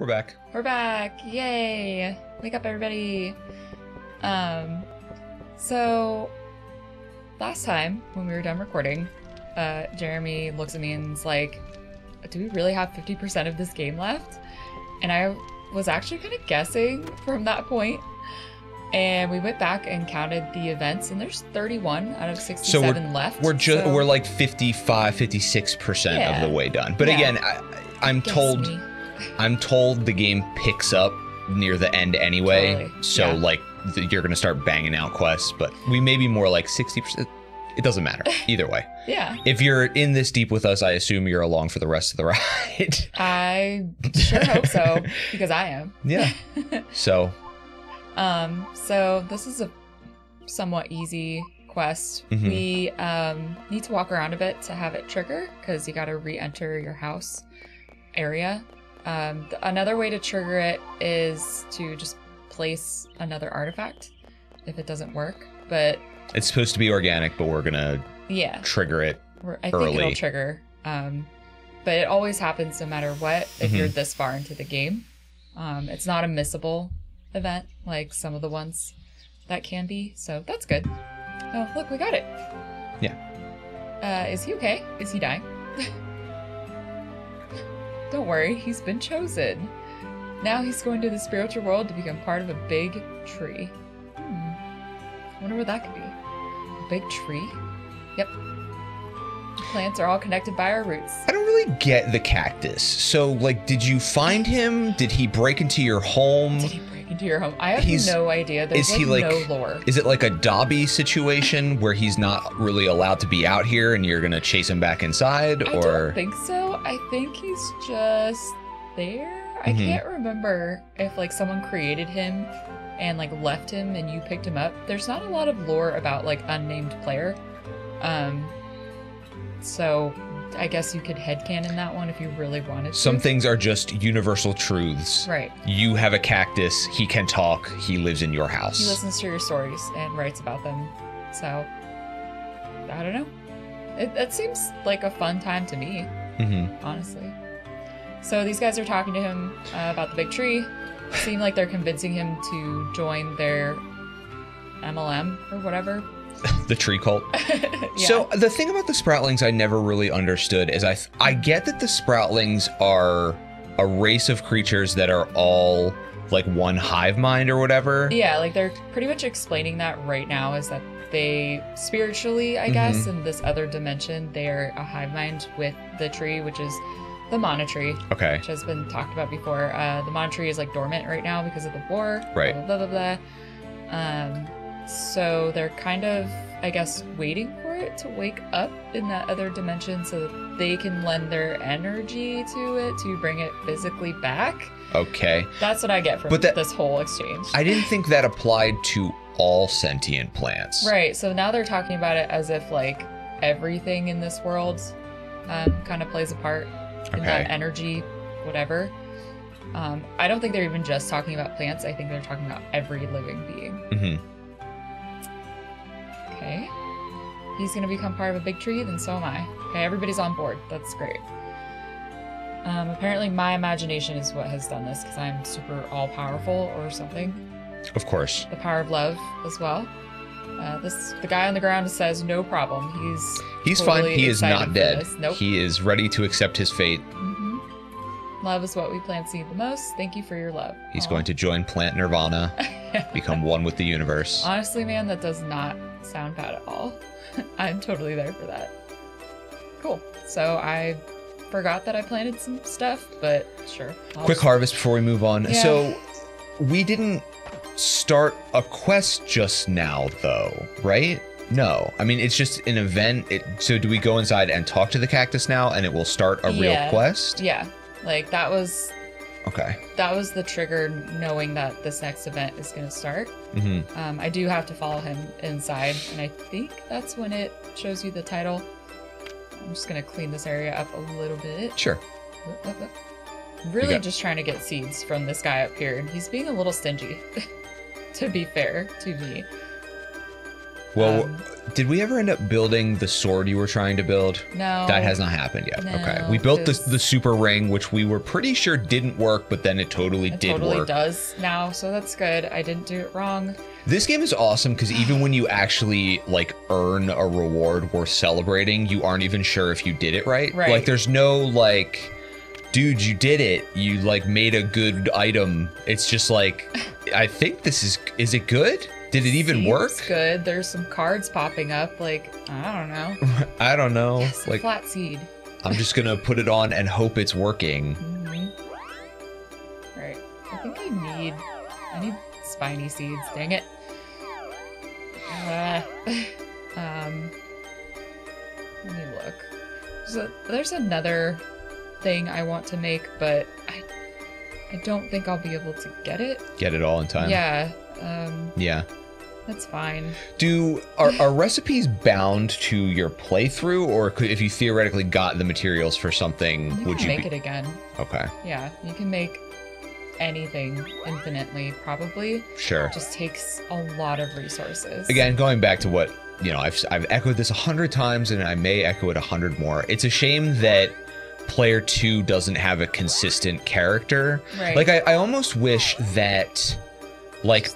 We're back. We're back. Yay. Wake up everybody. Um so last time when we were done recording, uh Jeremy looks at me and is like, "Do we really have 50% of this game left?" And I was actually kind of guessing from that point. And we went back and counted the events and there's 31 out of 67 left. We're just so we're like 55, 56 percent Yeah. of the way done. But Yeah. again, I, I'm guess told me. I'm told the game picks up near the end anyway. Totally. So Yeah. like th- you're gonna start banging out quests, but we may be more like 60 percent. It doesn't matter either way. Yeah. If you're in this deep with us, I assume you're along for the rest of the ride. I sure hope so because I am. yeah. So Um, so this is a somewhat easy quest. Mhm. We um, need to walk around a bit to have it trigger because you got to re-enter your house area. Um, th- another way to trigger it is to just place another artifact if it doesn't work. But it's supposed to be organic, but we're gonna yeah, trigger it. we're- I think it'll trigger. Um, but it always happens no matter what if Mhm. you're this far into the game. Um, it's not a missable event like some of the ones that can be, so that's good. Oh, look, we got it. Yeah. Uh, is he okay? Is he dying? Don't worry, he's been chosen. Now he's going to the spiritual world to become part of a big tree. Hmm. I wonder what that could be. A big tree? Yep. Plants are all connected by our roots. I don't really get the cactus. So like, did you find him? Did he break into your home? Into your home? I have He's- no idea. There's is like, he, like- no lore. Is it like a Dobby situation where he's not really allowed to be out here and you're gonna chase him back inside? I Or don't think so. I think he's just there. I Mhm. can't remember if like someone created him and like left him and you picked him up. There's not a lot of lore about like unnamed player. Um so I guess you could headcanon that one if you really wanted to. some things are just universal truths. Right. You have a cactus, he can talk, he lives in your house. He listens to your stories and writes about them. So I don't know. It, it seems like a fun time to me. hmm honestly. So these guys are talking to him uh, about the big tree. Seem like they're convincing him to join their MLM or whatever. The tree cult. Yeah. So the thing about the sproutlings I never really understood is I I get that the sproutlings are a race of creatures that are all like one hive mind or whatever. yeah, like they're pretty much explaining that right now is that they spiritually, I guess, Mm-hmm. in this other dimension, they're a hive mind with the tree, which is the Mana tree, Okay. which has been talked about before. Uh, the Mana tree is like dormant right now because of the war. Right. Blah blah blah. blah. Um, so they're kind of, I guess, waiting for it to wake up in that other dimension so that they can lend their energy to it to bring it physically back. Okay. That's what I get from But that- this whole exchange. I didn't think that applied to all sentient plants. Right. So now they're talking about it as if like everything in this world um, kind of plays a part in that energy, whatever. Um, I don't think they're even just talking about plants. I think they're talking about every living being. hmm Okay. He's gonna become part of a big tree, then so am I. Okay, everybody's on board. That's great. Um, apparently, my imagination is what has done this because I'm super all powerful or something. Of course. The power of love as well. Uh, this the guy on the ground says no problem. He's He's totally fine. He is not dead. Nope. He is ready to accept his fate. hmm Love is what we plants need the most. Thank you for your love. He's Aw. going to join Plant Nirvana, become one with the universe. Honestly, man, that does not sound bad at all. I'm totally there for that. Cool. So I forgot that I planted some stuff, but sure. I'll Quick harvest before we move on. Yeah. So, we didn't start a quest just now, though, right? No. I mean, it's just an event. It, so, do we go inside and talk to the cactus now, and it will start a real quest? Yeah, like that was Okay. that was the trigger, knowing that this next event is going to start. hmm Um, I do have to follow him inside, and I think that's when it shows you the title. I'm just gonna clean this area up a little bit. Sure. Really got- just trying to get seeds from this guy up here, and he's being a little stingy. to be fair to me. Well, Um, Did we ever end up building the sword you were trying to build? No. That has not happened yet. No, okay. We built the, the super ring, which we were pretty sure didn't work, but then it totally It did totally work. does now, so that's good. I didn't do it wrong. This game is awesome because even when you actually like earn a reward worth celebrating, you aren't even sure if you did it right. Right. Like there's no like, dude, you did it. You like made a good item. It's just like, I think this is. Is it good? Did it even Seems work? good. There's some cards popping up. Like I don't know. I don't know. Yes, like flat seed. I'm just gonna put it on and hope it's working. Mhm. Right. I think I need. I need spiny seeds. Dang it. Uh, um. Let me look. So there's another thing I want to make, but I. I don't think I'll be able to get it. Get it all in time. Yeah. Um. Yeah. That's fine. Do are, are recipes bound to your playthrough, or could, if you theoretically got the materials for something, You would can you make be it again. okay? Yeah, you can make anything infinitely, probably. It Sure. just takes a lot of resources. Again, going back to what you know, I've I've echoed this a hundred times, and I may echo it a hundred more. It's a shame that player two doesn't have a consistent character. Right. Like I, I almost wish that like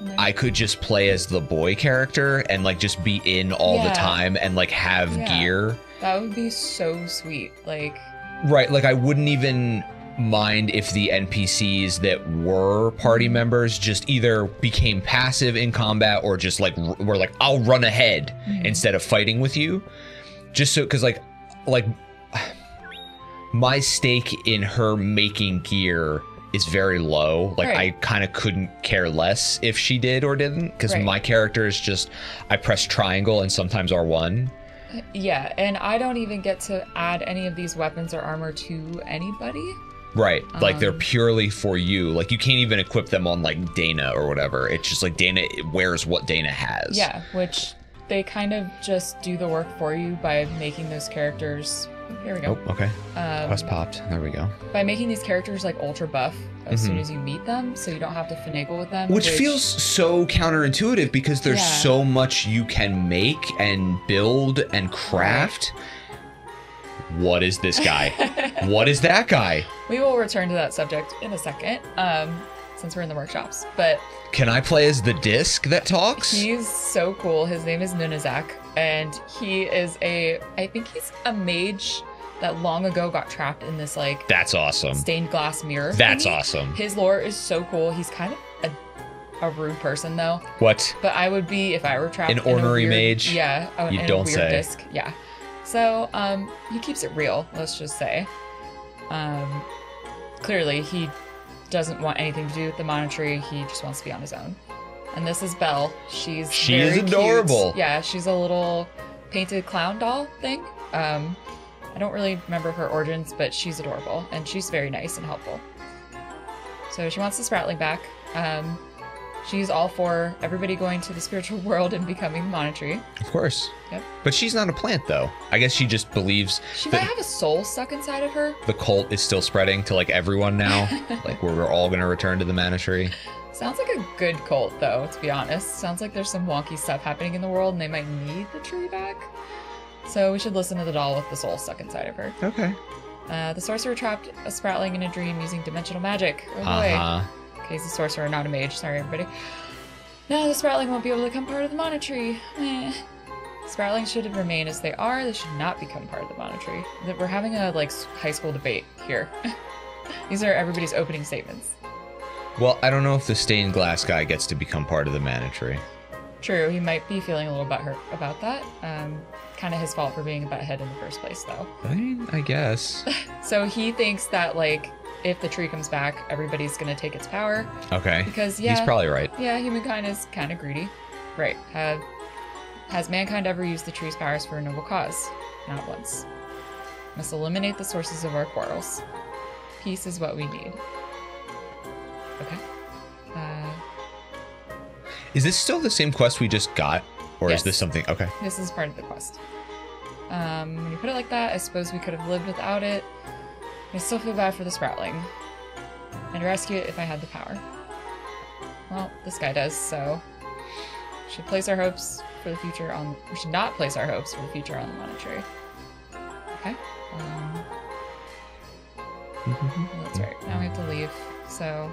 Just throw it on there. I could just play as the boy character and like just be in all the time and like have Yeah. gear. that would be so sweet. Like, Right, like I wouldn't even mind if the NPCs that were party Mm-hmm. members just either became passive in combat or just like r- were like I'll run ahead Mhm. instead of fighting with you. Just so cuz like like my stake in her making gear is very low. Like Right. I kind of couldn't care less if she did or didn't cuz Right. my character is just I press triangle and sometimes R1. yeah, and I don't even get to add any of these weapons or armor to anybody. Right. Like they're Um, purely for you. Like you can't even equip them on like Dana or whatever. It's just like Dana wears what Dana has. Yeah, which they kind of just do the work for you by making those characters. Here we Oh, go. okay. Um, Quest popped. There we go. by making these characters like ultra buff as soon Mhm. as you meet them, so you don't have to finagle with them. Which, feels so counterintuitive because there's Yeah. so much you can make and build and craft. What is this guy? what is that guy? we will return to that subject in a second, um, since we're in the workshops. But Can I play as the disc that talks? he's so cool. His name is Nunuzak, and he is a I think he's a mage that long ago got trapped in this like That's awesome. stained glass mirror. That's thingy. awesome. His lore is so cool. He's kind of a, a rude person though. What? But I would be if I were trapped An in a ornery weird- mage? Yeah, a, You don't a weird say. disc. Yeah. So um, he keeps it real. Let's just say. Um, clearly he doesn't want anything to do with the Mana tree. He just wants to be on his own. And this is Belle. She's she's is very cute. adorable. Yeah, she's a little painted clown doll thing. Um, I don't really remember her origins, but she's adorable and she's very nice and helpful. So she wants the Sproutling back. Um, she's all for everybody going to the spiritual world and becoming the Mana tree. Of course. Yep. But she's not a plant though. I guess she just believes She might have a soul stuck inside of her. the cult is still spreading to like everyone now. like where we're all gonna return to the Mana tree. Sounds like a good cult, though, to be honest. Sounds like there's some wonky stuff happening in the world and they might need the tree back. So we should listen to the doll with the soul stuck inside of her. Okay. Uh, the sorcerer trapped a Sproutling in a dream using dimensional magic. Oh boy. Uh-huh. He's a sorcerer, not a mage. Sorry, everybody. Now the Sproutling won't be able to become part of the Mana tree. Eh. Sproutlings should remain as they are. They should not become part of the. That We're having a like high school debate here. These are everybody's opening statements. Well, I don't know if the stained glass guy gets to become part of the Mana tree. True, he might be feeling a little butthurt about that. Um, kind of his fault for being a butthead in the first place, though. I mean, I guess. So he thinks that like if the tree comes back, everybody's gonna take its power Okay. because yeah, He's probably right. yeah, humankind is kind of greedy. Right? Has mankind ever used the tree's powers for a noble cause? Not once. Must eliminate the sources of our quarrels. Peace is what we need. Okay. Uh, Is this still the same quest we just got? Or Yes. is this something okay. This is part of the quest. Um, when you put it like that, I suppose we could have lived without it. I still feel bad for the Sproutling. I'd rescue it if I had the power. Well, this guy does, so We should place our hopes for the future on. We should not place our hopes for the future on the Mana tree. Okay. Um, well, that's right. Now we have to leave. So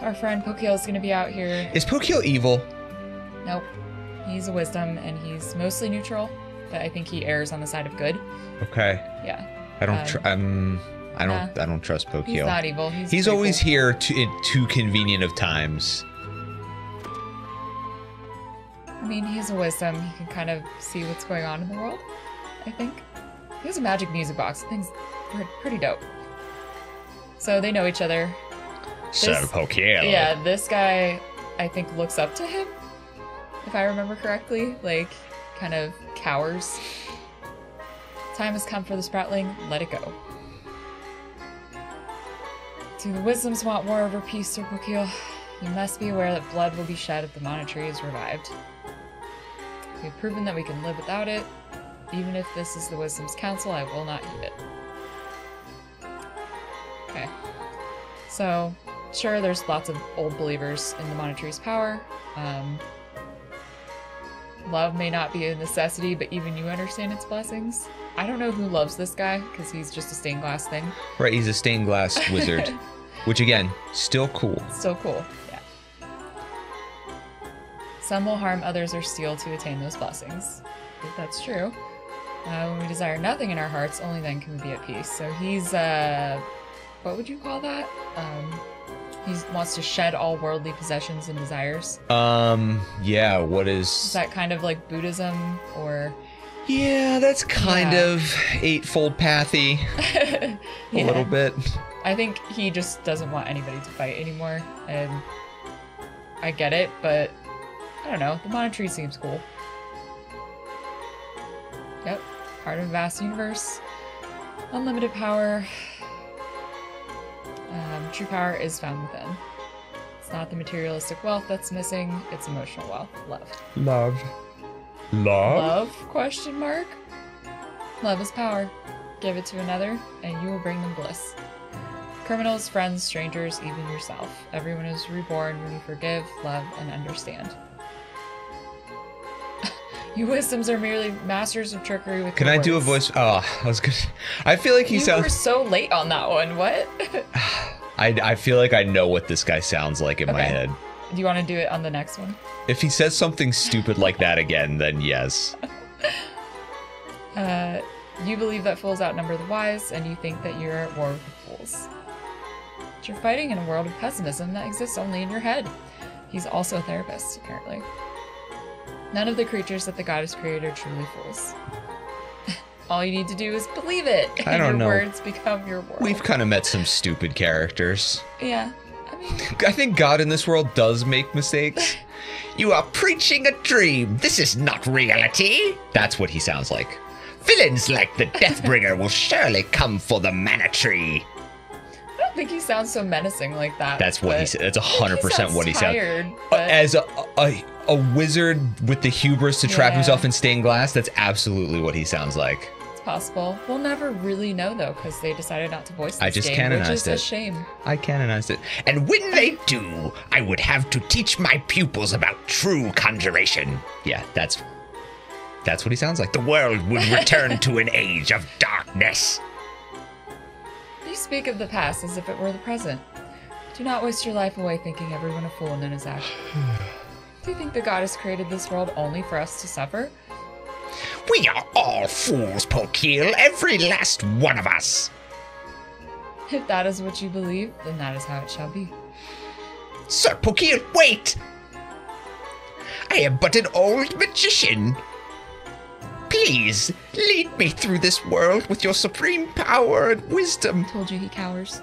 our friend Pokiel is going to be out here. Is Pokiel evil? Nope. He's a wisdom and he's mostly neutral, but I think he errs on the side of good. Okay. Yeah. I don't. Tr- um, I don't. I don't trust Pokiel. He's not evil. He's, He's always cool. here to, in too convenient of times. I mean, he's a wisdom. He can kind of see what's going on in the world, I think. He has a magic music box. Things pre- pretty dope. So they know each other. Sir This- Pokiel. Yeah, this guy, I think, looks up to him, if I remember correctly. Like, kind of cowers. Time has come for the Sproutling. Let it go. Do the Wisdoms want war over peace, Sir Pokiel? You must be aware that blood will be shed if the Mana tree is revived. We've proven that we can live without it. Even if this is the Wisdom's Council, I will not heed it. Okay. So, sure, there's lots of old believers in the Mana tree's power. Um, love may not be a necessity, but even you understand its blessings. I don't know who loves this guy because he's just a stained glass thing. Right. He's a stained glass wizard, which again, still cool. Still cool, yeah. Some will harm others or steal to attain those blessings. If that's true. Uh, when we desire nothing in our hearts, only then can we be at peace. So he's, uh, what would you call that? Um, he wants to shed all worldly possessions and desires. Um. Yeah. What Is is? that kind of like Buddhism or? Yeah, that's kind Yeah. of eightfold pathy a little bit. I think he just doesn't want anybody to fight anymore, and I get it, but I don't know. The Mana tree seems cool. Yep, part of a vast universe, unlimited power. Um, true power is found within. It's not the materialistic wealth that's missing; it's emotional wealth, love. Love. Love. Love? Question mark. Love is power. Give it to another, and you will bring them bliss. Criminals, friends, strangers, even yourself. Everyone is reborn when you forgive, love, and understand. you wisdoms are merely masters of trickery with Can I do a voice? Oh, I was good. I feel like he You sounds. were so late on that one. What? I, I feel like I know what this guy sounds like in my head. Do you want to do it on the next one? If he says something stupid like that again, then yes. Uh, you believe that fools outnumber the wise, and you think that you're at war with the fools. But you're fighting in a world of pessimism that exists only in your head. He's also a therapist, apparently. None of the creatures that the goddess created are truly fools. All you need to do is believe it, and I don't your know. words become your world. We've kind of met some stupid characters. yeah. I think God in this world does make mistakes. you are preaching a dream. This is not reality. That's what he sounds like. Villains like the Deathbringer will surely come for the mana tree. I don't think he sounds so menacing like that. That's what he said. That's 100% sounds what he tired, Uh, but- As a, a, a wizard with the hubris to trap Yeah. himself in stained glass, that's absolutely what he sounds like. Possible. We'll never really know though, because they decided not to voice this I just game, canonized which is it. a shame. I canonized it. And when they do, I would have to teach my pupils about true conjuration. Yeah, that's that's what he sounds like. The world would return to an age of darkness. You speak of the past as if it were the present. Do not waste your life away thinking everyone a fool and Nunuzak. Do you think the goddess created this world only for us to suffer? We are all fools, Pokiel, every last one of us. If that is what you believe, then that is how it shall be. Sir Pokiel, wait! I am but an old magician. Please, lead me through this world with your supreme power and wisdom. Told you he cowers.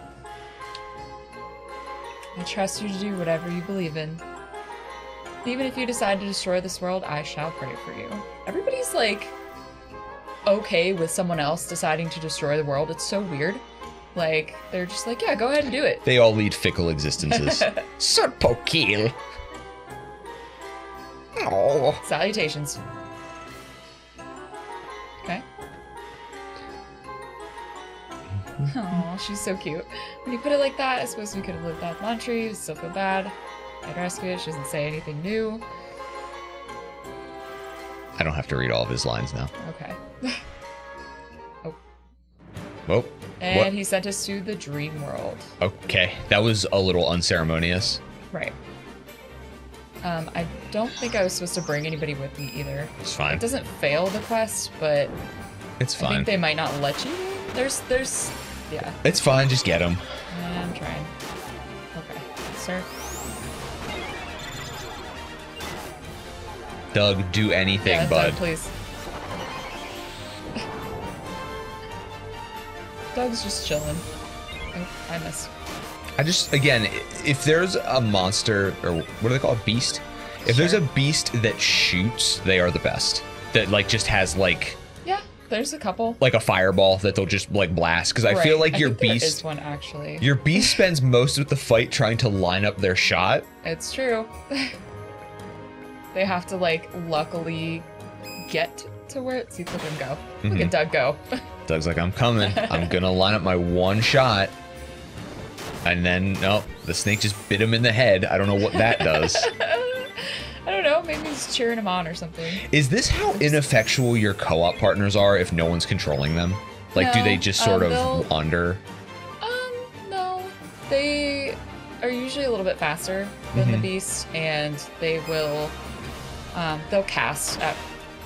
I trust you to do whatever you believe in. Even if you decide to destroy this world, I shall pray for you. Everybody's like okay with someone else deciding to destroy the world. It's so weird. Like, they're just like, yeah, go ahead and do it. They all lead fickle existences. Sir Pokiel. Oh, Salutations. Okay. Oh, she's so cute. When you put it like that, I suppose we could have lived that Mana tree. Still feel bad. Rescue it. She doesn't say anything new. I don't have to read all of his lines now. Okay. Oh, And What? he sent us to the dream world. okay. That was a little unceremonious. Right. Um, I don't think I was supposed to bring anybody with me either. It's fine. It doesn't fail the quest, but It's fine. I think they might not let you. There's, there's, yeah. It's fine. Just get him. I'm trying. Okay, sir. Doug, do anything, yeah, bud. Doug, please. Doug's just chilling. Oh, I missed. I just again, if there's a monster or what do they call it, beast? If there's a beast that shoots, they are the best. That like just has like Yeah, there's a couple. like a fireball that they'll just like blast. Because I feel like your think beast, is one actually. your beast spends most of the fight trying to line up their shot. It's true. they have to like luckily get to where see look at him go. Look Mhm. at Doug go. Doug's like, I'm coming. I'm gonna line up my one shot. And then nope, the snake just bit him in the head. I don't know what that does. I don't know, maybe he's cheering him on or something. Is this how ineffectual your co-op partners are if no one's controlling them? Like, do they just sort um, of wander? Um, no. They are usually a little bit faster than the Mhm. beast, and they will um, they'll cast at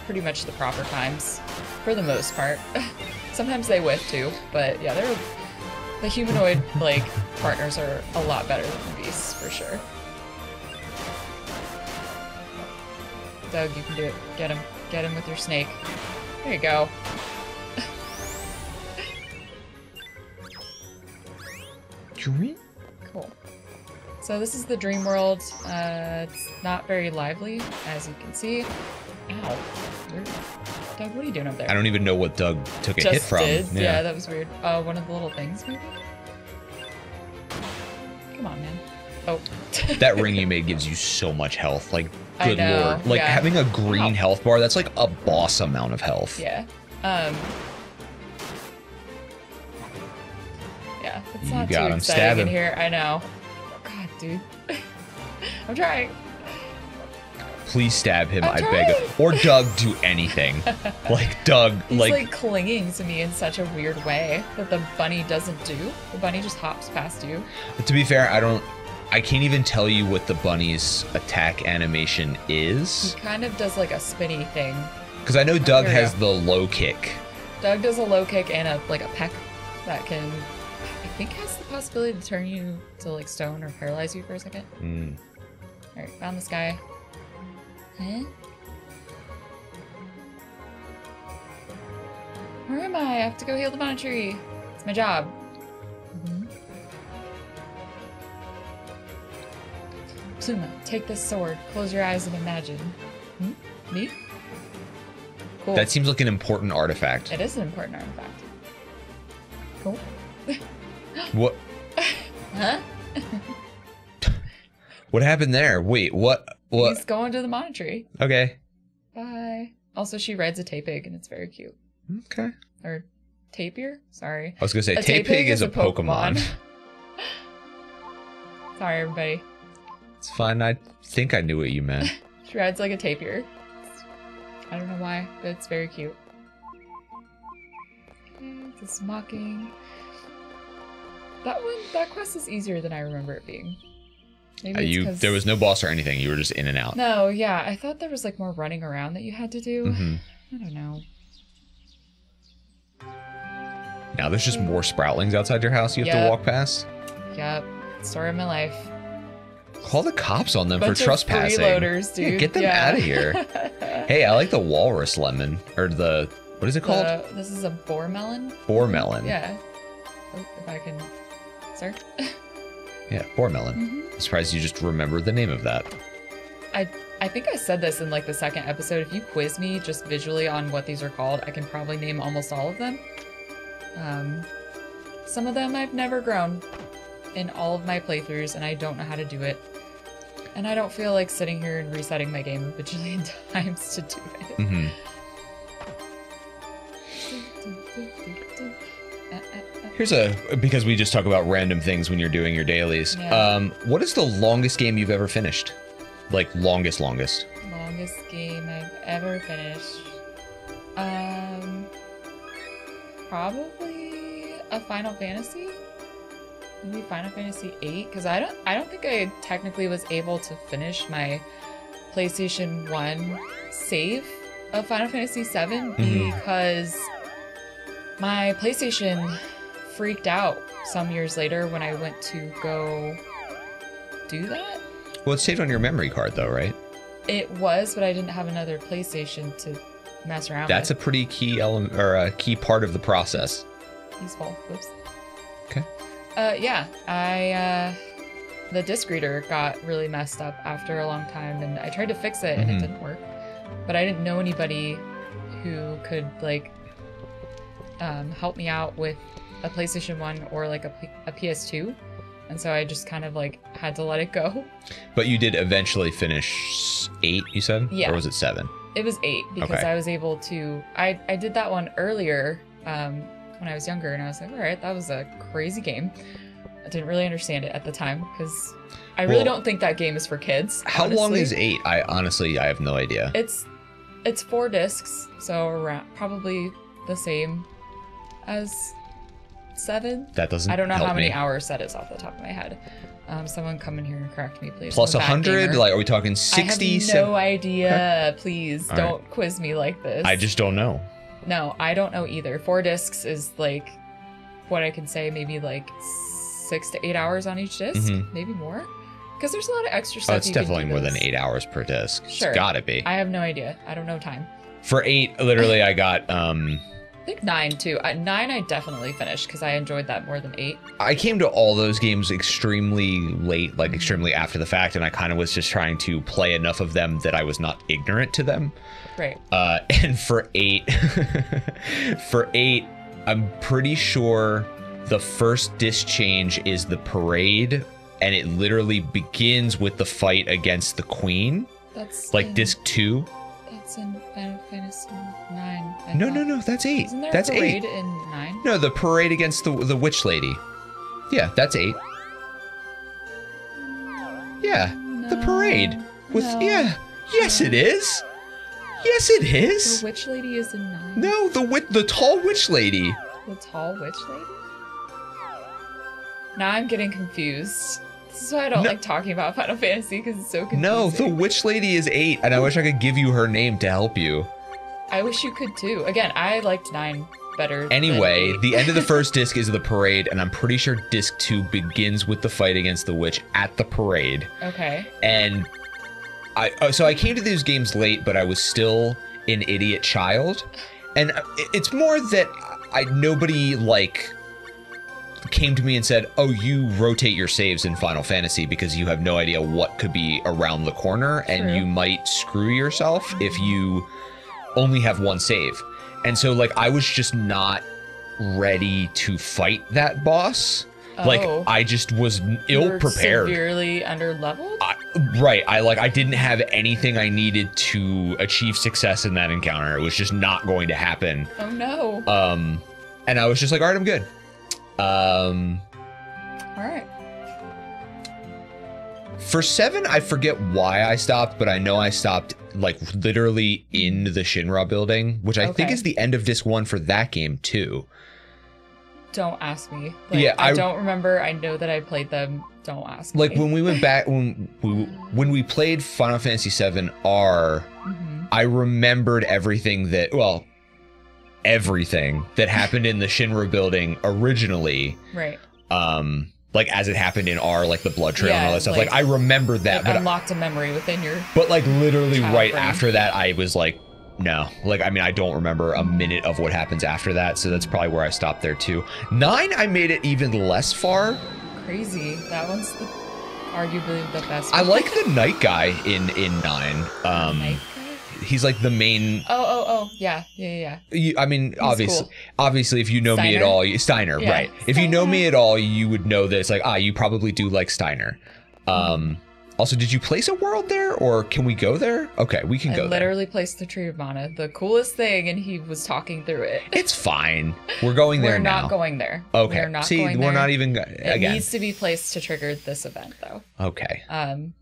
pretty much the proper times for the most part. Sometimes they whiff too, but yeah, they're the humanoid like partners are a lot better than the beasts for sure. Doug, you can do it. Get him. Get him with your snake. There you go. Cool. So this is the dream world. Uh, it's not very lively, as you can see. Ow. Weird. Doug, what are you doing up there? I don't even know what Doug took a Just hit from. did. Yeah. that was weird. Uh, one of the little things, maybe? Come on, man. Oh. that ring you made gives you so much health. Like, good lord. Like yeah. having a green health bar, that's like a boss amount of health. Yeah. Um. Yeah, it's You not got too him. Exciting in here. I know. Dude. I'm trying. Please stab him, I'm I beg trying. of Or Doug, do anything. like Doug, He's like, like, clinging to me in such a weird way that the bunny doesn't do. The bunny just hops past you. to be fair, I don't I can't even tell you what the bunny's attack animation is. He kind of does like a spinny thing. Because I know Doug we has the low kick. Doug does a low kick and a like a peck that can, I think, has possibility to turn you to like stone or paralyze you for a second. Mm. All right, found this guy. Huh? Where am I? I have to go heal the banana tree. It's my job. Mhm. Suma, take this sword. Close your eyes and imagine. Hmm? Me? Cool. That seems like an important artifact. It is an important artifact. Cool. What Huh? what happened there? Wait, what what He's going to the tree. Okay. Bye. Also, she rides a tapig and it's very cute. Okay. Or tapir? Sorry. I was gonna say A Tapig is a Pokemon. Sorry, everybody. It's fine. I think I knew what you meant. She rides like a tapir. I don't know why, but it's very cute. Okay, This mocking. That one, that quest is easier than I remember it being. Maybe Uh, it's there was no boss or anything. You were just in and out. No, yeah, I thought there was like more running around that you had to do. hmm I don't know. Now there's just more sproutlings outside your house you have to walk past. Yep, story of my life. Call the cops on them Bunch for trespassing. freeloaders, Yeah, get them Yeah. of here. Hey, I like the walrus lemon or the what is it called? The- this is a boar melon. boar melon. Yeah. Oh, if I can, sir. Yeah, boar melon. Mhm. I'm surprised you just remember the name of that. I I think I said this in like the second episode. If you quiz me just visually on what these are called, I can probably name almost all of them. Um, some of them I've never grown in all of my playthroughs, and I don't know how to do it. And I don't feel like sitting here and resetting my game a bajillion times to do it. hmm Here's a because we just talk about random things when you're doing your dailies. Yeah. Um, what is the longest game you've ever finished? Like longest, longest. longest game I've ever finished. Um, probably a Final Fantasy. Maybe Final Fantasy VIII, because I don't, I don't think I technically was able to finish my PlayStation One save of Final Fantasy VII Mhm. because my PlayStation freaked out some years later when I went to go do that. Well, it's saved on your memory card, though, right? It was, but I didn't have another PlayStation to mess around with That's a pretty key element or a key part of the process. Peaceful. Whoops. Okay. Uh, yeah, I, uh, the disc reader got really messed up after a long time, and I tried to fix it, and Mhm. it didn't work. But I didn't know anybody who could, like, um, help me out with a PlayStation 1 or, like, a, a PS2. And so I just kind of, like, had to let it go. But you did eventually finish eight, you said? Yeah. Or was it seven? It was eight because Okay. I was able to. I I did that one earlier um, when I was younger, and I was like, all right, that was a crazy game. I didn't really understand it at the time because I really Well, don't think that game is for kids. How long is eight? I honestly, I have no idea. It's it's four discs, so around probably the same as seven. that doesn't I don't know how many me. hours that is off the top of my head. Um, someone come in here and correct me, please. Plus a hundred? Like, are we talking sixty? I have no idea. Please All right. don't quiz me like this. I just don't know. No, I don't know either. Four discs is like what I can say, maybe like six to eight hours on each disk, Mhm. maybe more. Because there's a lot of extra stuff. Oh, it's you can definitely more than eight hours per disc. Sure. It's gotta be. I have no idea. I don't know time. For eight, literally, I got um I think nine too. Uh, nine I definitely finished because I enjoyed that more than eight. I came to all those games extremely late, like extremely after the fact, and I kind of was just trying to play enough of them that I was not ignorant to them. Right. Uh, and for eight, for eight, I'm pretty sure the first disc change is the parade, and it literally begins with the fight against the queen, That's like disc two. That's in Final Fantasy nine. I No, thought. no, no, that's eight. Isn't there That's a parade eight. in nine? No, the parade against the the witch lady. Yeah, that's eight. Yeah, the parade with no. yeah. Yes, it is. Yes, it is. The witch lady is in nine. No, the wit the tall witch lady. The tall witch lady? Now I'm getting confused. This is why I don't No. like talking about Final Fantasy because it's so confusing. No, the witch lady is eight, and I wish I could give you her name to help you. I wish you could too. Again, I liked nine better. Anyway, the end of the first disc is the parade, and I'm pretty sure disc two begins with the fight against the witch at the parade. Okay. and I uh, so I came to these games late, but I was still an idiot child, and uh, it's more that I nobody like came to me and said, "Oh, you rotate your saves in Final Fantasy because you have no idea what could be around the corner, and True. you might screw yourself if you only have one save." And so, like, I was just not ready to fight that boss. Like, Oh. I just was ill prepared. Severely under leveled? I, right. I like I didn't have anything I needed to achieve success in that encounter. It was just not going to happen. Oh no. Um and I was just like, "All right, I'm good." Um Alright. for 7, I forget why I stopped, but I know I stopped like literally in the Shinra building, which I think is the end of disc 1 for that game too. Don't ask me. Like, Yeah, I, I- don't remember. I know that I played them. Don't ask Like me. when we went back when we when we played Final Fantasy 7 R Mhm. I remembered everything that, well, everything that happened in the Shinra building originally, Right. um, like as it happened in R, like the blood trail and all that stuff. Like, like- I remembered that, but unlocked a memory within your. but like literally right brain. after that, I was like, no, like I mean, I don't remember a minute of what happens after that, so that's probably where I stopped there too. Nine, I made it even less far. Crazy. That one's the, arguably the best. I like the knight guy in in nine. Um, Knight? He's like the main Oh, oh, oh. Yeah, yeah, yeah. You, I mean, obviously, cool. obviously, if you know me at all, you, Steiner, Yeah. right? If you know me at all, you would know this. like, ah, you probably do like Steiner. Um, also, did you place a world there, or can we go there? Okay, we can I go there. literally placed the Tree of Mana, the coolest thing, and he was talking through it. It's fine. We're going there We're now. not going there. okay. We're not See, going we're there. not even go- It again. needs to be placed to trigger this event, though. okay. Um,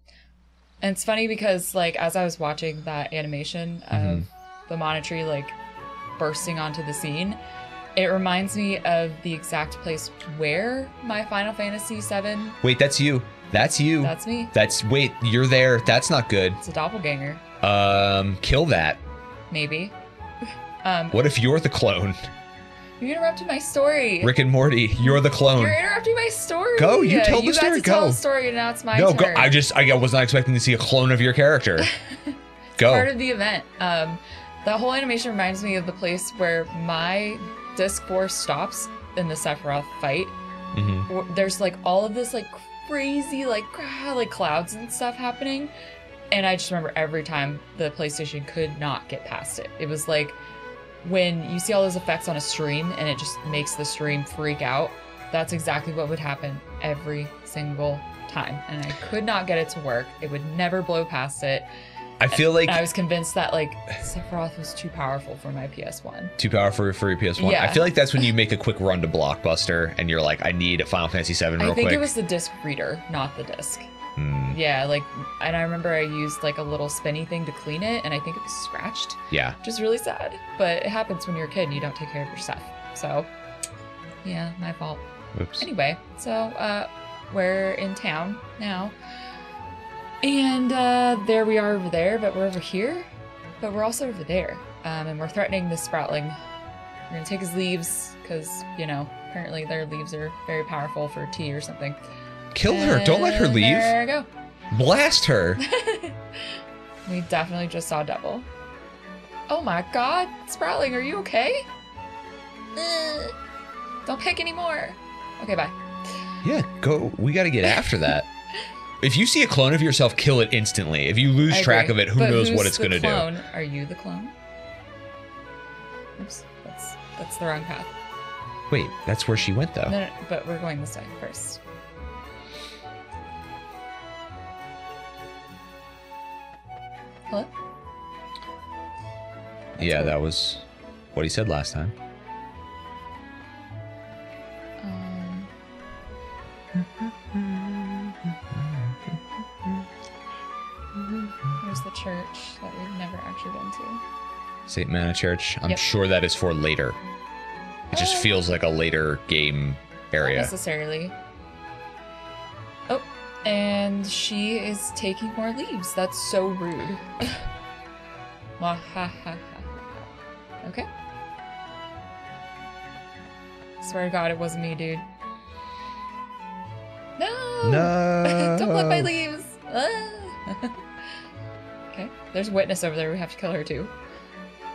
And it's funny because like as I was watching that animation of Mhm. the Mana tree like bursting onto the scene, it reminds me of the exact place where my Final Fantasy VII. Wait, that's you. That's you. That's me. That's wait, you're there. That's not good. It's a doppelganger, Um, kill that. maybe. Um, What if you're the clone? You interrupted my story. Rick and Morty, you're the clone. You're interrupting my story. Go, you tell the you story, got to tell go. the story, and now it's my no, go. turn. I just I was not expecting to see a clone of your character. go. part of the event. Um, that whole animation reminds me of the place where my disc four stops in the Sephiroth fight. Mm-hmm. There's like all of this like crazy like like clouds and stuff happening, and I just remember every time the PlayStation could not get past it. It was like when you see all those effects on a stream and it just makes the stream freak out. That's exactly what would happen every single time, and I could not get it to work. It would never blow past it. I feel like And I was convinced that like Sephiroth was too powerful for my PS1. too powerful for your PS1. Yeah. I feel like that's when you make a quick run to Blockbuster and you're like, I need a Final Fantasy VII real I think quick. it was the disc reader, not the disc. Hmm, Yeah, like, and I remember I used like a little spinny thing to clean it, and I think it was scratched, yeah. which is really sad. But it happens when you're a kid and you don't take care of your stuff. So, yeah, my fault. Oops. Anyway, so uh, we're in town now, and uh, there we are over there, but we're over here, but we're also over there, um, and we're threatening the Sproutling. We're gonna take his leaves because you know apparently their leaves are very powerful for tea or something. Kill her. Don't let her leave. There we go. Blast her. We definitely just saw double. Oh my god, Sproutling, are you okay? Ugh. Don't pick anymore. Okay, bye. Yeah, go. We got to get after that. If you see a clone of yourself, kill it instantly. If you lose track of it, who But knows what it's going to do? clone? Are you the clone? Oops, that's that's the wrong path. Wait, that's where she went, though. No, no, but we're going this way first. Hello? yeah, that was what he said last time. Um, There's the church that we've never actually been to. St. Mana Church. I'm Yep. sure that is for later. It just Uh, feels like a later game area. Not area. necessarily. Oh, and she is taking more leaves. That's so rude. Okay. Swear to God, it wasn't me, dude. No! No. Don't let my leaves! Ah. okay, there's a witness over there. We have to kill her too.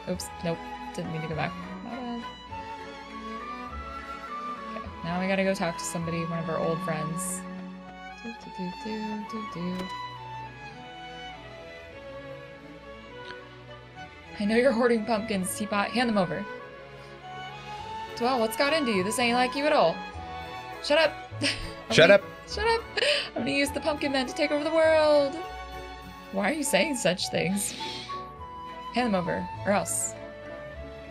Oops, nope. Didn't mean to go back. Okay, now we gotta go talk to somebody, one of our old friends. Do, do, do, do. I know you're hoarding pumpkins, Teapot. Hand them over. Dwell, what's got into you? This ain't like you at all. Shut up. Shut gonna- up. Shut up. I'm gonna use the pumpkin men to take over the world. Why are you saying such things? Hand them over, or else.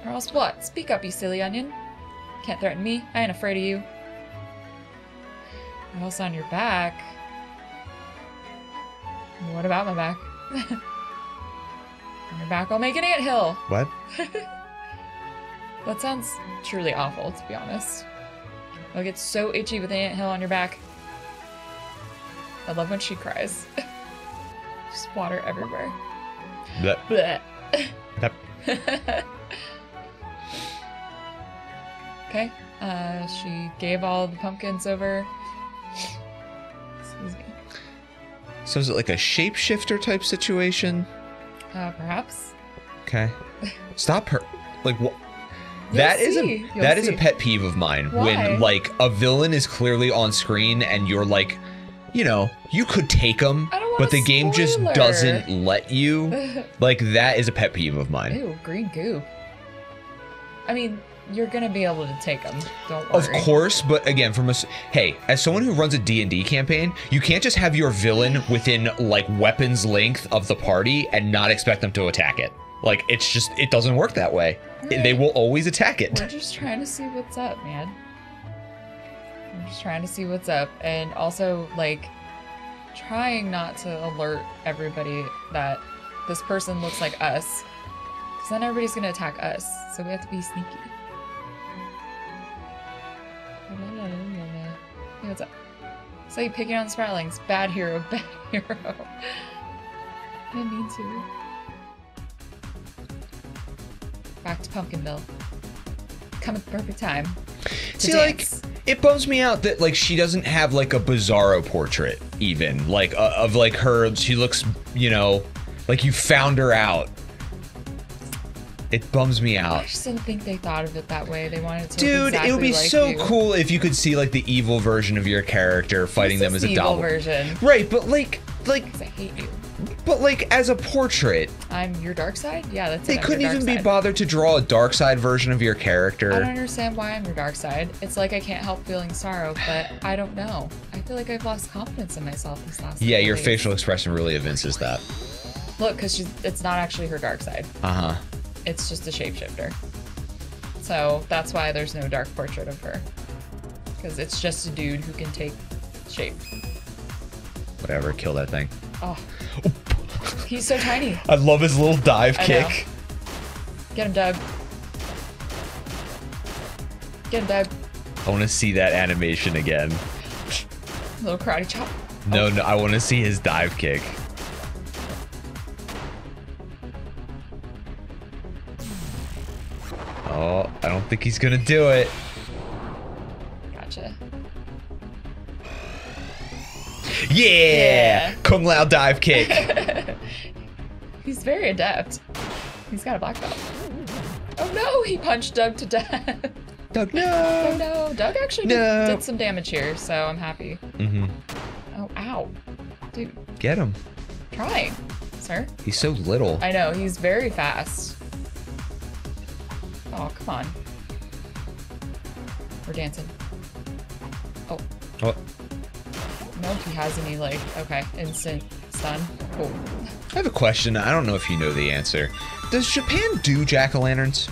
Or else what? Speak up, you silly onion. Can't threaten me. I ain't afraid of you. Or else on your back. What about my back? on your back, I'll make an anthill. What? That sounds truly awful, to be honest. I'll get so itchy with an anthill on your back. I love when she cries. Just water everywhere. That, Blech. that, okay. Uh, she gave all the pumpkins over. So is it like a shapeshifter type situation? Uh, perhaps. Okay. Stop her. Like what? That is see. a You'll that is see. a pet peeve of mine Why? when like a villain is clearly on screen and you're like, you know, you could take them, I don't want but a the game just spoiler. doesn't let you. Like that is a pet peeve of mine. Ew, green goo. I mean, you're gonna be able to take them. Don't worry. Of course, but again, from a hey, as someone who runs a D&D campaign, you can't just have your villain within like weapons length of the party and not expect them to attack it. Like it's just it doesn't work that way. They will always attack it. We're just trying to see what's up, man. I'm just trying to see what's up. And also, like, trying not to alert everybody that this person looks like us. Because then everybody's going to attack us. So we have to be sneaky. Hey, what's up? So you picking on Sproutlings. Bad hero, bad hero. I mean to. Back to Pumpkinville. Come at the perfect time. See, like, it bums me out that like she doesn't have like a Bizarro portrait, even like uh, of like her. She looks, you know, like you found her out. It bums me out. I just didn't think they thought of it that way. They wanted to. Dude, it would be exactly so you. cool if you could see like the evil version of your character fighting This them as a the evil doll. version. Right, but like, like, I hate you. but like as a portrait, I'm your dark side. Yeah, that's they it. Couldn't even dark be bothered to draw a dark side version of your character. I don't understand why I'm your dark side. It's like I can't help feeling sorrow, but I don't know. I feel like I've lost confidence in myself this last. Yeah, your days. facial expression really evinces that. Look, because it's not actually her dark side. Uh huh. It's just a shapeshifter. So that's why there's no dark portrait of her. Because it's just a dude who can take shape. Whatever, kill that thing. Oh. He's so tiny. I love his little dive I know. Get him, Doug. Get him, Doug. I want to see that animation again. Little karate chop. No, oh. no, I want to see his dive kick. Oh, I don't think he's gonna do it. Gotcha. Yeah, Yeah. Kung Lao dive kick. He's very adept. He's got a black belt. Oh no, he punched Doug to death. Doug, oh no. no, Doug actually did, No. did some damage here, so I'm happy. Mm-hmm. Oh, ow. Dude, Get him. trying, sir. He's so little. I know, he's very fast. Oh, come on. We're dancing. Oh, Oh, I don't know if he has any, like, okay, instant stun. Cool. I have a question. I don't know if you know the answer. Does Japan do jack o' lanterns?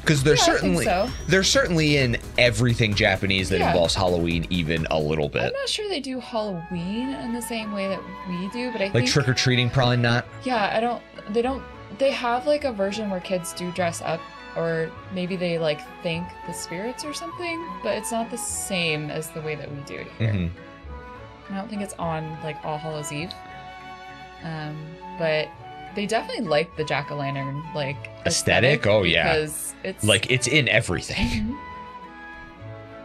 Because they're Yeah, certainly so. they're certainly in everything Japanese that Yeah. involves Halloween, even a little bit. I'm not sure they do Halloween in the same way that we do, but I Like think trick or treating, probably not. Yeah, I don't. They don't. They have like a version where kids do dress up, or maybe they like thank the spirits or something, but it's not the same as the way that we do it here. hmm I don't think it's on like All Hallows Eve. Um, but they definitely like the jack o' lantern like Aesthetic? Oh, yeah. because it's Like it's in everything. Mhm.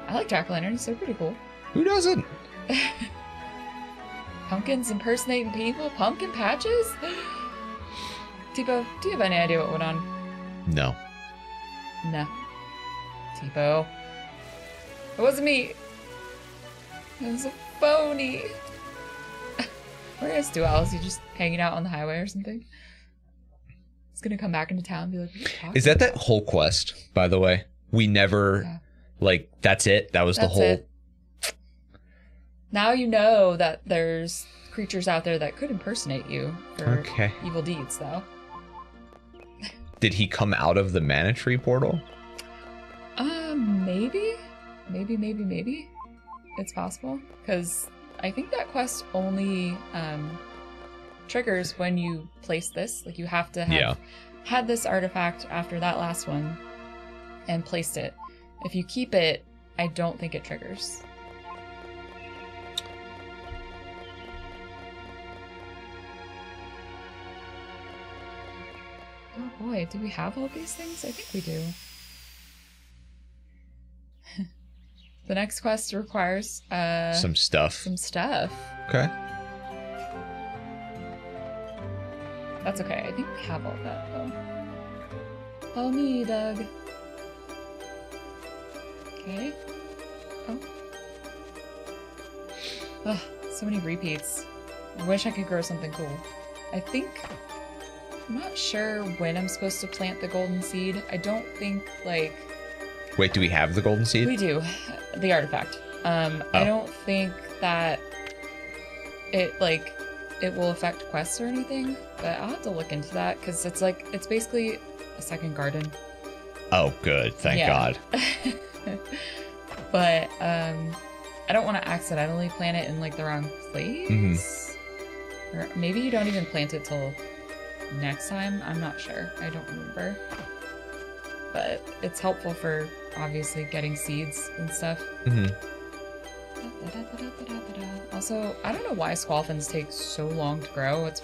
I like jack o' lanterns. They're pretty cool. Who doesn't? Pumpkins impersonating people. Pumpkin patches. Tipo, do you have any idea what went on? No. No. Tipo. It wasn't me. It was a phony. Where is Dual? Is he just hanging out on the highway or something? He's gonna come back into town and be like, "What are you talking Is that that whole quest, by the way? We never Yeah. like that's it. That was That's the whole it. Now you know that there's creatures out there that could impersonate you for Okay. evil deeds, though. Did he come out of the mana tree portal? Um, maybe, maybe, maybe, maybe. It's possible because I think that quest only um, triggers when you place this. Like you have to have Yeah. had this artifact after that last one and placed it. If you keep it, I don't think it triggers. Oh boy, do we have all these things? I think we do. the next quest requires uh, Some stuff. some stuff. Okay. That's okay. I think we have all that though. Follow me, Doug. Okay. Oh. Ugh, so many repeats. I wish I could grow something cool. I think. I'm not sure when I'm supposed to plant the golden seed. I don't think, like. Wait, do we have the golden seed? We do. The artifact. Um, I Oh. don't think that it like it will affect quests or anything, but I'll have to look into that because it's like it's basically a second garden. Oh, good. Thank Yeah. God. but um I don't want to accidentally plant it in like the wrong place. Mm-hmm. Or maybe you don't even plant it till next time. I'm not sure. I don't remember. But it's helpful for obviously getting seeds and stuff. hmm Also, I don't know why squalphins take so long to grow. It's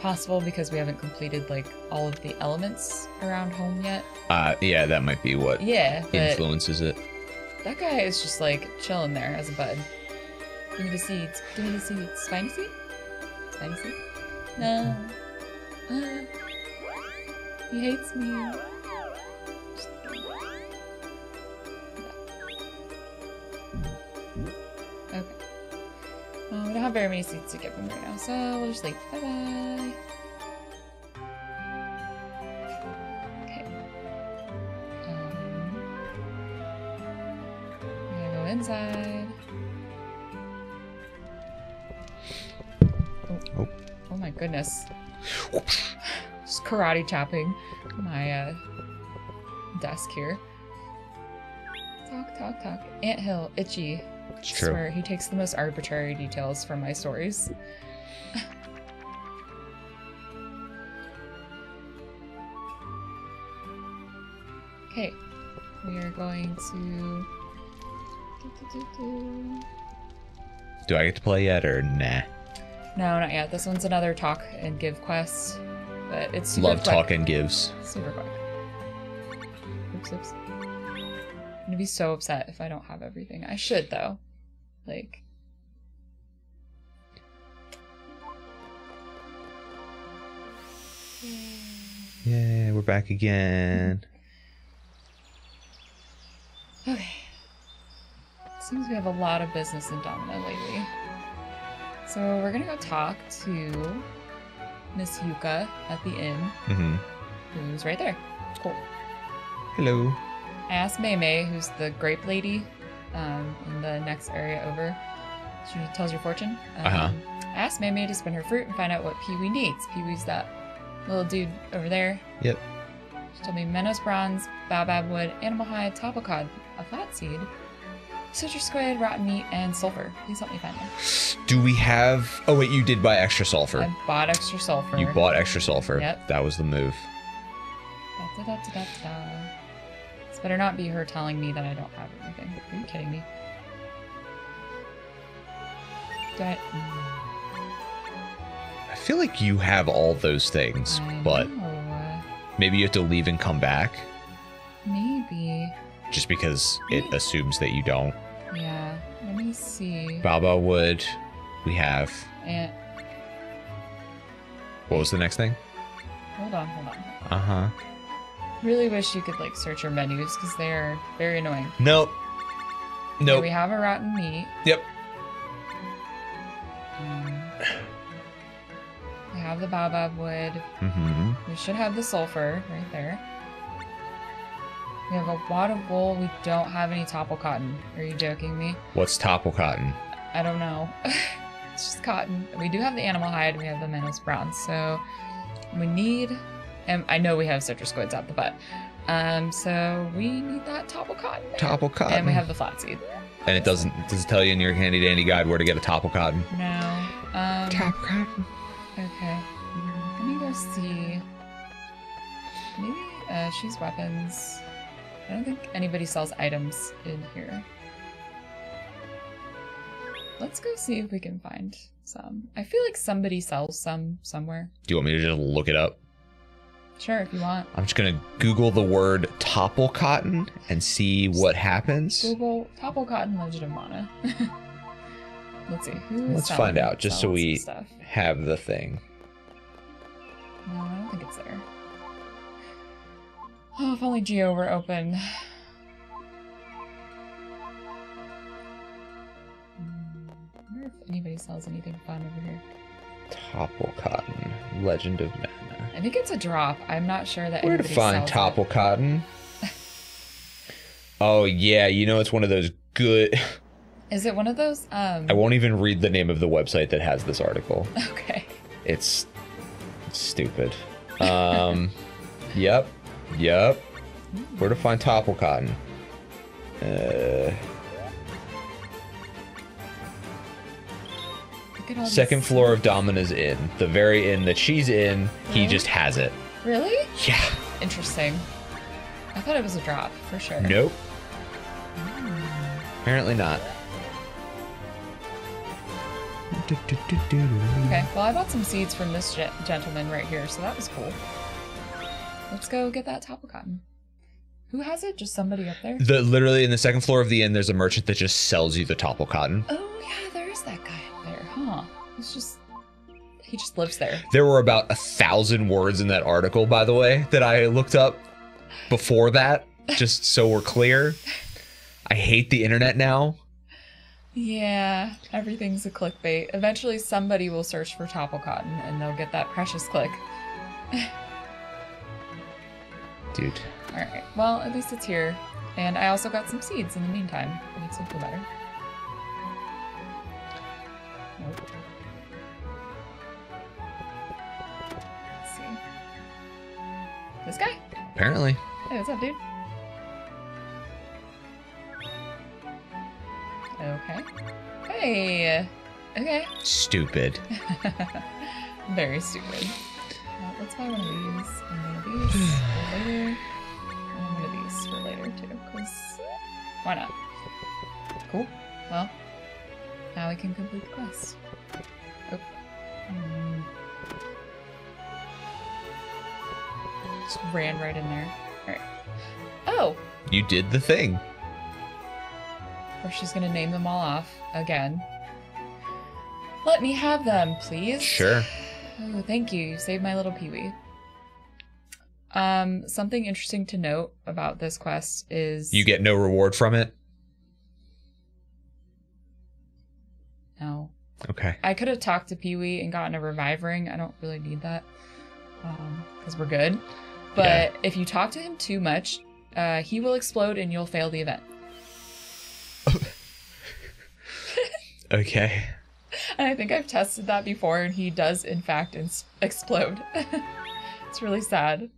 possible because we haven't completed like all of the elements around home yet. Uh, yeah, that might be what Yeah, influences it. that guy is just like chilling there as a bud. Give me the seeds. Give me the seeds. Spiny seed? Spiny seed? No. Ah. he hates me. Okay. Well, we don't have very many seeds to give him right now, so we'll just leave. Bye bye. Okay. Um, I'm gonna go inside. Oh. Oh my goodness. Just karate chopping my uh, desk here. Talk, talk, talk. Ant Hill, itchy. It's true. swear, he takes the most arbitrary details from my stories. okay, we are going to. Do I get to play yet or nah? No, not yet. This one's another talk and give quest, but it's super Love quick. and gives. Super quick. Oops, oops. I'm gonna be so upset if I don't have everything. I should though. Like. Yeah, we're back again. Okay. Seems we have a lot of business in Domina lately. So we're gonna go talk to Miss Yuka at the inn, Mm-hmm. who's right there. Cool. Hello. I asked Mei Mei, who's the grape lady, um, in the next area over. She tells your fortune. Um, Uh-huh. I asked Mei Mei to spin her fruit and find out what Pee Wee needs. Pee Wee's that little dude over there. Yep. She told me Menos bronze, baobab wood, animal hide, topple cotton, a flat seed, citrus squid, rotten meat, and sulfur. Please help me find them. Do we have? Oh wait, you did buy extra sulfur. I bought extra sulfur. You bought extra sulfur. Yep. That was the move. Da, da, da. This better not be her telling me that I don't have everything. Are you kidding me? I? Mm, I feel like you have all those things, I but know. maybe you have to leave and come back maybe. just because it assumes that you don't. Yeah. Let me see. Baba wood. We have. And What was the next thing? hold on, hold on. Uh huh. Really wish you could like search your menus because they are very annoying. Nope. Here Nope. we have a rotten meat. Yep. Um, we have the baobab wood. Mm-hmm. We should have the sulfur right there. We have a wad of wool. We don't have any topple cotton. Are you joking me? What's topple cotton? I don't know. it's just cotton. We do have the animal hide. We have the Menos bronze. So we need, and I know we have citrus squids out the butt. Um, so we need that topple cotton. Topple cotton. And we have the flat seed. And it doesn't does it tell you in your handy dandy guide where to get a topple cotton? No. Um, cotton. Okay. Let me go see. Maybe uh, she's weapons. I don't think anybody sells items in here. Let's go see if we can find some. I feel like somebody sells some somewhere. Do you want me to just look it up? Sure, if you want. I'm just gonna Google the word topple cotton and see what happens. Google Topple Cotton Legend of Mana. Let's see. Let's find out, just so we-. Have the thing. No, I don't think it's there. Oh, if only Geo were open. I wonder if anybody sells anything fun over here. Topple cotton. Legend of Mana. I think it's a drop. I'm not sure that Where to find topple cotton? oh yeah, you know it's one of those good. Is it one of those? Um. I won't even read the name of the website that has this article. Okay. It's, it's stupid. Um, yep, yep. Where to find topple cotton? Uh, Look at all Second this- floor of Domina's Inn. The very inn that she's in, he just has it. Really? Yeah. Interesting. I thought it was a drop for sure. Nope. Apparently not. Okay, well, I bought some seeds from this gentleman right here, so that was cool. Let's go get that topple cotton. Who has it? Just somebody up there? The literally in the second floor of the inn, there's a merchant that just sells you the topple cotton. Oh, yeah, there is that guy up there, huh? He's just. He just lives there. There were about a thousand words in that article, by the way, that I looked up before that, just so we're clear. I hate the internet now. Yeah, everything's a clickbait. Eventually, somebody will search for topple cotton and they'll get that precious click. Dude. Alright, well, at least it's here. And I also got some seeds in the meantime. It makes me feel better. Nope. Let's see. This guy? Apparently. Hey, what's up, dude? Okay. Hey! Okay. Stupid. Very stupid. Let's buy one of these, and one of these for later, and one of these for later too, because why not? Cool. Well, now we can complete the quest. Oh. Hmm. Just ran right in there. Alright. Oh! You did the thing. Or she's gonna name them all off again. Let me have them, please. Sure. Oh, thank you. You saved my little peewee. Um, something interesting to note about this quest is You get no reward from it. no. Okay. I could have talked to Peewee and gotten a revive ring. I don't really need that because we're good. But Yeah. if you talk to him too much, uh, he will explode and you'll fail the event. Okay. And I think I've tested that before, and he does in fact ins- explode. it's really sad.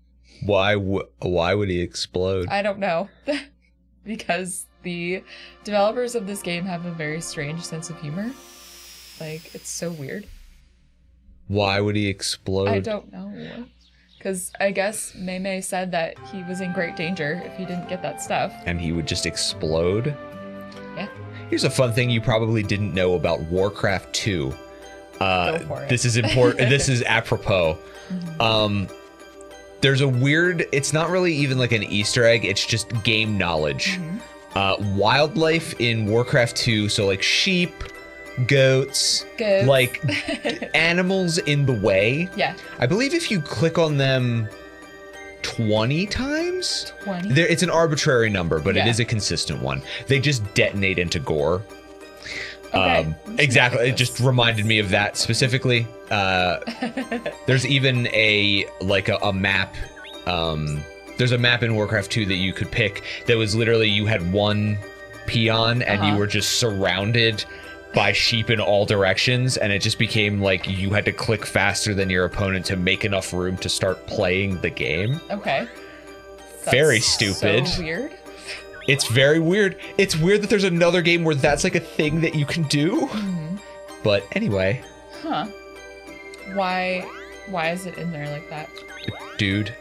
Why? W- why would he explode? I don't know. because the developers of this game have a very strange sense of humor. Like, it's so weird. Why would he explode? I don't know. Because I guess Mei said that he was in great danger if he didn't get that stuff. and he would just explode. Here's a fun thing you probably didn't know about Warcraft 2. Uh, Go for it. this is important. this is apropos. Um, there's a weird. It's not really even like an Easter egg. It's just game knowledge. Mhm. Uh, wildlife in Warcraft 2. So like sheep, goats, Good. like animals in the way. yeah, I believe if you click on them 20 times, 20. there, it's an arbitrary number, but it Yeah. is a consistent one. They just detonate into gore. Okay. Um, exactly. It just reminded me of that specifically. Uh, there's even a like a, a map. Um, there's a map in Warcraft 2 that you could pick that was literally you had one peon and you Uh-huh. were just surrounded by sheep in all directions and it just became like you had to click faster than your opponent to make enough room to start playing the game. okay. Very stupid. So weird. It's very weird. It's weird that there's another game where that's like a thing that you can do. Mhm. But anyway, Huh. Why? Why is it in there like that? dude,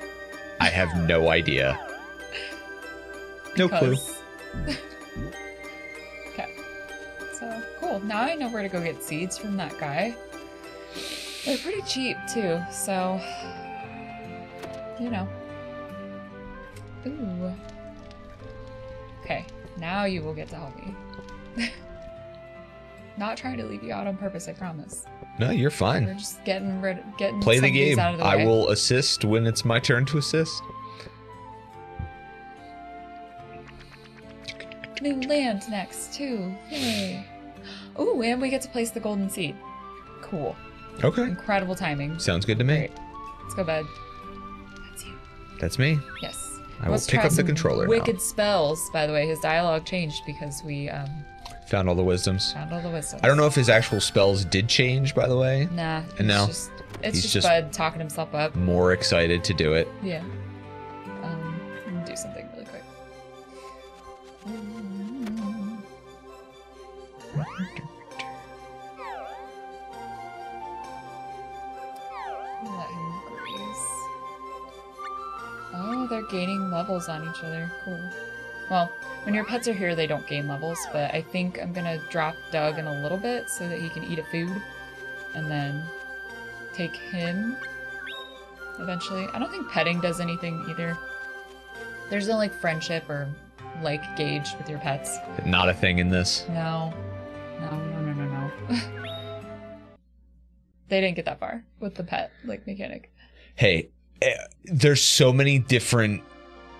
I have no idea. No clue. Because-. Cool. Now I know where to go get seeds from that guy. They're pretty cheap too, so you know. Ooh. Okay, now you will get to help me. Not trying to leave you out on purpose, I promise. No, you're fine. We're just getting rid, getting Play the game. out of the I way. will assist when it's my turn to assist. New land next too. Yay! Ooh, and we get to place the golden seed. Cool. Okay. Incredible timing. Sounds good to me. Great. Let's go, bed. That's you. That's me. Yes. I will Let's pick up the controller Wicked now. spells, by the way. His dialogue changed because we um, Found all the wisdoms. found all the wisdom. I don't know if his actual spells did change, by the way. Nah. It's No. Just, it's He's just, just- Bud talking himself up. More excited to do it. Yeah. Um, do something Oh, they're gaining levels on each other. Cool. Well, when your pets are here, they don't gain levels, but I think I'm gonna drop Doug in a little bit so that he can eat a food, and then take him eventually. I don't think petting does anything either. There's no like friendship or like gauge with your pets. Not a thing in this. No. No, no, no, no, no. they didn't get that far with the pet like mechanic. Hey, there's so many different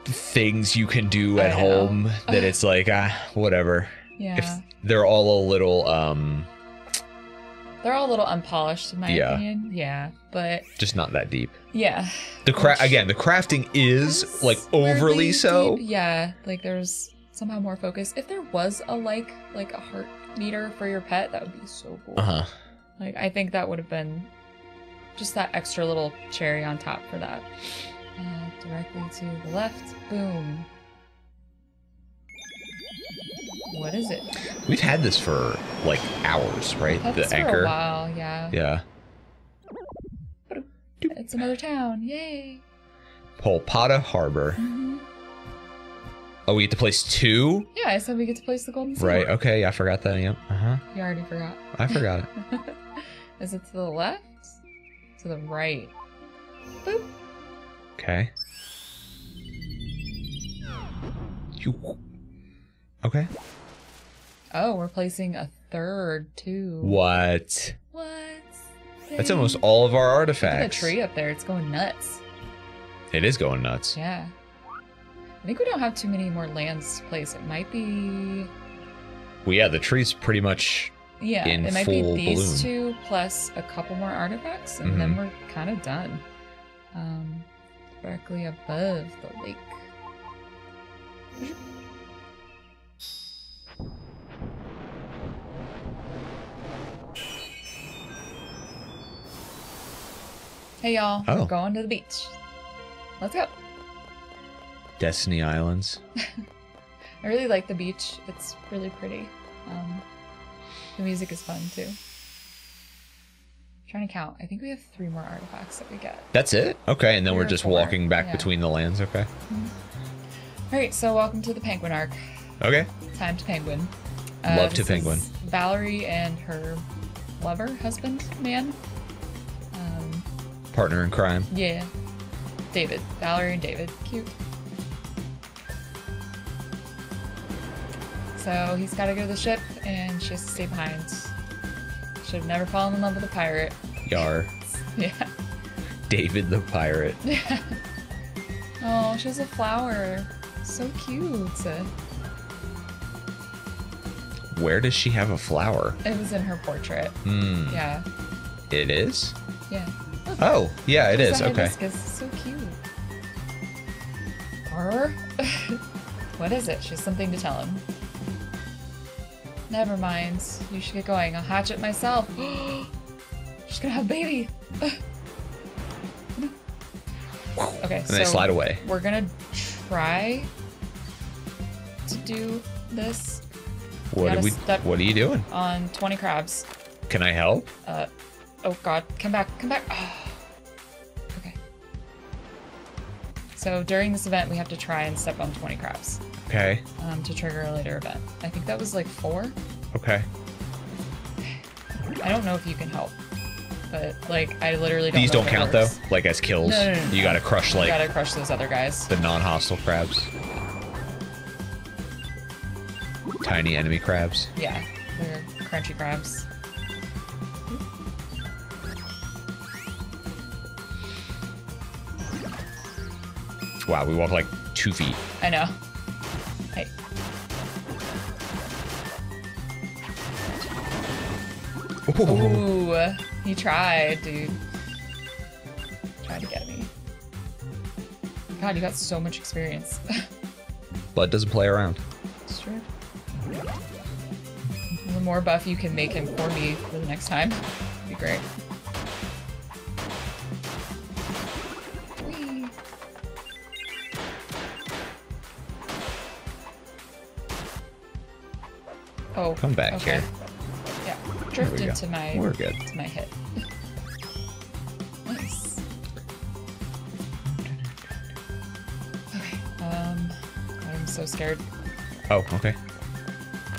things you can do at home that it's like ah whatever. Yeah. If they're all a little um They're all a little unpolished in my Yeah. opinion. Yeah. But just not that deep. yeah. The cra- again, the crafting is like overly so. deep. Yeah, like there's somehow more focus. If there was a like like a heart meter for your pet, that would be so cool. Uh huh. Like I think that would have been just that extra little cherry on top for that. Uh, directly to the left. Boom. What is it? We've had this for like hours, right? The for anchor. a while, yeah. Yeah. It's another town. Yay. Polpota Harbor. hmm Oh, we get to place two? Yeah, I said we get to place the golden sword. Right. Okay. Yeah, I forgot that. Yep. Uh huh. You already forgot. I forgot it. Is it to the left? To the right. Boop. Okay. You. Okay. Oh, we're placing a third too. What? What? That's almost all of our Look at artifacts. the tree up there. It's going nuts. It is going nuts. Yeah. I think we don't have too many more lands to place. It might be. Well, yeah, the tree's pretty much. Yeah, it might be these two plus a couple more artifacts, and then Mhm. we're kind of done. Um, directly above the lake. Hey y'all, Oh. we're going to the beach. Let's go. Destiny Islands. I really like the beach. It's really pretty. Um, the music is fun too. trying to count. I think we have three more artifacts that we get. That's it? Okay, and then Three we're just four, walking back yeah. between the lands. Okay. All right, so welcome to the Penguin arc. Okay. Time to Penguin. Love to Penguin. Valerie and her lover, husband, man. Um, Partner in crime. yeah, David. Valerie and David. Cute. So he's got to go to the ship, and she has to stay behind. Should have never fallen in love with a pirate. Yar. Yeah. David the pirate. Yeah. Oh, she has a flower. So cute. Where does she have a flower? It was in her portrait. Hmm. Yeah. It is? Yeah. Oh, yeah, It's Okay. hibiscus. So cute. Her? what is it? She has something to tell him. Never mind. You should get going. I'll hatch it myself. She's gonna have a baby. okay, And so they slide away. we're gonna try to do this What are we what are you doing? on 20 crabs. Can I help? Uh, oh god, come back, come back. Okay. So during this event, we have to try and step on 20 crabs Okay. um, to trigger a later event. I think that was like four. Okay. I don't know if you can help, but like I literally don't. These don't count works. though, like as kills. No, no, no, You gotta crush You like gotta crush those other guys. the non-hostile crabs. Tiny enemy crabs. Yeah, they're crunchy crabs. Wow, we walk like two feet. I know. Hey, ooh, he tried, dude. Tried to get me. God, you got so much experience. Blood doesn't play around. It's true. The more buff you can make him for me for the next time, be great. Oh, Come back okay. here. Yeah, drifted to my We're good. to my hit. nice. Okay. Um I'm so scared. Oh, okay.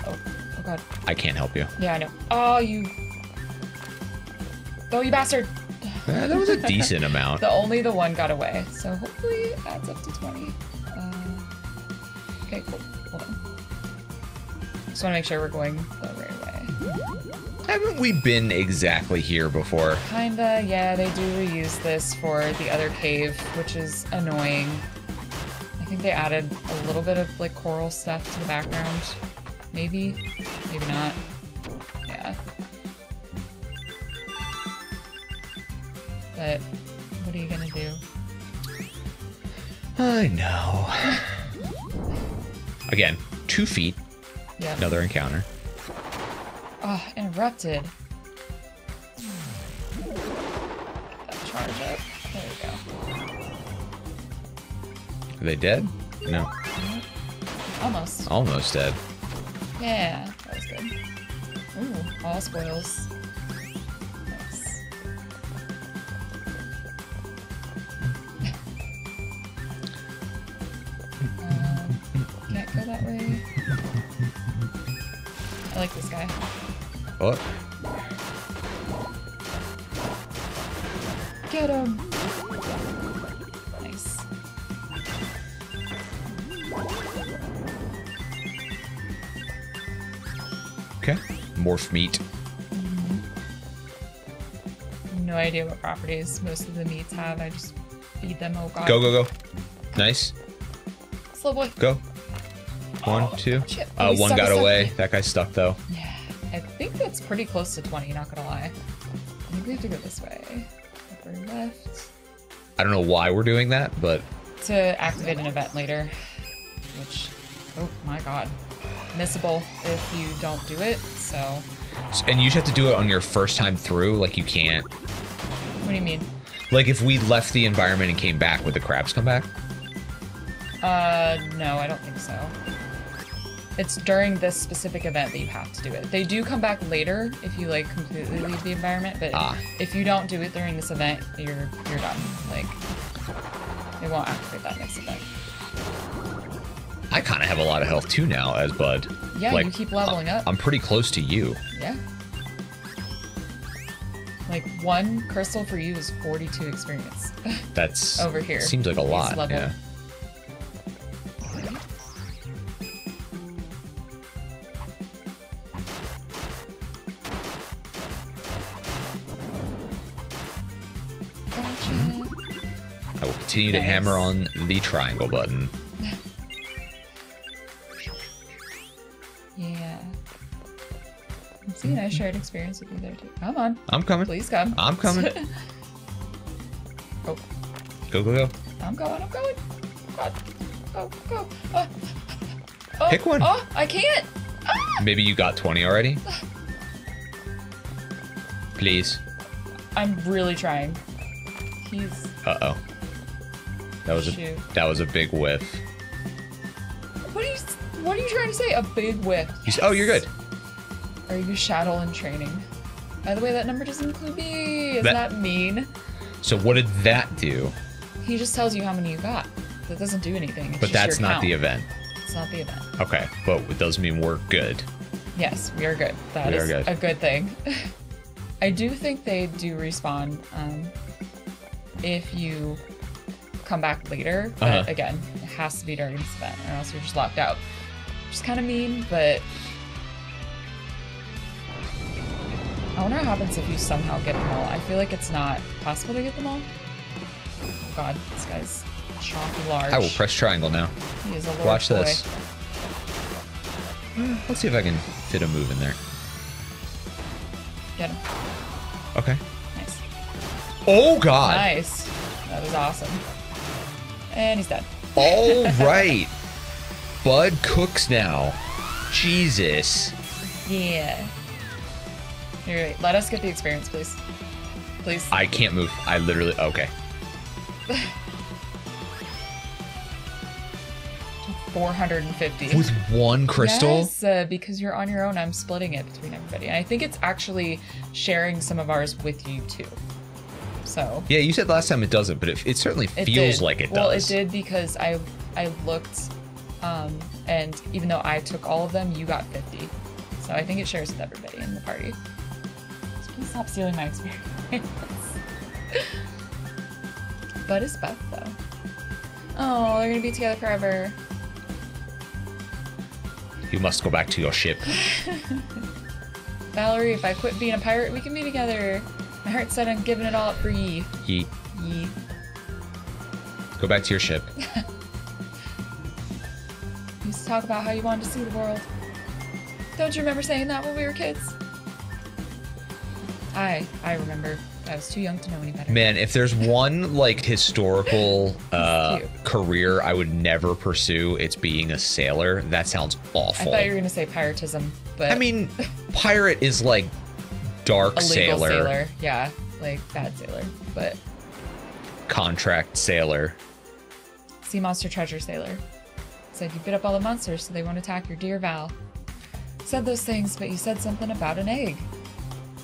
Oh, oh god. I can't help you. Yeah, I know. Oh, you. Oh, you bastard. Eh, that was a decent amount. The only the one got away, so hopefully it adds up to 20. Uh, okay, cool. Hold on. Just want to make sure we're going the right way. Haven't we been exactly here before? Kinda, yeah, they do reuse this for the other cave, which is annoying. I think they added a little bit of like coral stuff to the background. Maybe, maybe not. Yeah. But what are you gonna do? I know. Again, two feet, Yeah. another encounter. Oh, interrupted. That charge up. There we go. Are they dead? No. Almost. Almost dead. Yeah, that was good. Ooh, all spoils. Nice. um, can't go that way. I like this guy. What? Get him! Nice. Okay. Morph meat. Mm-hmm. No idea what properties most of the meats have. I just feed them. Oh god. Go, go, go. Nice. Slow boy. Go. One, Oh, two. Uh, one got away. That guy's stuck though. Yeah, I think that's pretty close to 20, not gonna lie. I think we have to go this way. Upper left. I don't know why we're doing that, but To activate an event later. Which, oh my god. Missable if you don't do it, so. and you just have to do it on your first time through. Like you can't. What do you mean? Like if we left the environment and came back, would the crabs come back? Uh, no, I don't think so. It's during this specific event that you have to do it. They do come back later if you like completely leave the environment, but Ah. if you don't do it during this event, you're you're done. Like, it won't activate that next event. I kind of have a lot of health too now as Bud. Yeah, Like, you keep leveling up. I'm pretty close to you. Yeah. Like one crystal for you is 42 experience. That's Over here. Seems like a lot. Yeah. I will continue to hammer on the triangle button. Yeah. See, I shared experience with you there too. Come on, I'm coming. please come. I'm coming. oh, Go, go, go. I'm going. I'm going. God. Go, go. Ah. Oh, Pick one. Oh, I can't. Maybe you got 20 already? Please. I'm really trying. He's. Uh-oh. That was a that was a big whiff. What are you? What are you trying to say? A big whiff. Oh, you're good. Are you shadow in training? By the way, that number doesn't include me. Isn't That- that, mean? So what did that do? He just tells you how many you got. That doesn't do anything. It's But that's not the event. It's not the event. Okay, but it does mean we're good. Yes, we are good. That We is good. a good thing. I do think they do respawn um, if you come back later. But Uh-huh. again, it has to be during this event, or else you're just locked out. Which is kind of mean, but I wonder what happens if you somehow get them all. I feel like it's not possible to get them all. Oh god, this guy's chalky large. I will press triangle now. He is a large Watch boy. this. Let's see if I can fit a move in there. Get him. Okay. Nice. Oh god. Nice. That was awesome. And he's dead. All right. Bud cooks now. Jesus. Yeah. Here, wait. Let us get the experience, please. Please. I can't move. I literally okay. 450. With one crystal? Yes, uh, because you're on your own, I'm splitting it between everybody. And I think it's actually sharing some of ours with you too. So Yeah, you said last time it doesn't, but it, it certainly it feels did. like it does. well, it did because I I looked Um, and even though I took all of them, you got 50. So I think it shares with everybody in the party. So please stop stealing my experience. but it's Beth, though. Oh, they're gonna be together forever. You must go back to your ship. Valerie, if I quit being a pirate, we can be together. My heart said I'm giving it all up for ye. Ye. Ye. Go back to your ship. You used to talk about how you wanted to see the world. Don't you remember saying that when we were kids? I I remember. I was too young to know any better. Man, if there's one like historical uh, career I would never pursue, it's being a sailor. That sounds awful. I thought you were gonna say piratism, but I mean, pirate is like dark sailor, sailor. Yeah, like bad sailor, but contract sailor. sea monster treasure sailor. Said you bit up all the monsters so they won't attack your dear Val. Said those things, but you said something about an egg.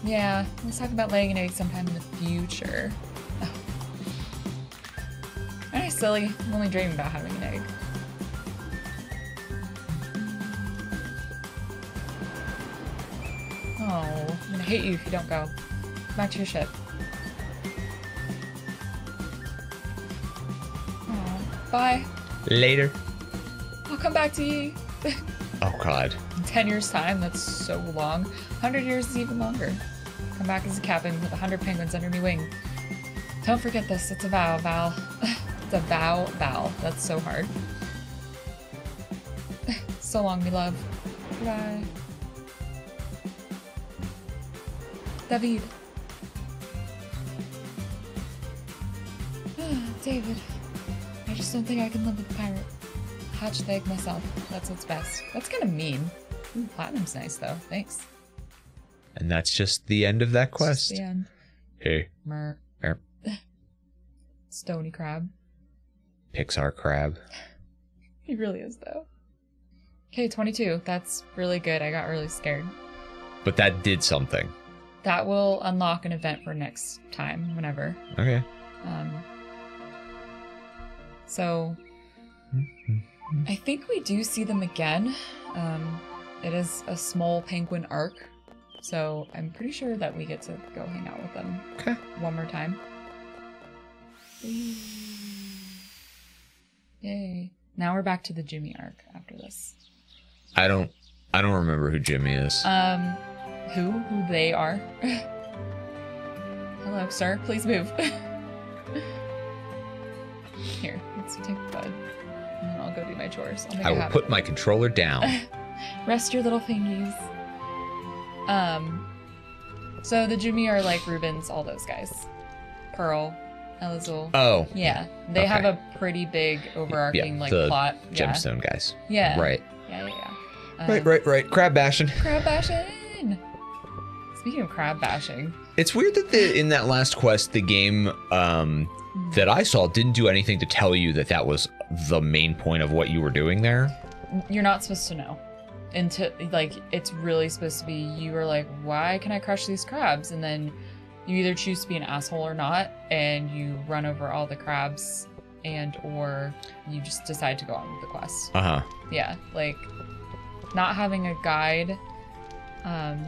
Yeah, let's talk about laying an egg sometime in the future. Alright, silly. I'm only dreaming about having an egg. Oh, I'm gonna hate you if you don't go. Back to your ship. Oh, bye. Later. I'll come back to you. Oh God. In 10 years' time, that's so long. 100 years is even longer. Come back as a captain with 100 penguins under me wing. Don't forget this. It's a vow, Val. it's a vow, Val. That's so hard. so long, me love. Goodbye. David. David. I just don't think I can live with a pirate. Hatch the egg myself. That's what's best. That's kind of mean. Ooh, platinum's nice though. Thanks. And that's just the end of that quest. The end. Hey, Mer. er, Stony crab. Pixar crab. He really is though. Okay, 22. That's really good. I got really scared. But that did something. That will unlock an event for next time, whenever. Okay. Um, so I think we do see them again. Um, it is a small penguin arc, so I'm pretty sure that we get to go hang out with them Okay. one more time. Yay! Now we're back to the Jumi arc after this. I don't. I don't remember who Jumi is. Um, who who they are? Hello, sir. Please move. Here, let's take the bud, and then I'll go do my chores. I'll make I will put my controller down. Rest your little fingies. Um, so the Jumi are like Rubens, all those guys. Pearl, Elazul. Oh, yeah, they have a pretty big overarching like the plot. Yeah. gemstone guys. Yeah. Right. Yeah, yeah, yeah. Right, right, right. Crab bashing. Crab bashing. Speaking of crab bashing, It's weird that the in that last quest, the game um, that I saw didn't do anything to tell you that that was the main point of what you were doing there. you're not supposed to know. Until like it's really supposed to be you are like, why can I crush these crabs? And then you either choose to be an asshole or not, and you run over all the crabs, and or you just decide to go on with the quest. Uh huh. Yeah, like not having a guide, um,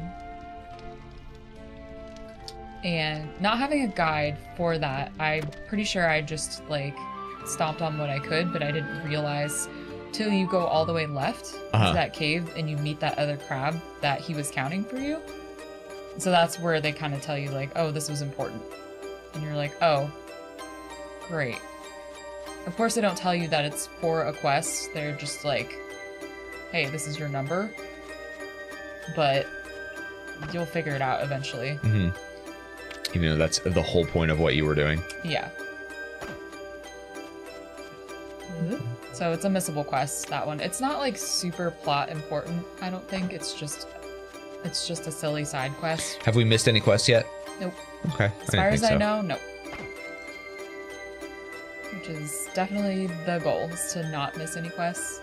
and not having a guide for that. I'm pretty sure I just like stomped on what I could, but I didn't realize till you go all the way left Uh-huh. to that cave and you meet that other crab that he was counting for you. So that's where they kind of tell you like, oh, this was important, and you're like, oh, great. Of course, they don't tell you that it's for a quest. They're just like, hey, this is your number. But you'll figure it out eventually. hmm Even though that's the whole point of what you were doing. Yeah. Mm-hmm. So it's a missable quest, that one. It's not like super plot important, I don't think. It's just it's just a silly side quest. Have we missed any quests yet? Nope. Okay. As far as I know, nope. Which is definitely the goal, is to not miss any quests.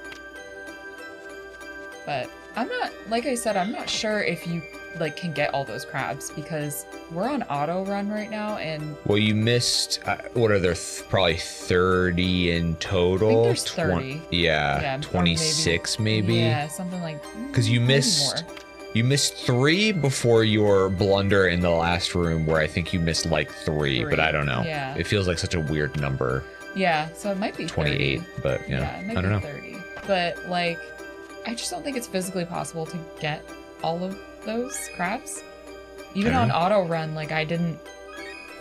But I'm not, like I said, I'm not sure if you like can get all those crabs because we're on auto run right now and Well, you missed. Uh, what are there? Th- probably thirty in total. there's Twen- 30. yeah, Yeah, twenty-six maybe. yeah something like 'Cause you missed- more. You missed three before your blunder in the last room, where I think you missed like three, but I don't know. yeah. It feels like such a weird number, yeah so it might be 30. twenty-eight. But yeah, yeah I don't know. 30 but like i just don't think it's physically possible to get all of those crabs even I on auto run like i didn't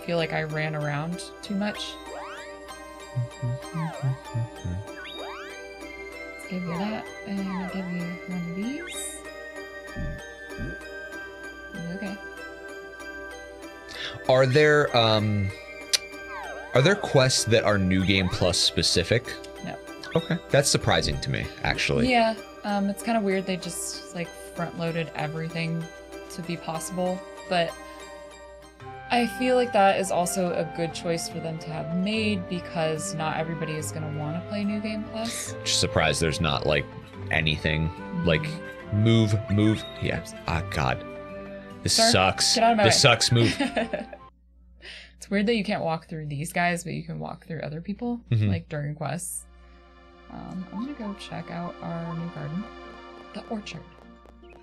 feel like i ran around too much Let's give you that, and I'll give you one of these. Okay. Are there um, are there quests that are new game plus specific? No. Okay, that's surprising to me, actually. Yeah, um, it's kind of weird. They just like front loaded everything to be possible, but I feel like that is also a good choice for them to have made because not everybody is going to want to play New Game Plus. Just surprised there's not like anything like move, move. Yeah. Ah, God. This Sir, sucks. get out of my this way. sucks. Move. it's weird that you can't walk through these guys, but you can walk through other people, Mhm. like during quests. Um, I'm gonna go check out our new garden, the orchard.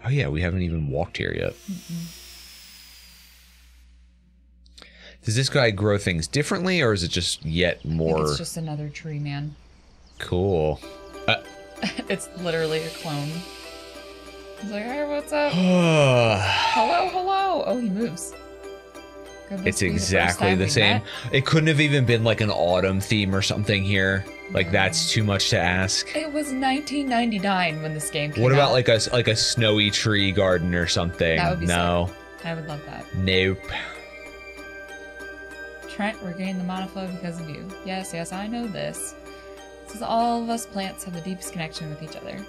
Oh yeah, we haven't even walked here yet. Mm-mm. Does this guy grow things differently, or is it just yet more it's just another tree man. cool? Uh, it's literally a clone. He's like, hey, what's up? hello, hello. Oh, he moves. This be the exactly the same. met? It couldn't have even been like an autumn theme or something here. Like that's too much to ask. It was 1999 when this game came What about out. like a like a snowy tree garden or something? That would be no, I would love that. nope. Trent, we're getting the monoflow because of you. Yes, yes, I know this. This is all of us plants have the deepest connection with each other.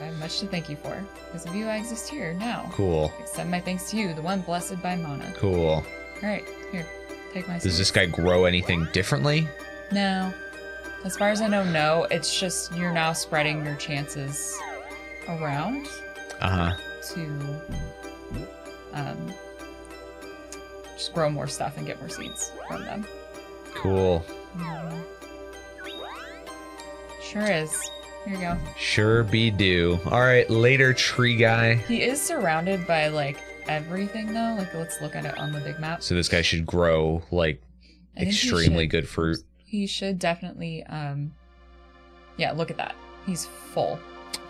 I have much to thank you for. Because of you, I exist here now. Cool, Extend my thanks to you, the one blessed by Mana. cool. Alright, here, take my Does seat. this guy grow anything differently? No. As far as I know, no. It's just you're now spreading your chances around Uh huh. to um, just grow more stuff and get more seeds from them. Cool. Mhm. Sure is. Here you go. Sure be do. All right, later, tree guy. He is surrounded by like everything though. Like let's look at it on the big map. So this guy should grow like I think he extremely good fruit. He should definitely um yeah, look at that. He's full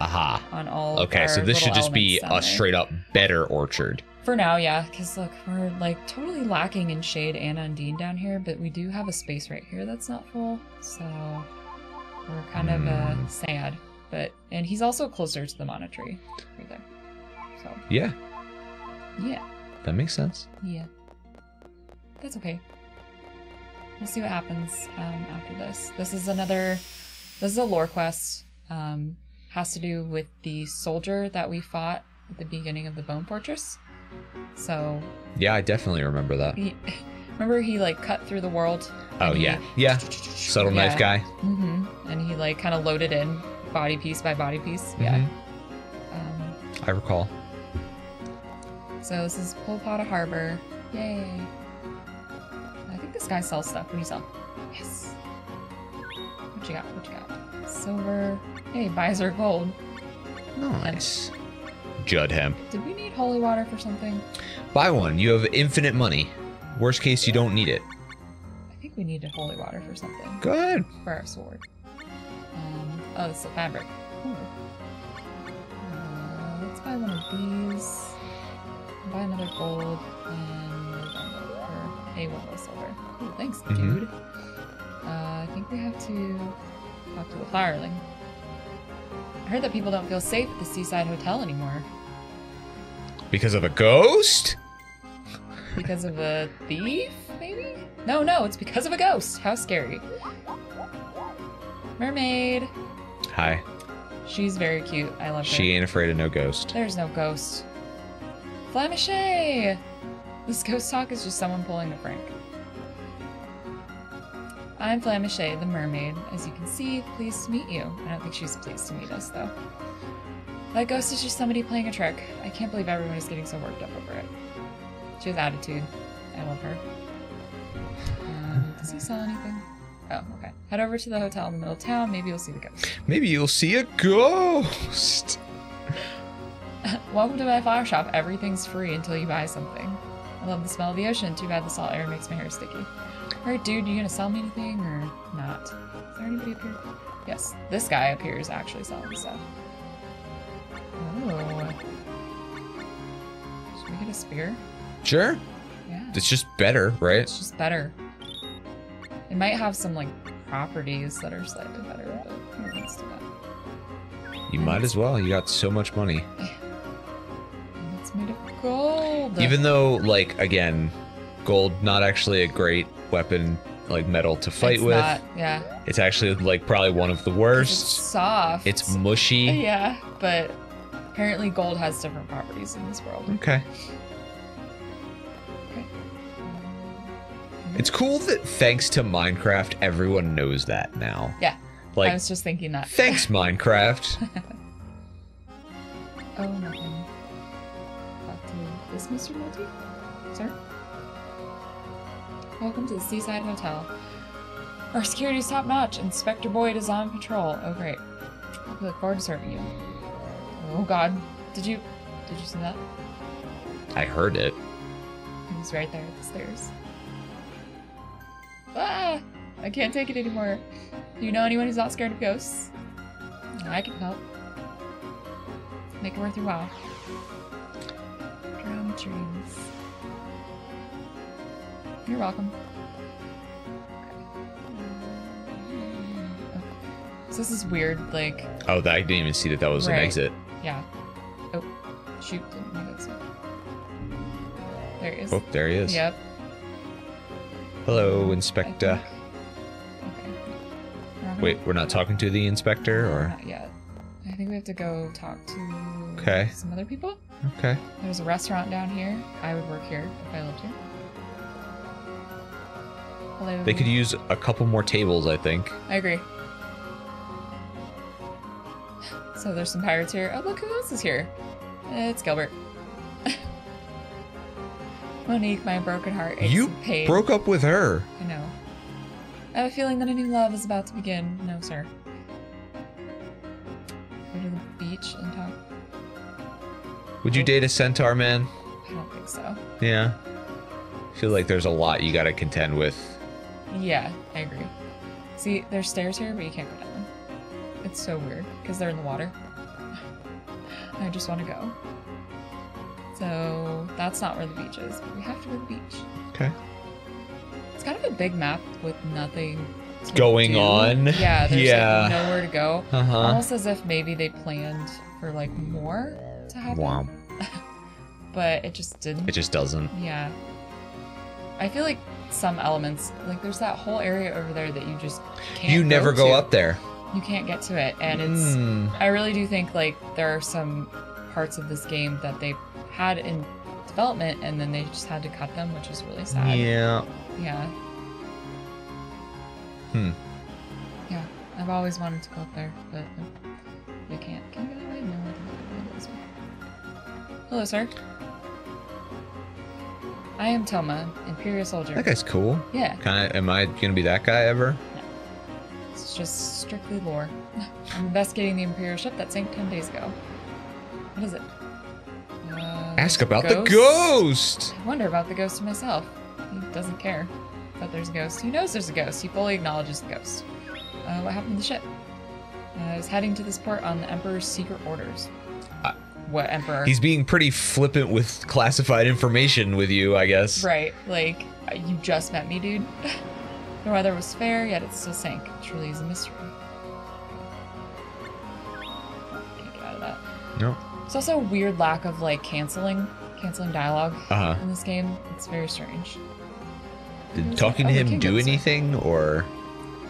Aha. on all Okay, so this should just be a straight up better orchard. For now, yeah, because look, we're like totally lacking in shade and undine down here, but we do have a space right here that's not full, so we're kind of uh, Hmm. sad. But and he's also closer to the tree, right there. So Yeah, yeah, that makes sense. yeah, that's okay. We'll see what happens um, after this. This is another. This is a lore quest. Um, has to do with the soldier that we fought at the beginning of the Bone Fortress. So Yeah, I definitely remember that. Remember he like cut through the world. Oh he- yeah, yeah. Subtle knife guy. Mm-hmm. And he like kind of loaded in body piece by body piece. Yeah. Mhm. Um, I recall. so this is Polpota Harbor. Yay. I think this guy sells stuff. What do you sell? Yes. What you got? What you got? Silver. Hey, buys are gold. Nice. Judd hemp. Did we need holy water for something? Buy one. You have infinite money. Worst case, you don't need it. I think we needed holy water for something. Go ahead. for our sword. Um, oh, it's a fabric. Uh, let's buy one of these. Buy another gold and or a one more silver. Ooh, thanks, Mhm. dude. Uh, I think we have to talk to the firling. I heard that people don't feel safe at the seaside hotel anymore Because of a ghost? Because of a thief, maybe? No, no, it's because of a ghost. How scary. Mermaid. Hi. She's very cute. I love her. She ain't afraid of no ghost. There's no ghost. Flamichet! This ghost talk is just someone pulling a prank. I'm Flamichet, the mermaid. As you can see, pleased to meet you. I don't think she's pleased to meet us, though. That ghost is just somebody playing a trick. I can't believe everyone is getting so worked up over it. She has attitude. I love her. Um, does he sell anything? Oh, okay. Head over to the hotel in the middle of town. Maybe you'll see the ghost. Maybe you'll see a ghost. Welcome to my flower shop. Everything's free until you buy something. I love the smell of the ocean. Too bad the salt air makes my hair sticky. Alright, dude, you gonna sell me anything or not? Is there anybody up here? Yes, this guy up here is actually selling stuff. Oh. Should we get a spear? Sure. Yeah. It's just better, right? It's just better. It might have some like properties that are slightly better, but here, let's do that. You might as well. You got so much money. And it's made of gold. Even though, like, again, gold not actually a great weapon, like metal to fight it's with. Not, yeah. It's actually like probably one of the 'Cause It's worst. soft. It's mushy. Yeah, but apparently gold has different properties in this world. Okay. It's cool that thanks to Minecraft, everyone knows that now. Yeah. I was just thinking that. thanks, Minecraft. Oh, nothing. Back to this, Mr. Multi? Sir? Welcome to the Seaside Hotel. Our security is top notch. Inspector Boyd is on patrol. Oh, great. We look forward to serving you. Oh, God. Did you. Did you see that? I heard it. He was right there at the stairs. Ah! I can't take it anymore. Do you know anyone who's not scared of ghosts? I can help. Make it worth your while. Drown dreams. You're welcome. Okay. So this is weird, like, Oh, that, I didn't even see that that was an exit. yeah. Oh, shoot, didn't know that's it. There he is. Oh, there he is. Yep. Hello, Inspector. Okay. We're Wait, we're not talking to the inspector, or Not yet. I think we have to go talk to Okay. some other people. okay? There's a restaurant down here. I would work here if I lived here. Hello. They could use a couple more tables, I think. I agree. So there's some pirates here. Oh, look who else is here. It's Gilbert. Monique, my broken heart. You in pain. broke up with her. I know. I have a feeling that a new love is about to begin. No, sir. Go to the beach and talk. Would you oh. date a centaur man? I don't think so. Yeah. I feel like there's a lot you gotta contend with. Yeah, I agree. See, there's stairs here, but you can't go down them. It's so weird because they're in the water. I just want to go. So that's not where the beach is, but we have to go to the beach. Okay. It's kind of a big map with nothing to Going do. on. Yeah, there's Yeah. like nowhere to go. Uh huh. Almost as if maybe they planned for like more to happen, Wow. but it just didn't. It just doesn't. Yeah. I feel like some elements, like there's that whole area over there that you just can't. You never go to. up there. You can't get to it, and it's. Mm. I really do think like there are some parts of this game that they had in development, and then they just had to cut them, which is really sad. Yeah. Yeah. Hmm. Yeah. I've always wanted to go up there, but you can't. Can you go that way? No, I think I can this way. Hello, sir. I am Toma, Imperial Soldier. That guy's cool. Yeah. Kind of. Am I gonna be that guy ever? It's just strictly lore. I'm investigating the Imperial ship that sank 10 days ago. What is it? Ask about the ghost. I wonder about the ghost myself. He doesn't care that there's a ghost. He knows there's a ghost. He fully acknowledges the ghost. Uh, what happened to the ship? Uh, I was heading to this port on the Emperor's secret orders. Uh, what Emperor? He's being pretty flippant with classified information with you, I guess. Right, like, you just met me, dude. the weather was fair, yet it still sank. It truly is a mystery. Can't get out of that. No. There's also a weird lack of like canceling, canceling dialogue uh-huh. in this game. It's very strange. Did talking like, to oh, him do anything or?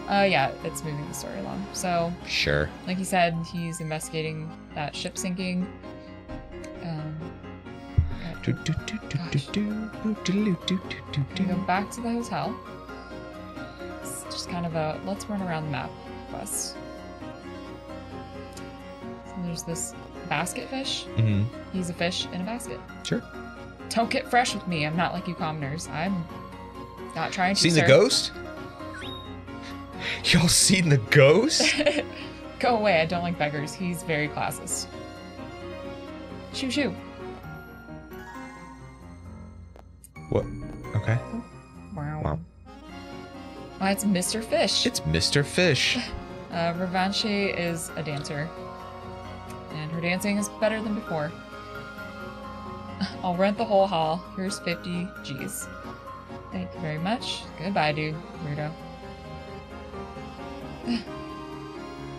Uh, yeah, it's moving the story along. So sure. Like he said, he's investigating that ship sinking. Um, go back to the hotel. It's just kind of a let's run around the map quest. So there's this basket fish. hmm He's a fish in a basket. Sure. Don't get fresh with me. I'm not like you commoners. I'm not trying to. Seen the ghost? Y'all seen the ghost? Go away. I don't like beggars. He's very classist. Shoo shoo. what? Okay. Wow. Wow. Why, it's Mr. Fish. It's Mr. Fish. Uh, Revanche is a dancer. And her dancing is better than before. I'll rent the whole hall. Here's 50 G's. Thank you very much. Goodbye, dude. Weirdo.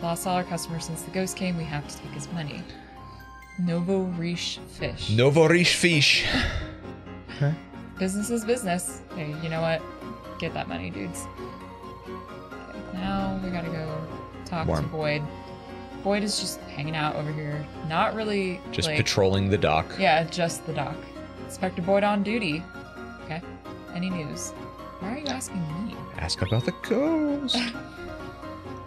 Lost all our customers since the ghost came. We have to take his money. Novo Riche Fish. Novorish Fish. huh? Business is business. Hey, you know what? Get that money, dudes. Okay, now we gotta go talk to Boyd. Boyd is just hanging out over here. Not really Just like, patrolling the dock. Yeah, just the dock. Inspector Boyd on duty. Okay. Any news? Why are you asking me? Ask about the ghost.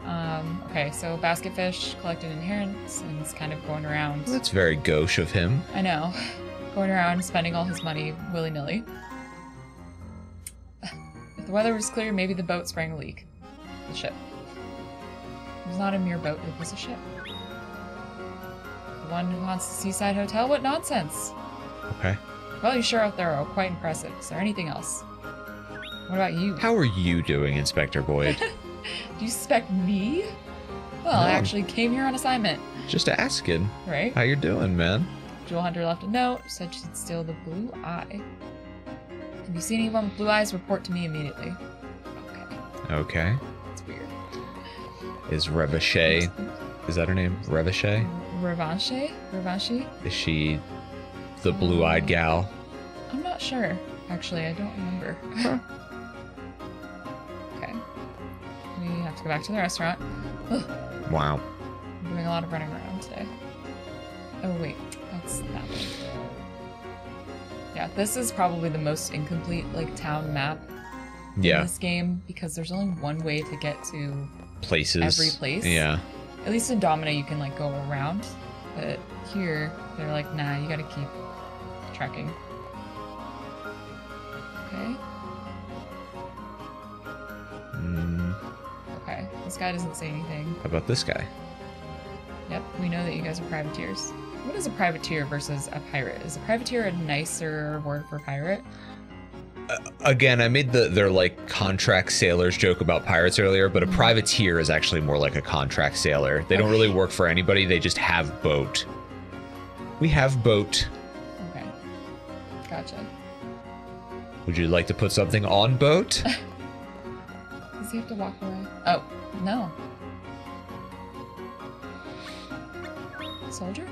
Um, okay, so Basketfish collected inheritance and is kind of going around. That's very gauche of him. I know. Going around spending all his money willy nilly. If the weather was clear, maybe the boat sprang a leak. The ship. It was not a mere boat, it was a ship. The one who haunts the seaside hotel? What nonsense! Okay. Well, you sure out there are quite impressive. Is there anything else? What about you? How are you doing, Inspector Boyd? Do you suspect me? Well, I actually came here on assignment, Just asking right? how you're doing, man. Jewel Hunter left a note, said she'd steal the blue eye. Have you seen anyone with blue eyes? Report to me immediately. Okay, Okay. Is Revache, is that her name? Revache? Revanche? Revanche? Is she the blue-eyed gal? I'm not sure. Actually, I don't remember. Okay. We have to go back to the restaurant. Ugh, Wow. I'm doing a lot of running around today. Oh, wait. That's that one. Yeah, this is probably the most incomplete, like, town map in Yeah. this game because there's only one way to get to Places. every place. Yeah. At least in Domina, you can like go around, but here they're like, nah, you gotta keep trekking. Okay, Mm, okay. This guy doesn't say anything. how about this guy? Yep, we know that you guys are privateers. What is a privateer versus a pirate? Is a privateer a nicer word for pirate? Again, I made the their like contract sailors joke about pirates earlier, but a mm-hmm. privateer is actually more like a contract sailor. They don't really work for anybody. They just have boat. We have boat. Okay, gotcha. Would you like to put something on boat? Does he have to walk away? Oh, no. Soldier?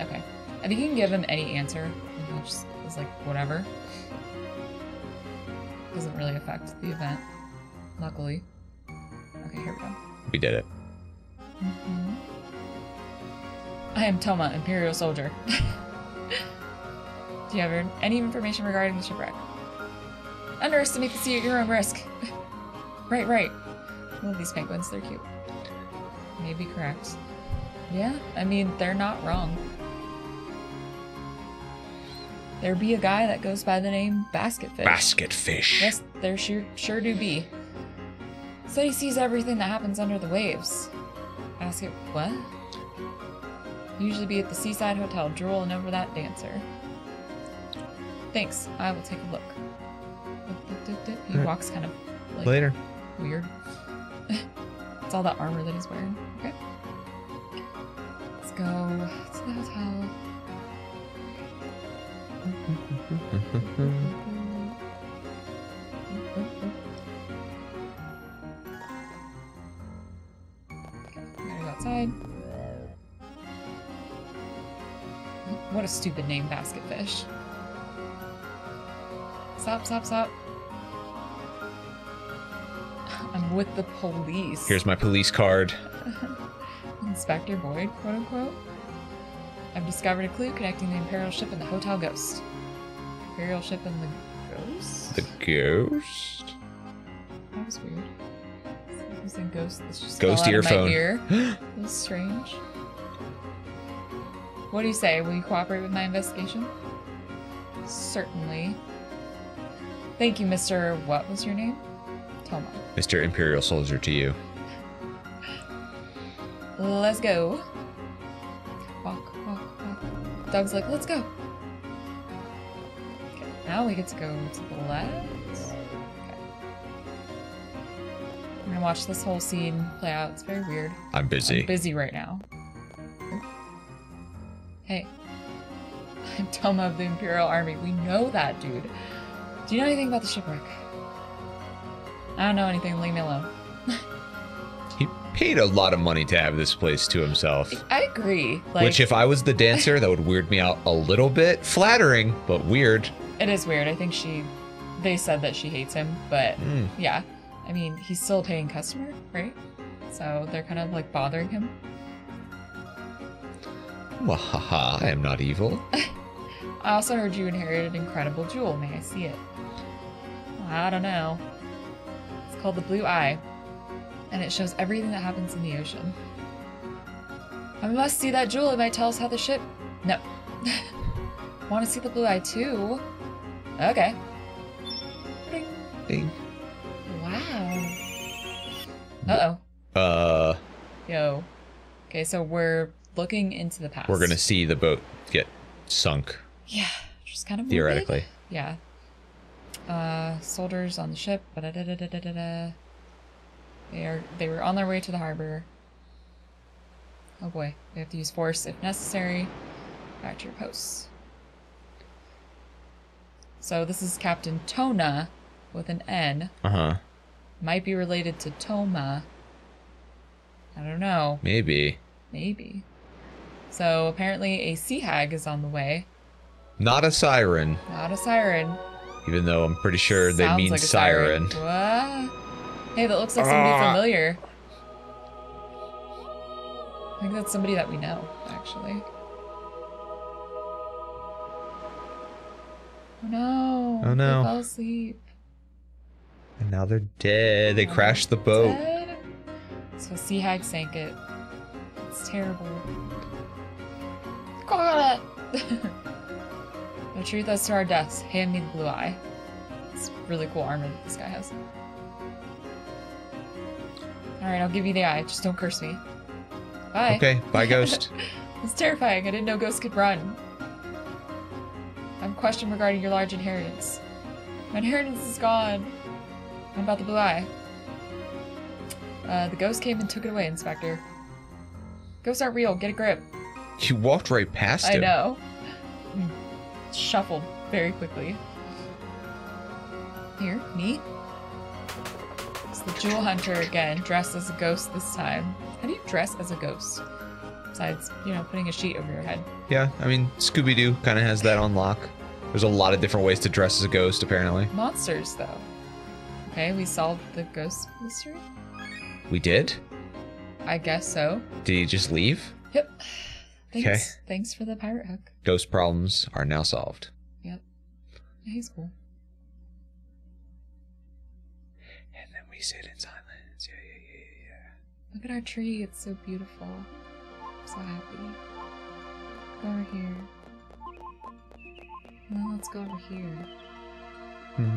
Okay. I think you can give him any answer, just is like, whatever. Doesn't really affect the event. Luckily. Okay, here we go. we did it. Mhm. I am Toma, Imperial Soldier. Do you have any information regarding the shipwreck? Underestimate the sea at your own risk. right, right. I love these penguins, they're cute. Maybe correct. Yeah, I mean, they're not wrong. There be a guy that goes by the name Basketfish. Basketfish. Yes, there sure, sure do be. Said he sees everything that happens under the waves. Ask it, what? Usually be at the Seaside Hotel, drooling over that dancer. Thanks, I will take a look. He walks kind of like Later. weird. it's all that armor that he's wearing. Okay. Let's go to the hotel. Okay, we gotta go outside. What a stupid name, Basketfish. Stop, stop, stop. I'm with the police. Here's my police card. Inspector Boyd, quote unquote. I've discovered a clue connecting the Imperial ship and the Hotel Ghost. Imperial ship and the Ghost? The ghost. That was weird. You said ghost. This just Ghost fell out of my earphone. ear. That was strange. What do you say? Will you cooperate with my investigation? Certainly. Thank you, Mr. What was your name? Toma. Mr. Imperial Soldier to you. Let's go. Dog's like, let's go. Okay, now we get to go to the left. Okay. I'm gonna watch this whole scene play out. It's very weird. I'm busy. I'm busy right now. Hey. I'm Toma of the Imperial Army. We know that, dude. Do you know anything about the shipwreck? I don't know anything. Leave me alone. Paid a lot of money to have this place to himself. I agree. Like, Which, if I was the dancer, that would weird me out a little bit. Flattering, but weird. It is weird. I think she. They said that she hates him, but Mm. yeah. I mean, he's still a paying customer, right? So they're kind of like bothering him. Wahaha, I am not evil. I also heard you inherited an incredible jewel. May I see it? I don't know. It's called the Blue Eye, and it shows everything that happens in the ocean. I must see that jewel. It might tell us how the ship. No. Want to see the Blue Eye too? Okay. Bing. Ding. Wow. Uh oh. Uh, Yo. Okay, so we're looking into the past. we're gonna see the boat get sunk, Yeah, just kind of morbid. theoretically. Yeah. Uh, soldiers on the ship. ba-da-da-da-da-da-da. They are. They were on their way to the harbor. Oh boy, we have to use force if necessary. Back to your posts. So this is Captain Tona, with an N. Uh huh. Might be related to Toma. I don't know. Maybe. Maybe. So apparently a sea hag is on the way. Not a siren, Not a siren. even though I'm pretty sure they Sounds mean like a siren. What? Hey, that looks like somebody Ah. familiar. I think that's somebody that we know, actually. Oh no. Oh, no. They fell asleep. And now they're dead. They crashed the boat. Dead? So Sea Hag sank it. It's terrible. Got it! the truth us to our deaths. Hand me the blue eye. It's really cool armor that this guy has. Alright, I'll give you the eye. Just don't curse me. Bye. Okay, bye, Ghost. It's terrifying. I didn't know ghosts could run. I'm questioned regarding your large inheritance. My inheritance is gone. What about the blue eye? Uh, the ghost came and took it away, Inspector. Ghosts aren't real. Get a grip. you walked right past I him. know. Hmm. Shuffled very quickly. Here, me. The jewel hunter again, dressed as a ghost this time. How do you dress as a ghost? Besides, you know, putting a sheet over your head. Yeah, I mean, Scooby Doo kind of has that on lock. There's a lot of different ways to dress as a ghost, apparently. Monsters, though. Okay, we solved the ghost mystery? We did? I guess so. Did he just leave? Yep. Thanks. Okay. Thanks for the pirate hook. Ghost problems are now solved. Yep. He's cool. Sit in silence. Yeah, yeah, yeah, yeah. Look at our tree. It's so beautiful. I'm so happy. Go over here. Let's go over here.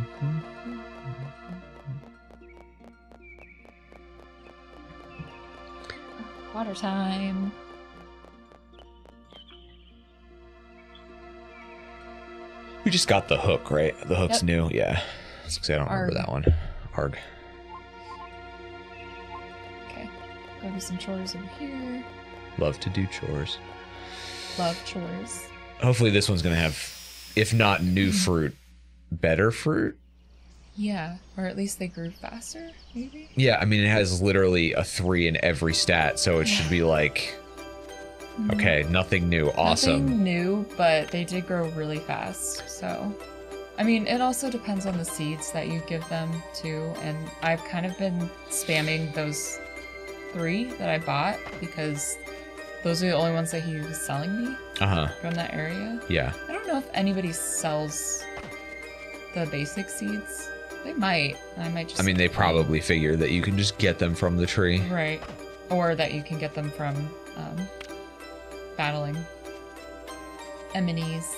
Water time. We just got the hook, right? The hook's Yep. new. Yeah. Was I don't remember that one. Arg. Go do some chores over here. Love to do chores. Love chores. Hopefully, this one's gonna have, if not new Mm-hmm. fruit, better fruit. Yeah, or at least they grew faster, maybe? Yeah, I mean, it has literally a three in every stat, so it should be like, okay, nothing new, awesome. Mm-hmm. Nothing new, but they did grow really fast. So, I mean, it also depends on the seeds that you give them too. And I've kind of been spamming those three that I bought because those are the only ones that he was selling me Uh huh. from that area. Yeah. I don't know if anybody sells the basic seeds. They might. I might just. I mean, they probably figure that you can just get them from the tree. Right. Or that you can get them from um, battling Eminees.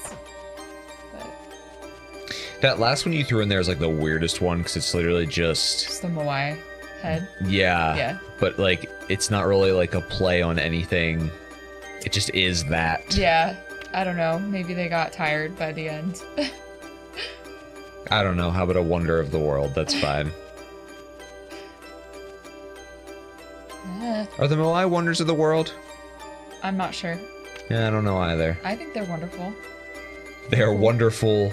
But That last one you threw in there is like the weirdest one because it's literally just just the Moai head. yeah, Yeah. But like, it's not really like a play on anything. It just is that. Yeah. I don't know. Maybe they got tired by the end. I don't know. How about a wonder of the world? That's fine. Eh, Are the Moai wonders of the world? I'm not sure. Yeah, I don't know either. I think they're wonderful. They are wonderful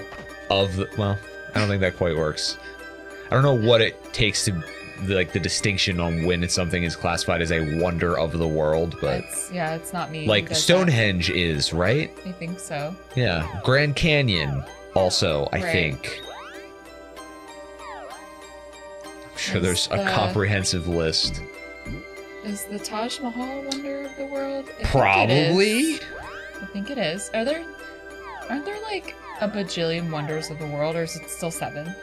of the, well, I don't think that quite works. I don't know what it takes to the, like the distinction on when something is classified as a wonder of the world, but It's yeah, it's not me. like. Stonehenge is, right? I think so. Yeah. Grand Canyon also, I Right. think. I'm sure there's a the- comprehensive list. Is the Taj Mahal a wonder of the world? I think it Probably. I think it is. Are there aren't there like a bajillion wonders of the world or is it still seven?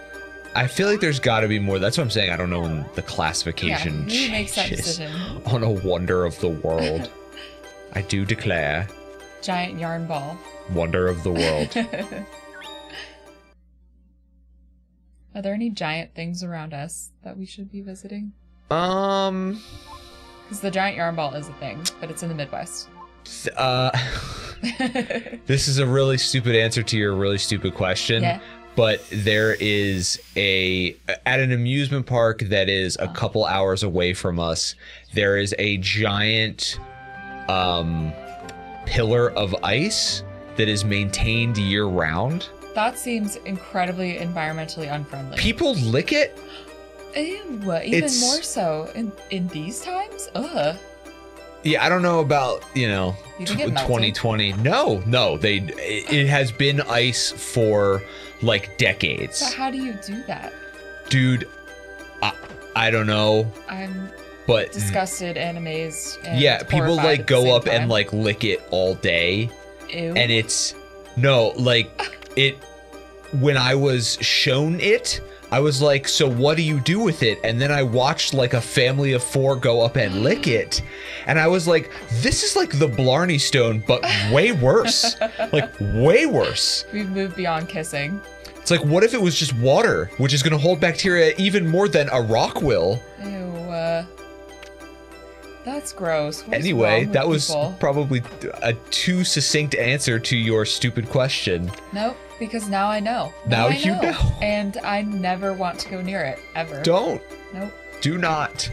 I feel like there's got to be more. That's what I'm saying. I don't know when the classification yeah, who makes that changes decision? on a wonder of the world. I do declare Giant yarn ball. wonder of the world. Are there any giant things around us that we should be visiting? um, Because the giant yarn ball is a thing, but it's in the Midwest. uh, this is a really stupid answer to your really stupid question. yeah. But there is a at an amusement park that is a couple hours away from us there is a giant um pillar of ice that is maintained year round That seems incredibly environmentally unfriendly. people lick it Ew, even It's- more so in in these times. Ugh. Yeah i don't know about you know You tw- think it melted? 2020 no no they it, it has been ice for like decades So how do you do that? dude i, I don't know I'm but disgusted and amazed. And yeah people like go up and like lick it all day Ew. and it's no like it when i was shown it i was like so what do you do with it? And then i watched like a family of four go up and lick it. And i was like this is like the blarney stone but way worse. Like way worse. We've moved beyond kissing. it's like what if it was just water which is going to hold bacteria even more than a rock will? Ew. Uh, that's gross. Anyway that was probably a too succinct answer to your stupid question. Nope, because now I know. Now I you know. And I never want to go near it ever. don't Nope. Do not.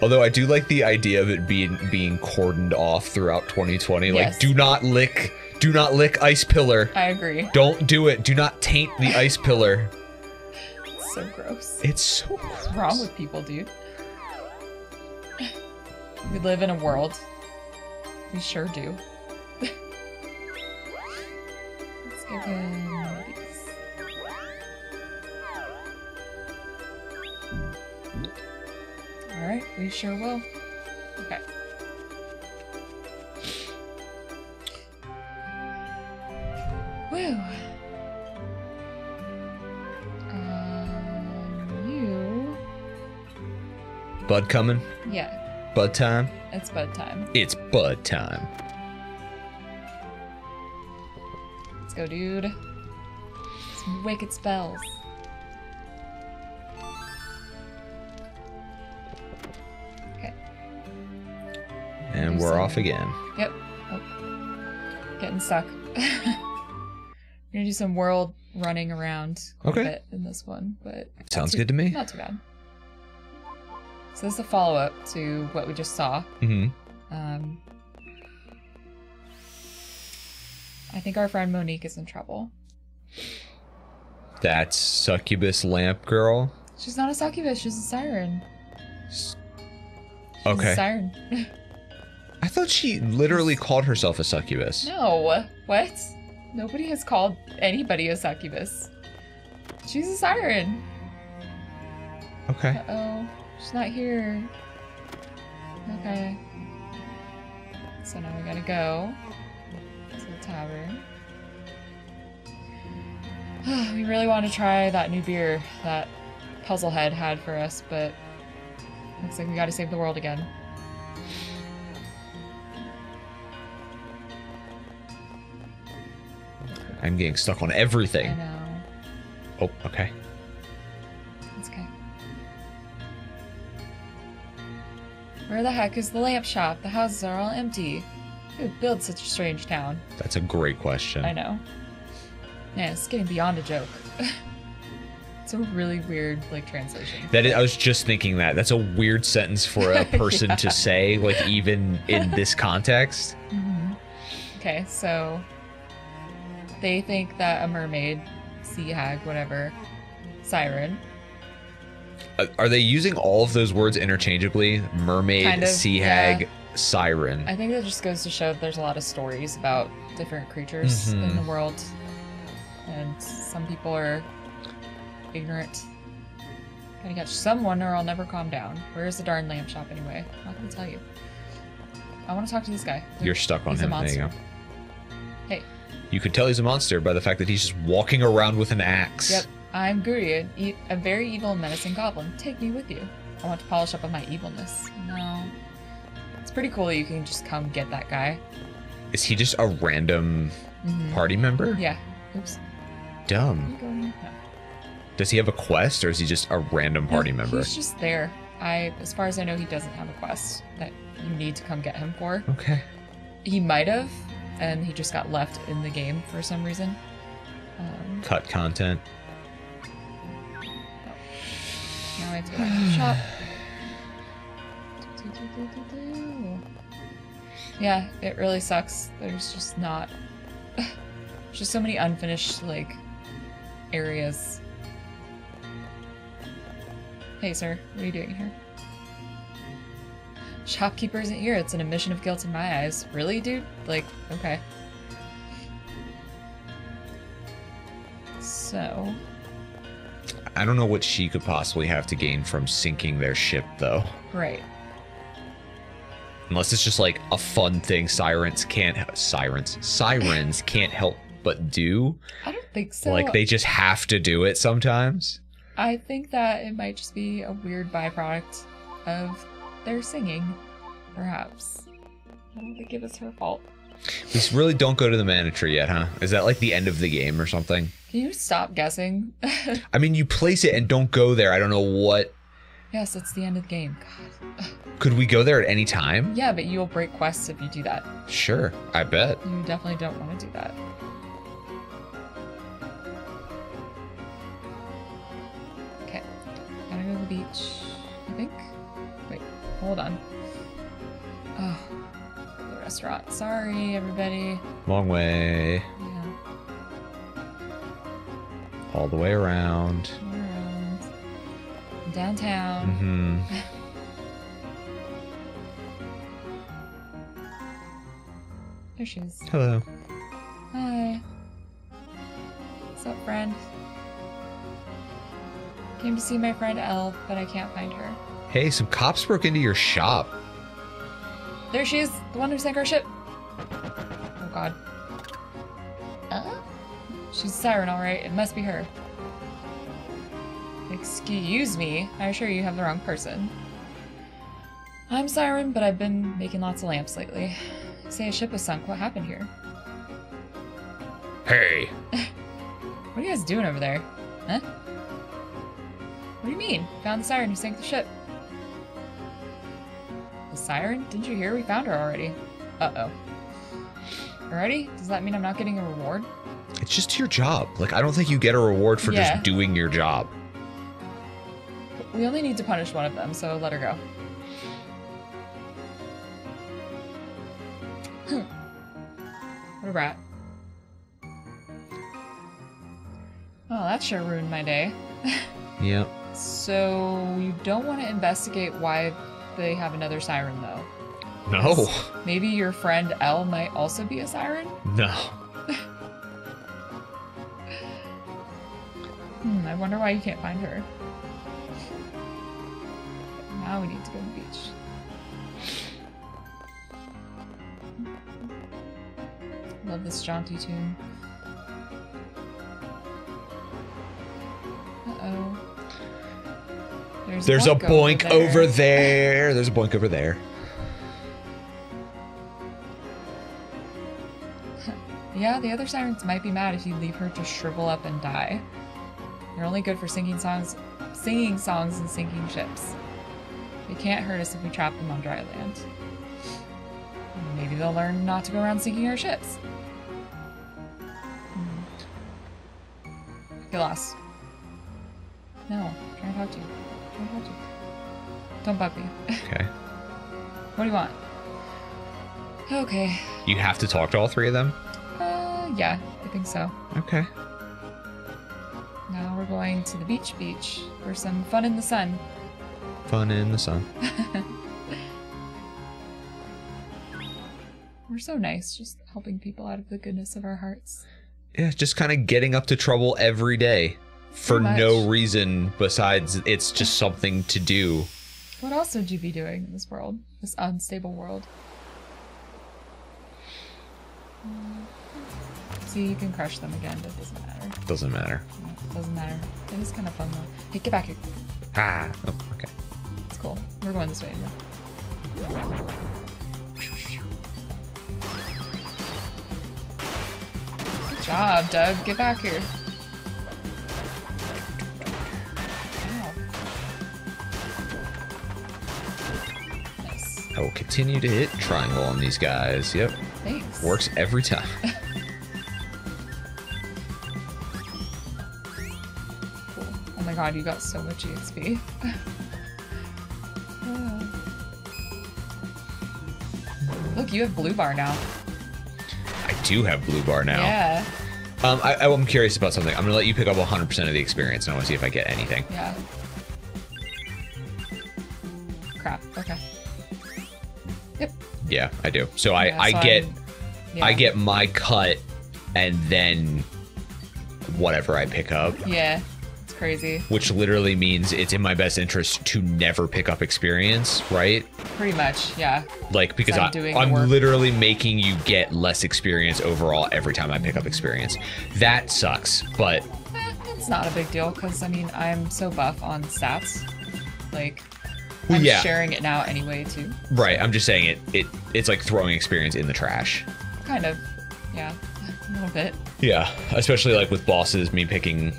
Although I do like the idea of it being being cordoned off throughout 2020. Yes. Like, do not lick, do not lick ice pillar. I agree. Don't do it. Do not taint the ice pillar. It's so gross. It's so What's wrong with people, dude? We live in a world. We sure do. Let's give him these. Alright, we sure will. Okay. Woo! Um, you. Bud coming. Yeah, Bud time. it's bud time. It's bud time. Let's go, dude. Some wicked spells. Okay. And we're off again. Yep. Oh. Getting stuck. We're gonna do some world running around quite Okay. a bit in this one, but Sounds too- good to me. Not too bad. So this is a follow up to what we just saw. hmm Um, I think our friend Monique is in trouble. That's succubus lamp girl. She's not a succubus, she's a siren. She's a Okay. siren. I thought she literally called herself a succubus. no, what? Nobody has called anybody a succubus. She's a siren. Okay. Uh oh, she's not here. Okay. So now we gotta go tavern. we really want to try that new beer that Puzzlehead had for us, but looks like we gotta save the world again. I'm getting stuck on I everything. know. Oh, okay. It's okay. Where the heck is the lamp shop? The houses are all empty. Who built such a strange town? That's a great question. I know. Yeah, it's getting beyond a joke. it's a really weird like translation. That is, I was just thinking that. That's a weird sentence for a person Yeah. to say, like even in this context. Okay, so they think that a mermaid, sea hag, whatever, siren, Uh, Are they using all of those words interchangeably? Mermaid, Kind of, sea yeah. Siren. I think that just goes to show that there's a lot of stories about different creatures in Mhm. the world, and some people are ignorant. Gotta catch someone, or I'll never calm down. Where is the darn lamp shop anyway? I'm not gonna tell you. I want to talk to this guy. You're stuck on He's a him. There you go. Hey, You could tell he's a monster by the fact that he's just walking around with an axe. yep, I'm Guri, a very evil and menacing goblin. Take me with you. I want to polish up on my evilness. No. It's pretty cool that you can just come get that guy. Is he just a random Mhm. party member? Yeah. Oops. Dumb. You go here? No. Does he have a quest or is he just a random party No, member? He's just there. I, as far as I know, he doesn't have a quest that you need to come get him for. Okay. He might have, and he just got left in the game for some reason. Um, Cut content. now I have to go back to the shop. Yeah, it really sucks. There's just not. There's just so many unfinished like areas. Hey, sir, what are you doing here? Shopkeeper isn't here. It's an admission of guilt in my eyes. Really, dude? Like, okay. So, I don't know what she could possibly have to gain from sinking their ship, though. right. Unless it's just like a fun thing sirens can't sirens sirens can't help but do. I don't think so. like they just have to do it sometimes. I think that it might just be a weird byproduct of their singing, perhaps. I don't think it was her fault. We really don't go to the mana tree yet, huh? Is that like the end of the game or something? Can you stop guessing? I mean, you place it and don't go there. I don't know what. Yes, it's the end of the game. God. Could we go there at any time? Yeah, but you'll break quests if you do that. Sure, I bet. You definitely don't want to do that. Okay, gotta go to the beach. I think. Wait, hold on. Oh, the restaurant. Sorry, everybody. Long way, Yeah, all the way around. around downtown. hmm There she is. Hello. Hi. What's up, friend? Came to see my friend Elle, but I can't find her. Hey, some cops broke into your shop. There she is, the one who sank our ship. Oh god. Uh? She's a siren, alright. It must be her. Excuse me. I assure you have the wrong person. I'm Siren, but I've been making lots of lamps lately. Say a ship was sunk. What happened here? Hey, What are you guys doing over there? Huh? What do you mean? Found the siren who sank the ship. The siren? Didn't you hear? We found her already. Uh-oh. Already? Does that mean I'm not getting a reward? it's just your job. Like, I don't think you get a reward for Yeah. just doing your job. We only need to punish one of them, so let her go. what a brat. Oh, that sure ruined my day. Yep. So you don't want to investigate why they have another siren, though. No. Maybe your friend Elle might also be a siren? No. Hmm, I wonder why you can't find her. Now we need to go to the beach. Love this jaunty tune. Uh-oh. There's, There's a boink over over there. there. There's a boink over there. Yeah, the other sirens might be mad if you leave her to shrivel up and die. You're only good for singing songs, singing songs and sinking ships. They can't hurt us if we trap them on dry land. Maybe they'll learn not to go around sinking our ships. Hmm. Get lost. No, I'm trying to talk to you. I'm trying to talk to you. Don't bug me. Okay. what do you want? Okay. You have to talk to all three of them? Uh, yeah, I think so. Okay. Now we're going to the beach beach for some fun in the sun. Fun in the sun. We're so nice, just helping people out of the goodness of our hearts. Yeah, just kind of getting up to trouble every day for no reason besides it's just something to do. What else would you be doing in this world? This unstable world? See, you can crush them again, but it doesn't matter. Doesn't matter. No, it doesn't matter. It is kind of fun though. Hey, get back here. Ah. Oh, okay. It's cool. We're going this way. Yeah. Good job, Doug. Get back here. Ow. Nice. I will continue to hit triangle on these guys. Yep. Thanks. Works every time. Cool. Oh my god, you got so much EXP. Look, you have blue bar now. I do have blue bar now. Yeah. Um, I, I'm curious about something. I'm gonna let you pick up 100% of the experience, and I want to see if I get anything. Yeah. Crap. Okay. Yep. Yeah, I do. So I, Yeah, I so get, yeah. I get my cut, and then whatever I pick up, Yeah. Crazy. which literally means it's in my best interest to never pick up experience, right? Pretty much. Yeah. Like because I'm I, doing I'm literally making you get less experience overall every time I pick up experience. That sucks, but Eh, it's not a big deal because I mean I'm so buff on stats. Like Well, I'm yeah. sharing it now anyway too. right. I'm just saying it. It it's like throwing experience in the trash. Kind of. Yeah. A little bit. Yeah, especially like with bosses, me picking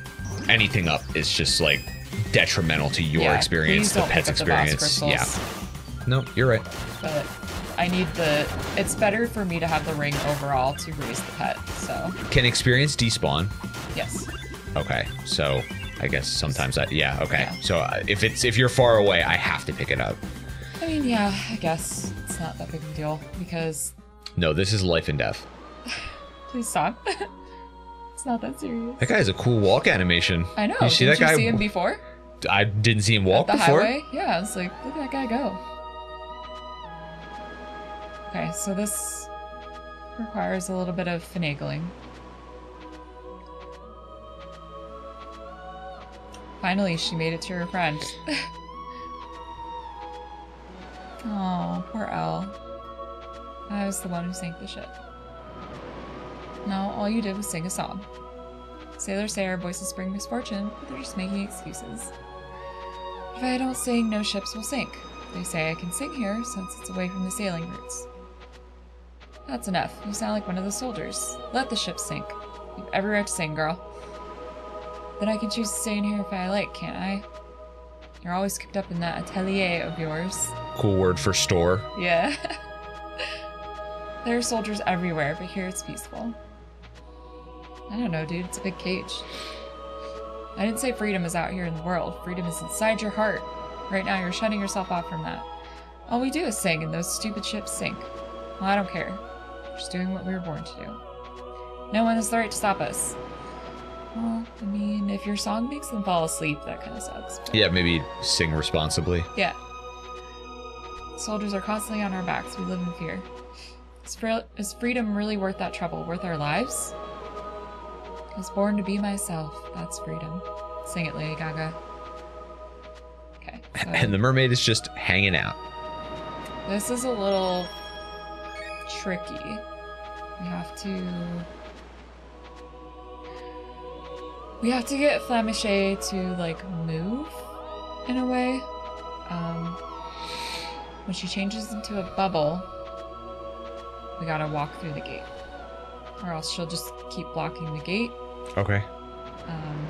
anything up is just like detrimental to your Yeah, experience, the pet's up the experience. Yeah. No, you're right. But I need the. It's better for me to have the ring overall to raise the pet. So Can experience despawn? yes. Okay, so I guess sometimes I yeah okay. Yeah. So uh, if it's if you're far away, I have to pick it up. I mean, yeah. I guess it's not that big of a deal because No, this is life and death. please stop. it's not that serious. That guy has a cool walk animation. I know. You see Didn't that guy? you see him before? I didn't see him walk At the before. highway? Yeah, I was like, look at that guy go. Okay, so this requires a little bit of finagling. Finally, she made it to her friend. oh, poor Elle. I was the one who sank the ship. No, all you did was sing a song. Sailors say our voices bring misfortune, but they're just making excuses. If I don't sing, no ships will sink. They say I can sing here since it's away from the sailing routes. That's enough. You sound like one of the soldiers. Let the ship sink. You've every right to sing, girl. Then I can choose to stay in here if I like, can't I? You're always cooped up in that atelier of yours. Cool word for store. Yeah. there are soldiers everywhere, but here it's peaceful. I don't know, dude. It's a big cage. I didn't say freedom is out here in the world. Freedom is inside your heart. Right now, you're shutting yourself off from that. All we do is sing, and those stupid ships sink. Well, I don't care. We're just doing what we were born to do. No one has the right to stop us. Well, I mean, if your song makes them fall asleep, that kind of sucks. but- Yeah, maybe sing responsibly. yeah. Soldiers are constantly on our backs. We live in fear. Is, is freedom really worth that trouble? Worth our lives? I was born to be myself. That's freedom. Sing it, Lady Gaga. Okay. So And the mermaid is just hanging out. this is a little tricky. We have to. We have to get Flamichet to like move in a way. Um, when she changes into a bubble, we gotta walk through the gate. or else she'll just keep blocking the gate. Okay. Um,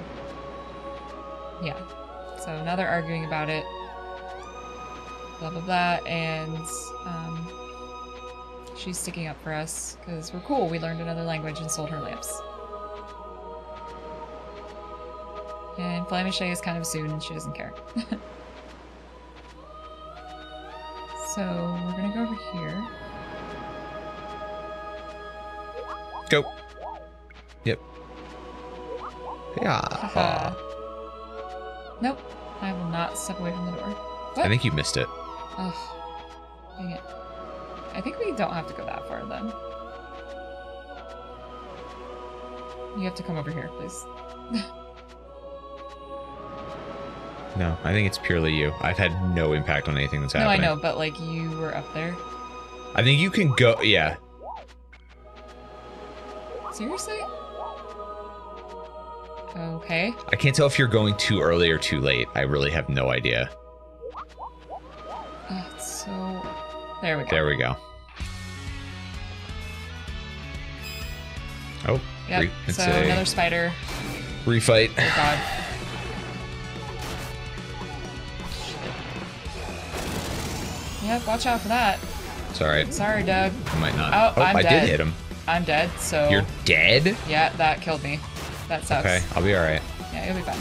yeah. So now they're arguing about it. Blah blah blah, and um, she's sticking up for us because we're cool. We learned another language and sold her lamps. And Flamiche is kind of soon, and she doesn't care. so we're gonna go over here. Go. Yep. Yeah. Nope, I will not step away from the door. I oh. think you missed it. Ugh. Dang it. I think we don't have to go that far then. You have to come over here, please. No, I think it's purely you. I've had no impact on anything that's No, I know, but like you were up there. I think you can go. Yeah. Seriously? Okay. I can't tell if you're going too early or too late. I really have no idea. Uh, so there we go. There we go. Oh, Yep. re- so a another spider. refight. Oh god. Yep, watch out for that. It's all right. Sorry, Doug. I might not. Oh, I'm I dead. did hit him. I'm dead, so You're dead? yeah, that killed me. That sucks. Okay, I'll be all right. Yeah, you'll be fine.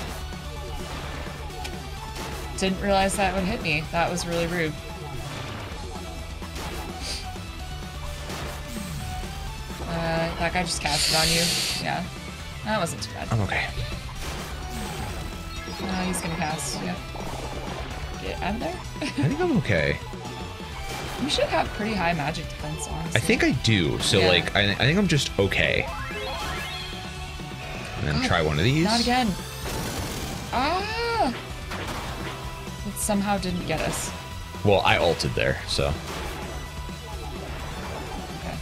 Didn't realize that would hit me. That was really rude. Uh, that guy just casted on you. Yeah. That wasn't too bad. I'm okay. Uh, he's gonna cast. Yeah. Get out of there. I think I'm okay. you should have pretty high magic defense, honestly. I think I do. So Yeah. like, I, I think I'm just okay. And then God, try one of these. Not again. Ah! It somehow didn't get us. Well, I ulted there, so Okay.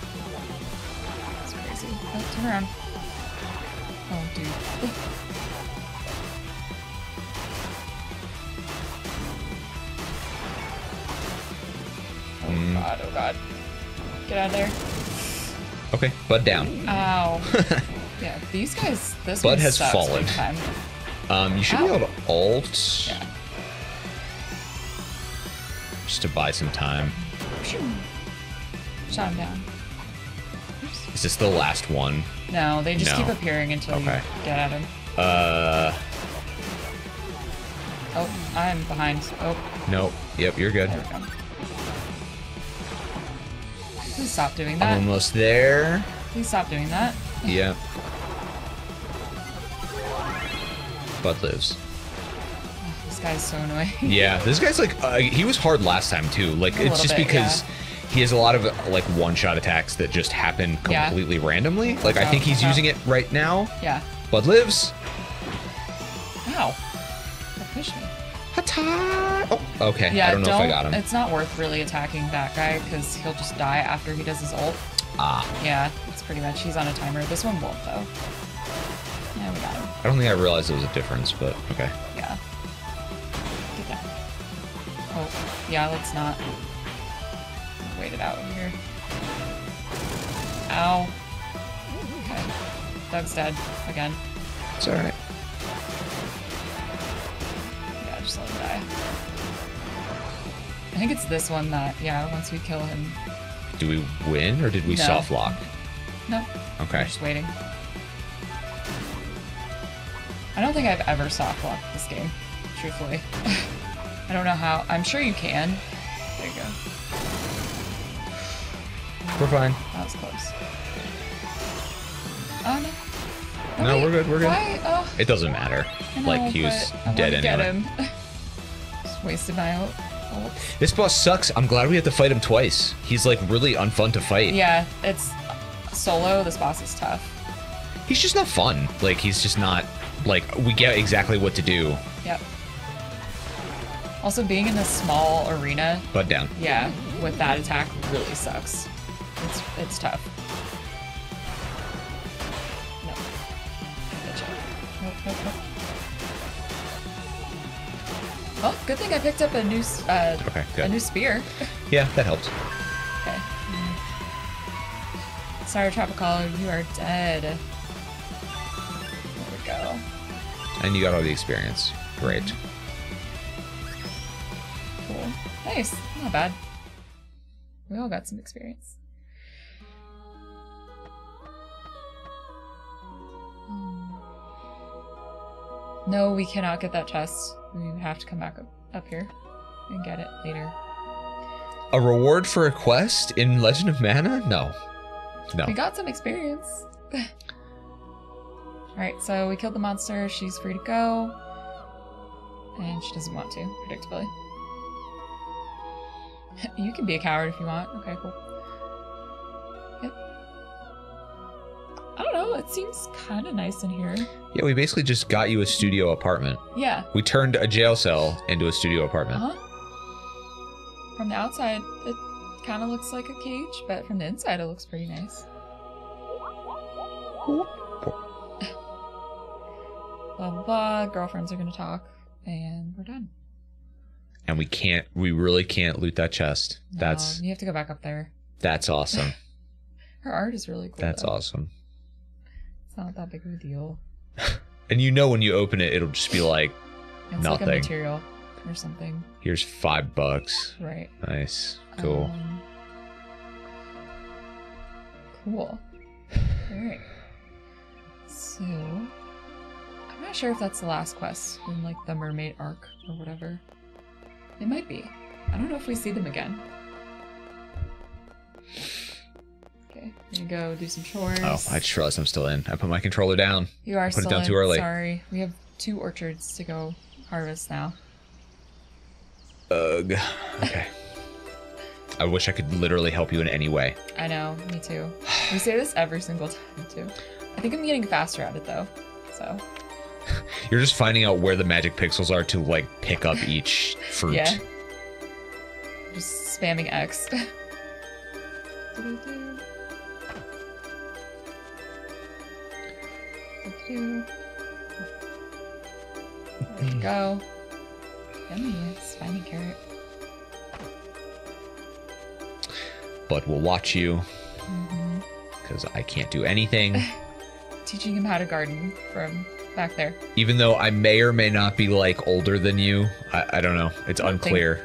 That's crazy. Oh, turn around. Oh, dude. Oh Mm. god, oh god. Get out of there. okay. Bud down. Ow. yeah, these guys, this Bud one has fallen. time. Um, you should Ow. be able to alt Yeah. just to buy some time. Shot him down. Is this the last one? No, they just No. keep appearing until Okay. you get at him. Uh, Oh, I'm behind. Oh, no. Yep, you're good. there we go. Please stop doing that. almost there. Please stop doing that. Yeah. Bud lives. This guy's so annoying. Yeah, this guy's like uh, he was hard last time too. Like A it's just bit, because he has a lot of like one-shot attacks that just happen Yeah. completely randomly. Like I Oh, think he's oh. using it right now. yeah. Bud lives. Ow. That pushed me. Ta-ta! Oh, okay. Yeah, I don't know if I got him. It's not worth really attacking that guy because he'll just die after he does his ult. Ah, Yeah, it's pretty much. He's on a timer. This one won't though. Yeah, we got. I don't think I realized there was a difference, but okay. Yeah. Get down. Oh, yeah, let's not. Wait it out over here. Ow. Okay. Doug's dead. Again. It's all right. Yeah, just let him die. I think it's this one that, yeah, once we kill him. Do we win or did we No. soft lock? No, Okay. we're just waiting. I don't think I've ever soft locked this game, truthfully. I don't know how. I'm sure you can. There you go. We're fine. That was close. Oh no. No, wait, we're good, we're good. Why? Oh, It doesn't matter. Know, like he was dead wanna anyway. Get him. Just wasted my ult. ult. This boss sucks. I'm glad we had to fight him twice. He's like really unfun to fight. Yeah, it's solo. This boss is tough. He's just not fun. Like he's just not like we get exactly what to do. Yep. Also, being in this small arena, Bud down. yeah, with that attack really sucks. It's it's tough. No. Nope, nope, nope. Oh, good thing I picked up a new uh, Okay, a new spear. Yeah, that helped. Okay. Sorry, Tropical, you are dead. Go. And you got all the experience. Great. Cool. Nice. Not bad. We all got some experience. Hmm. No, we cannot get that chest. We have to come back up, up here and get it later. A reward for a quest in Legend of Mana? No. No. We got some experience. Alright, so we killed the monster. She's free to go. And she doesn't want to, predictably. you can be a coward if you want. Okay, cool. Yep. I don't know. It seems kind of nice in here. Yeah, we basically just got you a studio apartment. Yeah. We turned a jail cell into a studio apartment. Uh huh. From the outside, it kind of looks like a cage, but from the inside, it looks pretty nice. Blah blah blah. Girlfriends are gonna talk, and we're done. And we can't we really can't loot that chest. No, That's you have to go back up there. that's awesome. Her art is really cool. That's though. awesome. It's not that big of a deal. And you know when you open it it'll just be like, It's like a material or something, here's five bucks. right? Nice. Cool. Um, cool. Alright. So, I'm not sure if that's the last quest in like the mermaid arc or whatever. It might be. I don't know if we see them again. Okay, I'm gonna go do some chores. Oh, I just realized I'm still in. I put my controller down. you are put it down in. too early. Sorry, we have two orchards to go harvest now. Ugh. Okay. I wish I could literally help you in any way. I know, me too. We say this every single time too. I think I'm getting faster at it though. So You're just finding out where the magic pixels are to like pick up each fruit. yeah. Just spamming X. Go. Yummy, spiny carrot. But we'll watch you mm-hmm. because I can't do anything. Teaching him how to garden from back there. Even though I may or may not be like older than you. I, I don't know. It's I don't think- unclear.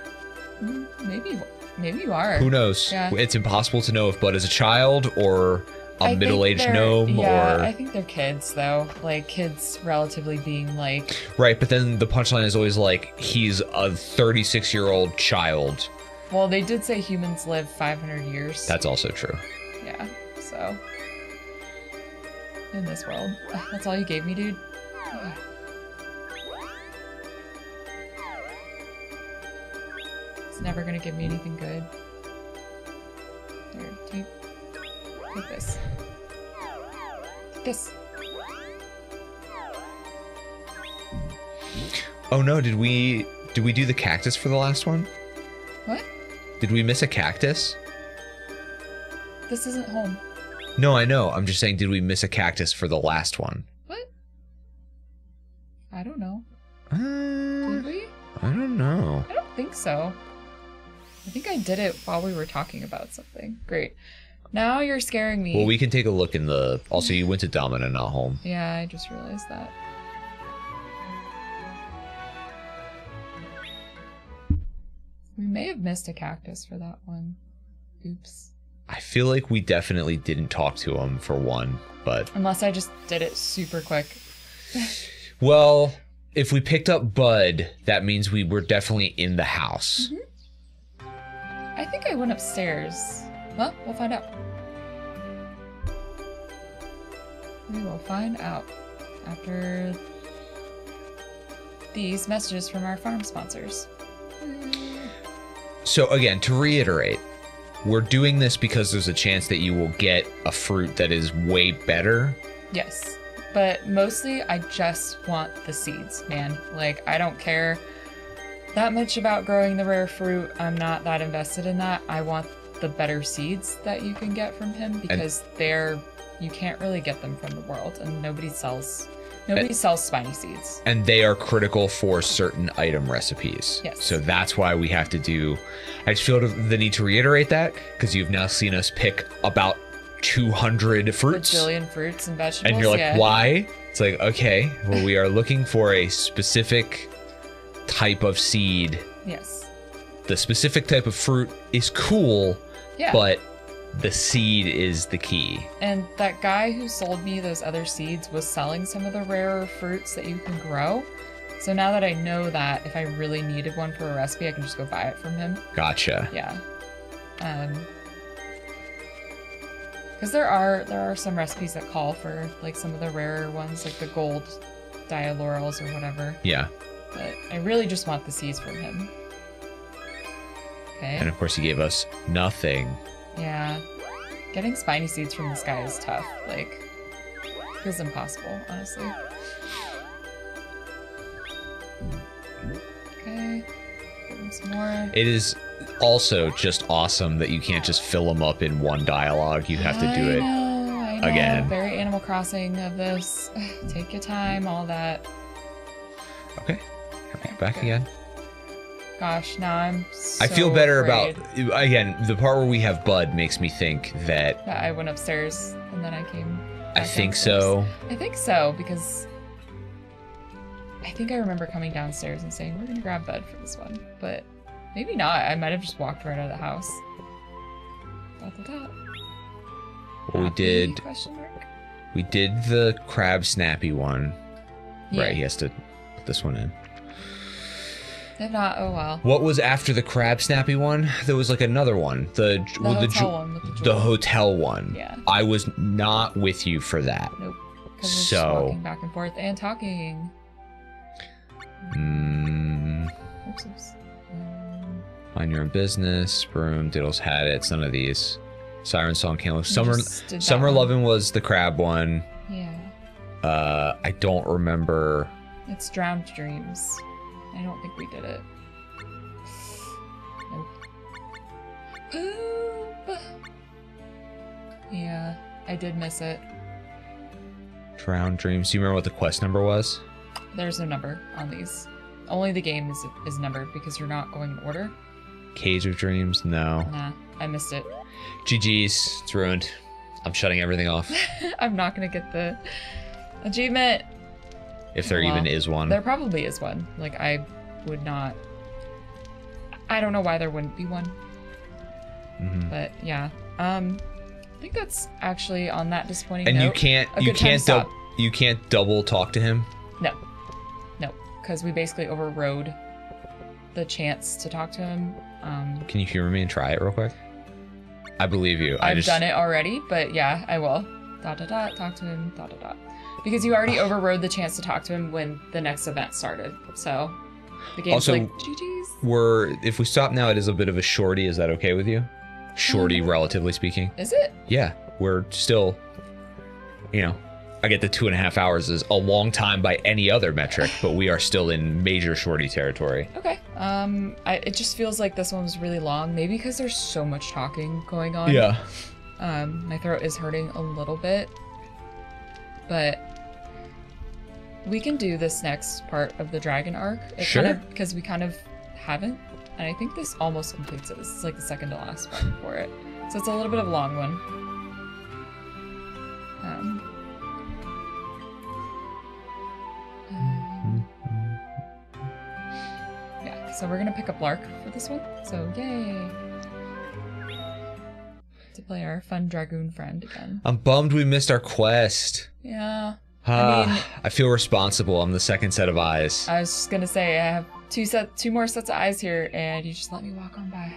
Mm, Maybe, maybe you are. Who knows? Yeah. It's impossible to know if Bud is a child or a I middle-aged gnome yeah, or I think they're kids though. Like kids relatively being like right. But then the punchline is always like he's a 36-year-old child. well, they did say humans live 500 years. That's also true. yeah. So in this world, that's all you gave me, dude. It's never gonna give me anything good. Here, take, take this. Take this. Oh no! Did we did we do the cactus for the last one? What? Did we miss a cactus? This isn't home. No, I know. I'm just saying, did we miss a cactus for the last one? I don't know. Uh, Did we? I don't know. I don't think so. I think I did it while we were talking about something. Great. Now you're scaring me. Well, we can take a look in the. Also, you went to Domina, not home. Yeah, I just realized that. We may have missed a cactus for that one. Oops. I feel like we definitely didn't talk to him for one, but Unless I just did it super quick. well, if we picked up Bud, that means we were definitely in the house. Mm-hmm. I think I went upstairs. Well, we'll find out. We will find out after these messages from our farm sponsors. So again, to reiterate, we're doing this because there's a chance that you will get a fruit that is way better. Yes, but mostly I just want the seeds, man. Like, I don't care that much about growing the rare fruit. I'm not that invested in that. I want the better seeds that you can get from him because they're you can't really get them from the world and nobody sells nobody sells spiny seeds. and they are critical for certain item recipes. Yes. So that's why we have to do. I just feel the need to reiterate that because you've now seen us pick about 200 fruits. Bajillion fruits and vegetables. And you're like, yeah. why? It's like, okay, well, we are looking for a specific type of seed. Yes. The specific type of fruit is cool, Yeah. but the seed is the key. And that guy who sold me those other seeds was selling some of the rarer fruits that you can grow. So now that I know that, if I really needed one for a recipe, I can just go buy it from him. Gotcha. Yeah. Um. Because there are there are some recipes that call for like some of the rarer ones, like the gold dia laurels or whatever. Yeah. But I really just want the seeds from him. Okay. And of course, he gave us nothing. Yeah. Getting spiny seeds from this guy is tough. Like, it's impossible, honestly. Mm-hmm. Okay. Give him some more. It is also just awesome that you can't just fill them up in one dialogue. You have to do it. know, know. again. Very Animal Crossing of this. Take your time, all that. Okay. Back Okay. again. Gosh, now I'm. I feel better afraid about again the part where we have Bud makes me think that that I went upstairs and then I came. I think downstairs. so. I think so because I think I remember coming downstairs and saying we're gonna grab Bud for this one, but maybe not. I might have just walked right out of the house. Well, we did Question mark. we did the crab snappy one. Yeah. Right, he has to put this one in. If not, oh well. What was after the crab snappy one? There was like another one. The The well, hotel ju- one with the the hotel one. Yeah. I was not with you for that. Nope. Because we're just So- walking back and forth and talking. Mm, Oops, oops. Mind your own business. Broom, Diddles had it. It's none of these. Siren Song, we Summer just did that Summer. Lovin' was the crab one. Yeah. Uh, I don't remember. It's Drowned Dreams. I don't think we did it. Nope. Oop. Yeah, I did miss it. Drowned Dreams. Do you remember what the quest number was? There's no number on these. Only the game is is numbered because you're not going in order. Cage of Dreams? No. Nah, I missed it. GG's. It's ruined. I'm shutting everything off. I'm not gonna get the achievement. If there Well, even is one. There probably is one. Like I would not. I don't know why there wouldn't be one. Mhm. But yeah, um, I think that's actually on that disappointing And you can't you good time to can't stop. you can't double talk to him. No, no, because we basically overrode the chance to talk to him. Um, Can you humor me and try it real quick? I believe you. I I've just done it already, but yeah, I will. Dot dot dot. Talk to him. Dot dot dot. Because you already overrode the chance to talk to him when the next event started. So the game's Also- like GG's. we're if we stop now it is a bit of a shorty, is that okay with you? Shorty Um, relatively speaking. Is it? Yeah. We're still you know, I get the two and a half hours is a long time by any other metric, but we are still in major shorty territory. Okay. Um, I, it just feels like this one was really long. Maybe because there's so much talking going on. Yeah. Um, my throat is hurting a little bit, but we can do this next part of the dragon arc. It Sure. Kind of, because we kind of haven't, and I think this almost completes it. This is like the second to last one for it, so it's a little bit of a long one. Um, so we're gonna pick up Larc for this one. So yay! To play our fun dragoon friend again. I'm bummed we missed our quest. Yeah. Ah, mean- I feel responsible. I'm the second set of eyes. I was just gonna say I have two set two more sets of eyes here and you just let me walk on by.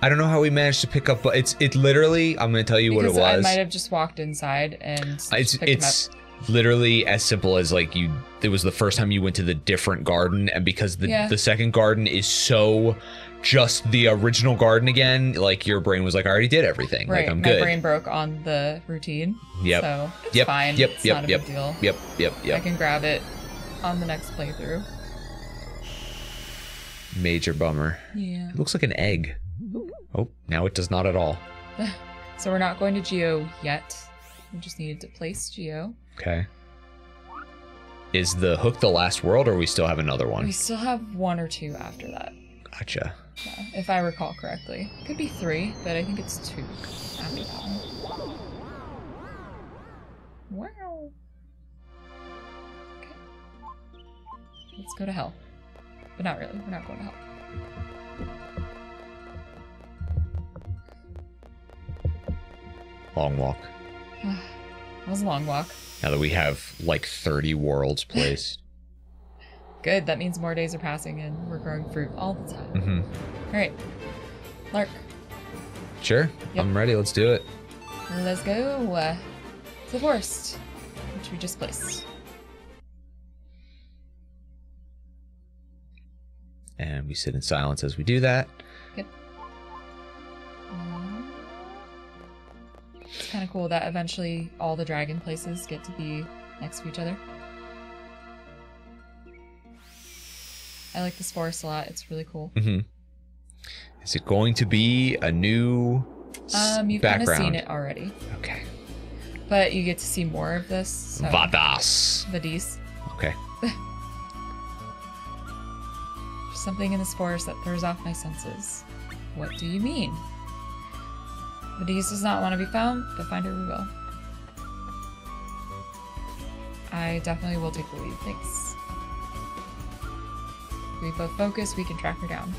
I don't know how we managed to pick up, but it's it literally. I'm gonna tell you because what it was. I might have just walked inside and It's it's literally as simple as like you. It was the first time you went to the different garden, and because the Yeah. the second garden is so just the original garden again, like your brain was like, I already did everything. Right, like I'm my good. brain broke on the routine. Yep. So it's Yep, fine. yep, it's yep, not a yep. big deal. Yep, yep, I yep. can grab it on the next playthrough. Major bummer. Yeah. It looks like an egg. Oh, now it does not at all. So we're not going to Geo yet. We just needed to place Geo. Okay. Is the hook the last world, or we still have another one? We still have one or two after that. Gotcha. Yeah, if I recall correctly. Could be three, but I think it's two after that one. Wow. Okay. Let's go to hell. But not really. We're not going to hell. Long walk. That was a long walk. Now that we have like 30 worlds placed. Good. That means more days are passing and we're growing fruit all the time. Mm-hmm. All right. Larc, Sure. Yep. I'm ready. Let's do it. let's go. Uh, to the forest, which we just placed. And we sit in silence as we do that. It's kind of cool that eventually all the dragon places get to be next to each other. I like this forest a lot. It's really cool. hmm Is it going to be a new Um, you've kind of seen it already, Okay. but you get to see more of this. So. Vadas. Vadise. Okay. Something in this forest that throws off my senses. What do you mean? Vadise does not want to be found, but find her we will. I definitely will take the lead, thanks. If we both focus, we can track her down.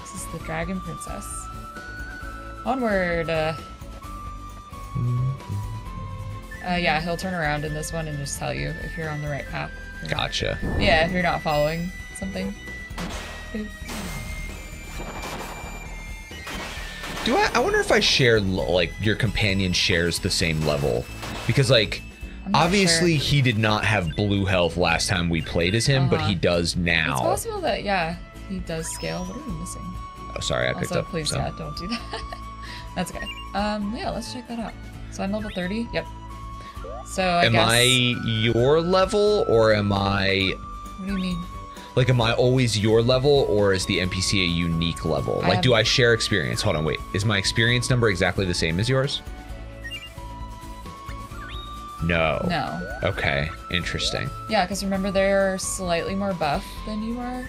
This is the Dragon Princess. Onward! Uh, uh, yeah, he'll turn around in this one and just tell you if you're on the right path. Gotcha. Yeah, if you're not following something. Do I? I wonder if I share like your companion shares the same level, because like obviously sure. he did not have blue health last time we played as him, but Uh-huh. he does now. It's possible that yeah, he does scale. What are we missing? Oh, sorry, I picked also, up. please, so. yeah, don't do that. That's okay. Um, yeah, let's check that out. So I'm level 30. Yep. So I am guess. I your level or am I What do you mean? Like am I always your level or is the NPC a unique level? I Like do I share experience? Hold on, wait. Is my experience number exactly the same as yours? No. No. Okay, interesting. Yeah, because remember they're slightly more buff than you are,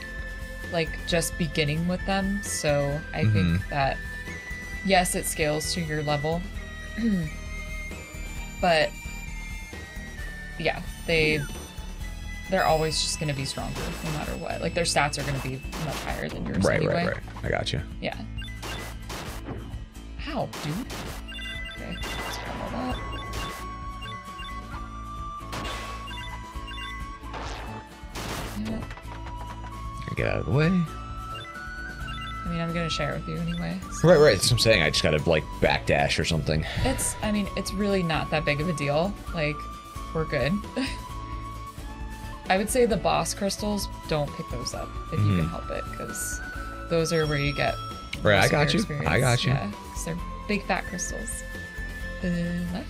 like just beginning with them. So I think Mhm. that yes, it scales to your level, but yeah, they they're always just going to be stronger no matter what. Like their stats are going to be much higher than yours Right, anyway. right, right. I got you. Yeah. How, dude? Okay, let's grab all that. Yeah. Get out of the way. I mean, I'm gonna share it with you anyway. so- Right, right. That's what I'm saying. I just gotta like backdash or something. It's, I mean, it's really not that big of a deal. Like, we're good. I would say the boss crystals, don't pick those up if you can Mhm. help it, because those are where you get. Right, I got you. I got you. Yeah, because they're big fat crystals. Uh, left.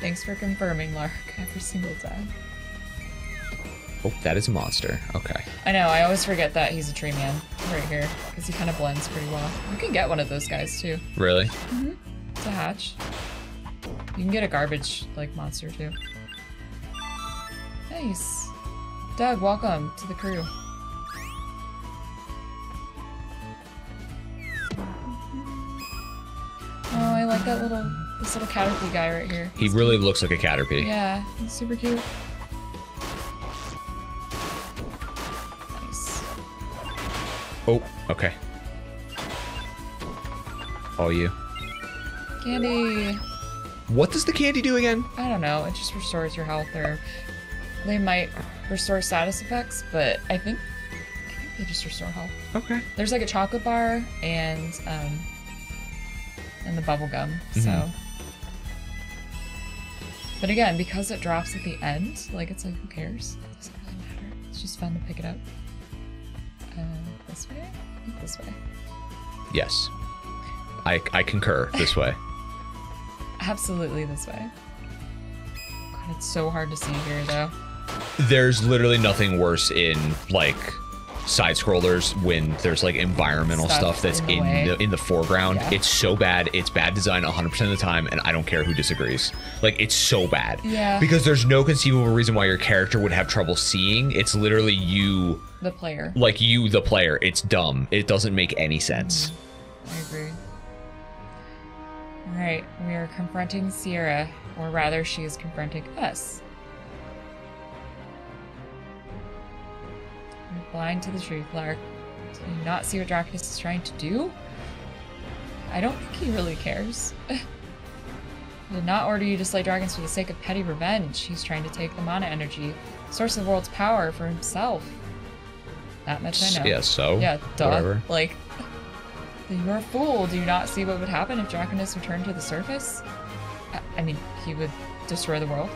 Thanks for confirming, Larc, every single time. Oh, that is a monster. Okay. I know, I always forget that he's a tree man right here, because he kind of blends pretty well. You can get one of those guys too. Really? It's a hatch. You can get a garbage like monster too. Nice. Doug, welcome to the crew. Oh, I like that little this little caterpie guy right here. He really looks like a caterpie. Yeah, he's super cute. Nice. Oh, okay. Oh, you. Candy. What does the candy do again? I don't know. It just restores your health, or they might restore status effects, but I think I think they just restore health. Okay. There's like a chocolate bar and um and the bubble gum. So, Mhm. but again, because it drops at the end, like it's like who cares? It doesn't really matter. It's just fun to pick it up. Uh, this way. I think This way. Yes. I I concur this way. Absolutely this way. God, it's so hard to see here though. There's literally nothing worse in like side scrollers when there's like environmental Stuff stuff, that's in the in the, in the foreground. Yeah. It's so bad. It's bad design 100% of the time and I don't care who disagrees. Like it's so bad. Yeah. Because there's no conceivable reason why your character would have trouble seeing. It's literally you The player. like you the player. It's dumb. It doesn't make any sense. Mm. I agree. Alright, we are confronting Sierra, or rather, she is confronting us. You're blind to the truth, Larc. Do you not see what Drakonis is trying to do? I don't think he really cares. I did not order you to slay dragons for the sake of petty revenge. He's trying to take the mana energy, source of the world's power, for himself. That much I know. Yeah, so Yeah, duh. whatever. Like, you're a fool. Do you not see what would happen if Drakonis returned to the surface? I, I mean, he would destroy the world.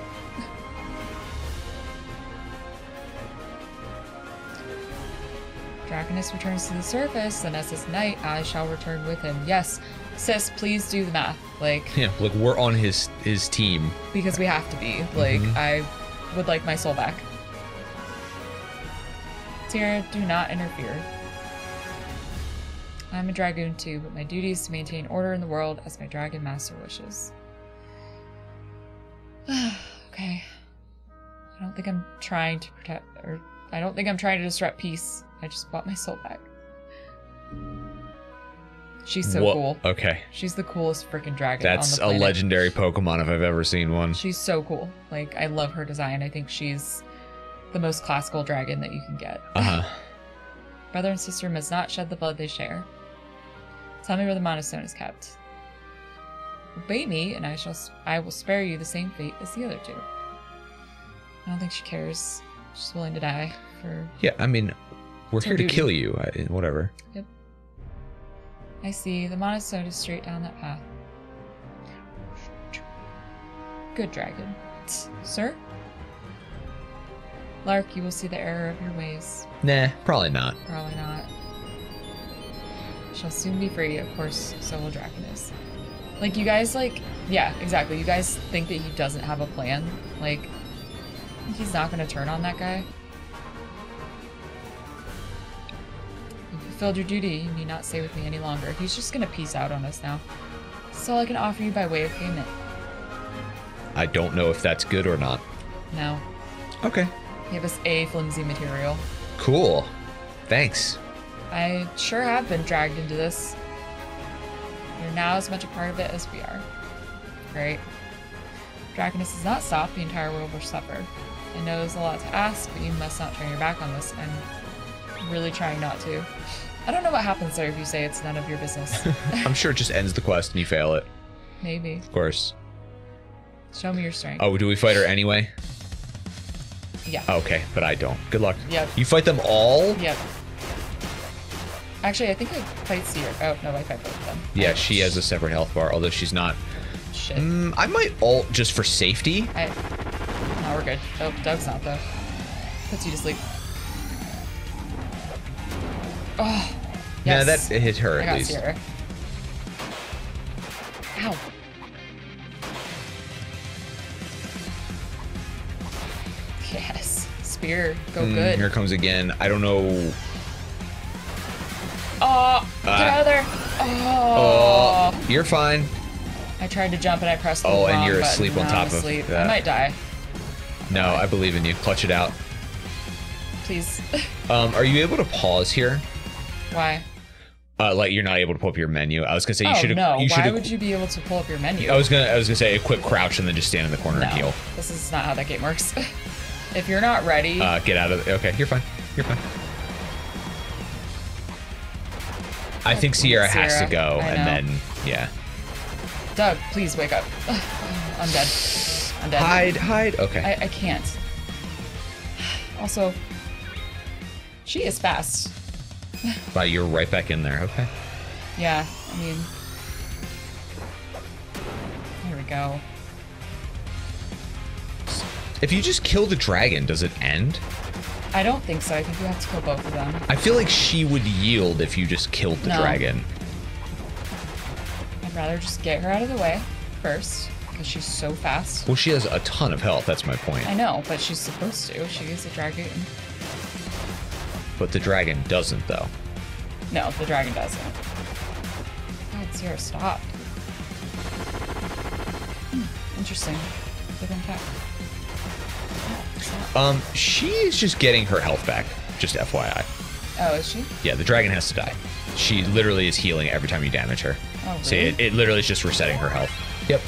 Drakonis returns to the surface, and as his knight, I shall return with him. Yes, sis, please do the math. Like, Yeah, look, we're on his his team. because we have to be. Like, Mhm. I would like my soul back. Tira, do not interfere. I'm a dragoon too, but my duty is to maintain order in the world as my dragon master wishes. okay. I don't think I'm trying to protect, or I don't think I'm trying to disrupt peace. I just bought my soul back. She's so Wha- cool. Okay, She's the coolest freaking dragon. that's on the a planet. legendary Pokemon if I've ever seen one. She's so cool. Like I love her design. I think she's the most classical dragon that you can get. Uh huh. Brother and sister must not shed the blood they share. Tell me where the Monostone is kept. Obey me, and I shall. I will spare you the same fate as the other two. I don't think she cares. She's willing to die for. Yeah, I mean, we're here to kill you. I, whatever. Yep. I see. The Monostone is straight down that path. Good dragon. Sir? Larc, you will see the error of your ways. Nah, probably not. Probably not. Shall soon be free, of course, so will Drakonis. Like, you guys, like, yeah, exactly. You guys think that he doesn't have a plan. Like, he's not gonna turn on that guy. Fulfilled your duty, you need not stay with me any longer. He's just gonna peace out on us now. That's all I can offer you by way of payment. I don't know if that's good or not. No. Okay. Give us a flimsy material. Cool. Thanks. I sure have been dragged into this. You're now as much a part of it as we are. Great. Drakonis does not stop, the entire world will suffer. I know it's a lot to ask, but you must not turn your back on this. I'm really trying not to. I don't know what happens there if you say it's none of your business. I'm sure it just ends the quest and you fail it. Maybe. Of course. Show me your strength. Oh, do we fight her anyway? Yeah. Okay, but I don't. Good luck. Yep. You fight them all? Yep. Actually, I think I fight Seer. Oh, no, I fight both of them. Yeah, she has a separate health bar, although she's not. Shit. Mm, I might ult just for safety. I. No, we're good. Oh, Doug's not though. Puts you to sleep. Oh. Yeah, Yes. that hit her I at least. Sierra. Ow. Yes. Spear. Go Mm, good. Here comes again. I don't know. Oh, get Ah. out of there. Oh, Oh. you're fine. I tried to jump and I pressed the Oh, and you're button. asleep on Now top I'm of asleep. I might die. No, I believe in you. Clutch it out. Please. Um, are you able to pause here? Why? Uh, like you're not able to pull up your menu. I was gonna say you oh should have. no! You should Why would you be able to pull up your menu? I was gonna. I was gonna say equip crouch and then just stand in the corner and No, heal. this is not how that game works. if you're not ready, Uh, get out of. The, okay, you're fine. You're fine. I think Sierra, has to go, and then yeah. Doug, please wake up. I'm dead. I'm dead. Hide, hide. Okay. I, I can't. Also, she is fast. Wow, you're right back in there. Okay. Yeah, I mean, there we go. If you just kill the dragon, does it end? I don't think so. I think you have to kill both of them. I feel like she would yield if you just killed the No. dragon. I'd rather just get her out of the way first because she's so fast. Well, she has a ton of health. That's my point. I know, but she's supposed to. She is a dragoon. But the dragon doesn't, though. No, the dragon doesn't. God, Sierra, stop. Hmm, interesting. Different fact. Oh. Um, she is just getting her health back. Just FYI. Oh, is she? Yeah, the dragon has to die. She literally is healing every time you damage her. Oh, See, it, it literally is just resetting her health. Yep.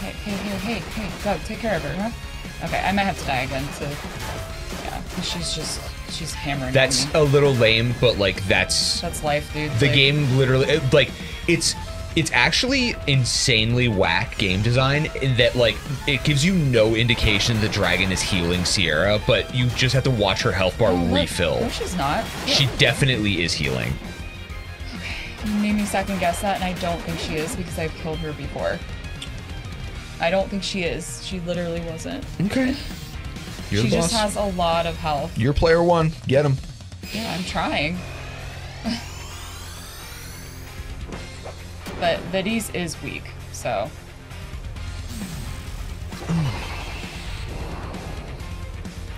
Hey, hey, hey, hey, hey, go, take care of her, huh? Okay, I might have to die again to. Yeah, she's just. She's hammering That's a little lame, but like that's That's life, dude. the Like, game literally like it's it's actually insanely whack game design in that like it gives you no indication the dragon is healing Sierra, but you just have to watch her health bar Oh, look. refill. No, she's not. She Look, definitely is healing. You made me second guess that, and I don't think she is because I've killed her before. I don't think she is. She literally wasn't. Okay. You're she just boss. has a lot of health. You're player one. Get him. Yeah, I'm trying. but Vadise is weak, so.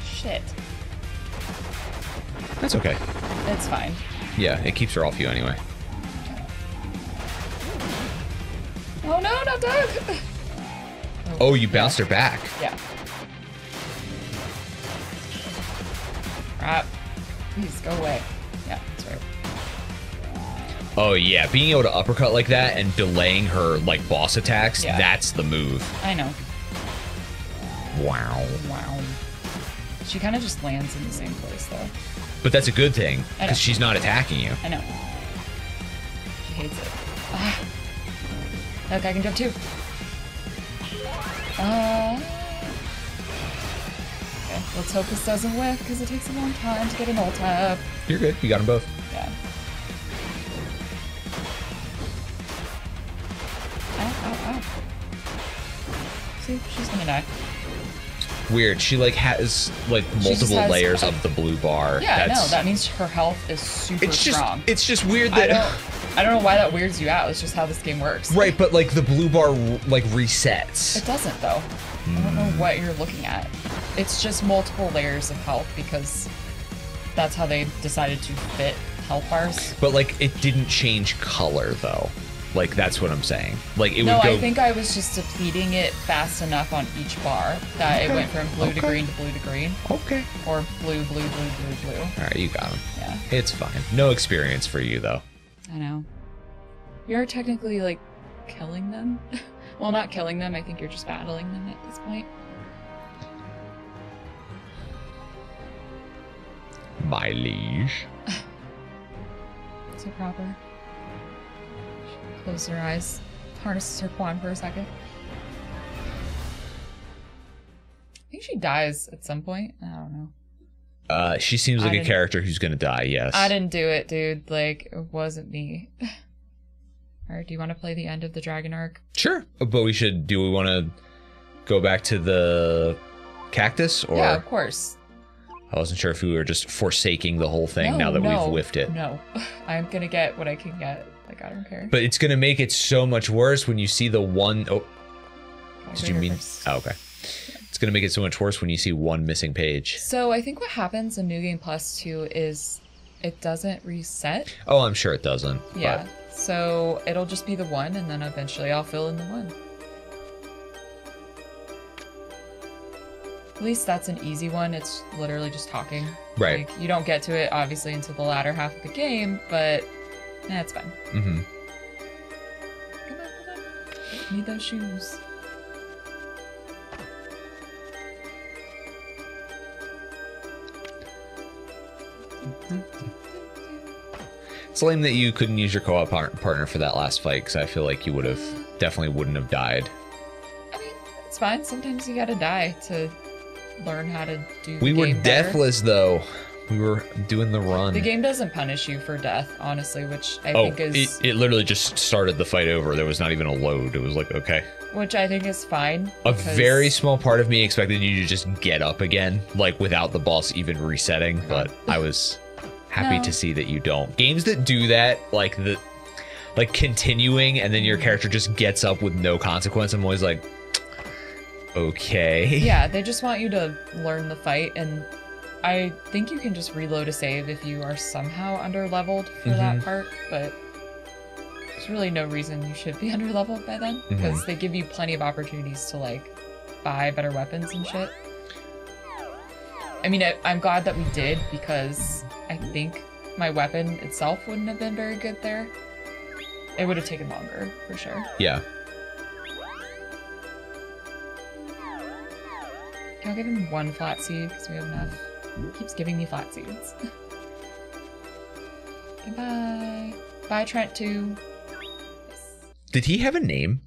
Shit. That's okay. It's fine. Yeah, it keeps her off you anyway. Oh no, not Doug! Oh, you bounced her back. Yeah. Crap. Please go away. Yeah, that's right. Oh yeah, being able to uppercut like that and delaying her like boss attacks, Yeah. that's the move. I know. Wow. Wow. She kind of just lands in the same place, though. But that's a good thing because she's not attacking you. I know. She hates it. Ah. Look, I can jump too. Uh. Okay, let's hope this doesn't whiff because it takes a long time to get an ult up. You're good. You got them both. Yeah. Ow, ow, ow. See, she's gonna die. Weird. She like has like multiple has layers of the blue bar. Yeah, That's, no, that means her health is super it's just strong. it's just weird that I don't know why that weirds you out. It's just how this game works. right, but like the blue bar like resets. It doesn't though. I don't know hmm. what you're looking at. It's just multiple layers of health because that's how they decided to fit health bars. But like it didn't change color though. Like that's what I'm saying. Like it no, would go I think I was just depleting it fast enough on each bar that it went from blue to green to blue to green, Okay. or blue, blue, blue, blue, blue. All right, you got him. Yeah, It's fine. No experience for you though. I know. You're technically like killing them. well, not killing them. I think you're just battling them at this point. My liege. So proper. Closes her eyes, harnesses her quan for a second. I think she dies at some point. I don't know. Uh, she seems like a character who's gonna die. Yes. I didn't do it, dude. Like, it wasn't me. Alright, do you want to play the end of the Dragon Arc? Sure, but we should. Do we want to go back to the cactus, or yeah, of course. I wasn't sure if we were just forsaking the whole thing no, now that no, we've whiffed it. No. I'm gonna get what I can get. Like, I don't care. But it's gonna make it so much worse when you see the one oh I'll did you mean? Oh, okay. It's gonna make it so much worse when you see one missing page. So, I think what happens in New Game Plus 2 is it doesn't reset. Oh, I'm sure it doesn't. but- Yeah. So it'll just be the one, and then eventually I'll fill in the one. At least that's an easy one. It's literally just talking. Right. Like, you don't get to it obviously until the latter half of the game, but that's fine. Mm-hmm. Come on, come on. Need those shoes. It's lame that you couldn't use your co-op par- partner for that last fight because I feel like you would have definitely wouldn't have died. I mean, it's fine. Sometimes you gotta die to learn how to do. We were game better. deathless though. We were doing the run. The game doesn't punish you for death, honestly, which I oh, think is it, it literally just started the fight over. There was not even a load. It was like okay. which I think is fine. A very small part of me expected you to just get up again, like without the boss even resetting, but I was happy No. to see that you don't. Games that do that, like the like continuing and then your mm. character just gets up with no consequence, I'm always like okay. Yeah, they just want you to learn the fight, and I think you can just reload a save if you are somehow under leveled for that Mhm. part, but there's really no reason you should be under leveled by then Mm-hmm. because they give you plenty of opportunities to like buy better weapons and shit. I mean, I, I'm glad that we did because I think my weapon itself wouldn't have been very good there. It would have taken longer, for sure. Yeah. Can I give him one flat seed? Because we have enough. He keeps giving me flat seeds. Goodbye. Bye, Trent, too. Did he have a name?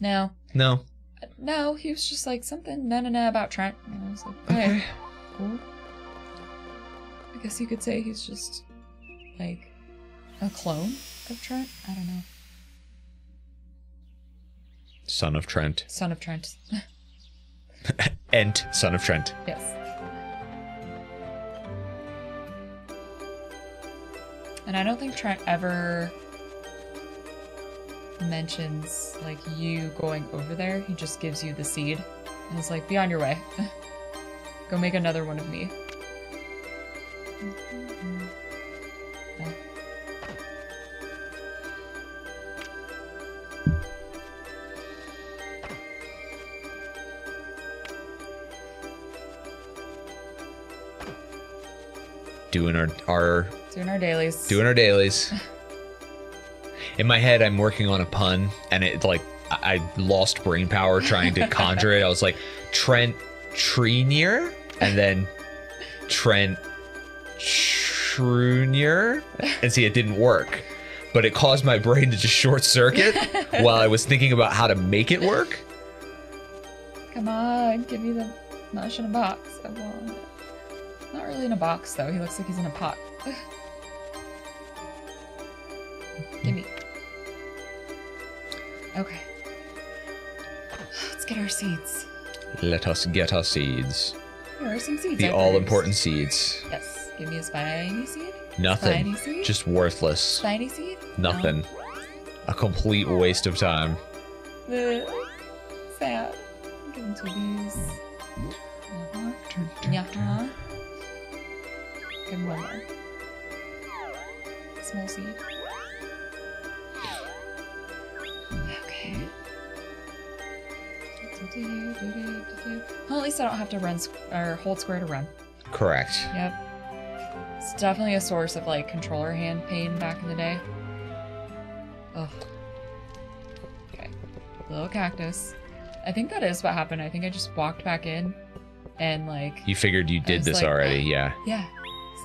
No. No. Uh, No, he was just like something na na na about Trent. And I was like, okay, cool. I guess you could say he's just like a clone of Trent. I don't know. Son of Trent. Son of Trent. Ent, son of Trent. yes. And I don't think Trent ever mentions like you going over there. He just gives you the seed and is like, be on your way. Go make another one of me. Oh. Doing our our Doing our dailies. doing our dailies. In my head, I'm working on a pun, and it like I lost brain power trying to conjure it. I was like Trent Trenier, and then Trent Trunier, and see, it didn't work. But it caused my brain to just short circuit while I was thinking about how to make it work. Come on, give me the mush in a box. I want it. Not really in a box though. He looks like he's in a pot. give me. Okay. Let's get our seeds. Let us get our seeds. Here are some seeds. The all important seeds. Yes. Give me a spiny seed. Nothing. Spiny seed. Just worthless. spiny seed. Nothing. A complete waste of time. Sad. Give two of these. Uh-huh. Yeah. Give him one more. Small seed. Okay. Well, at least I don't have to run or hold square to run. Correct. Yep. It's definitely a source of like controller hand pain back in the day. Ugh. Okay. Little cactus. I think that is what happened. I think I just walked back in and like You figured you did this like, already, yeah. yeah.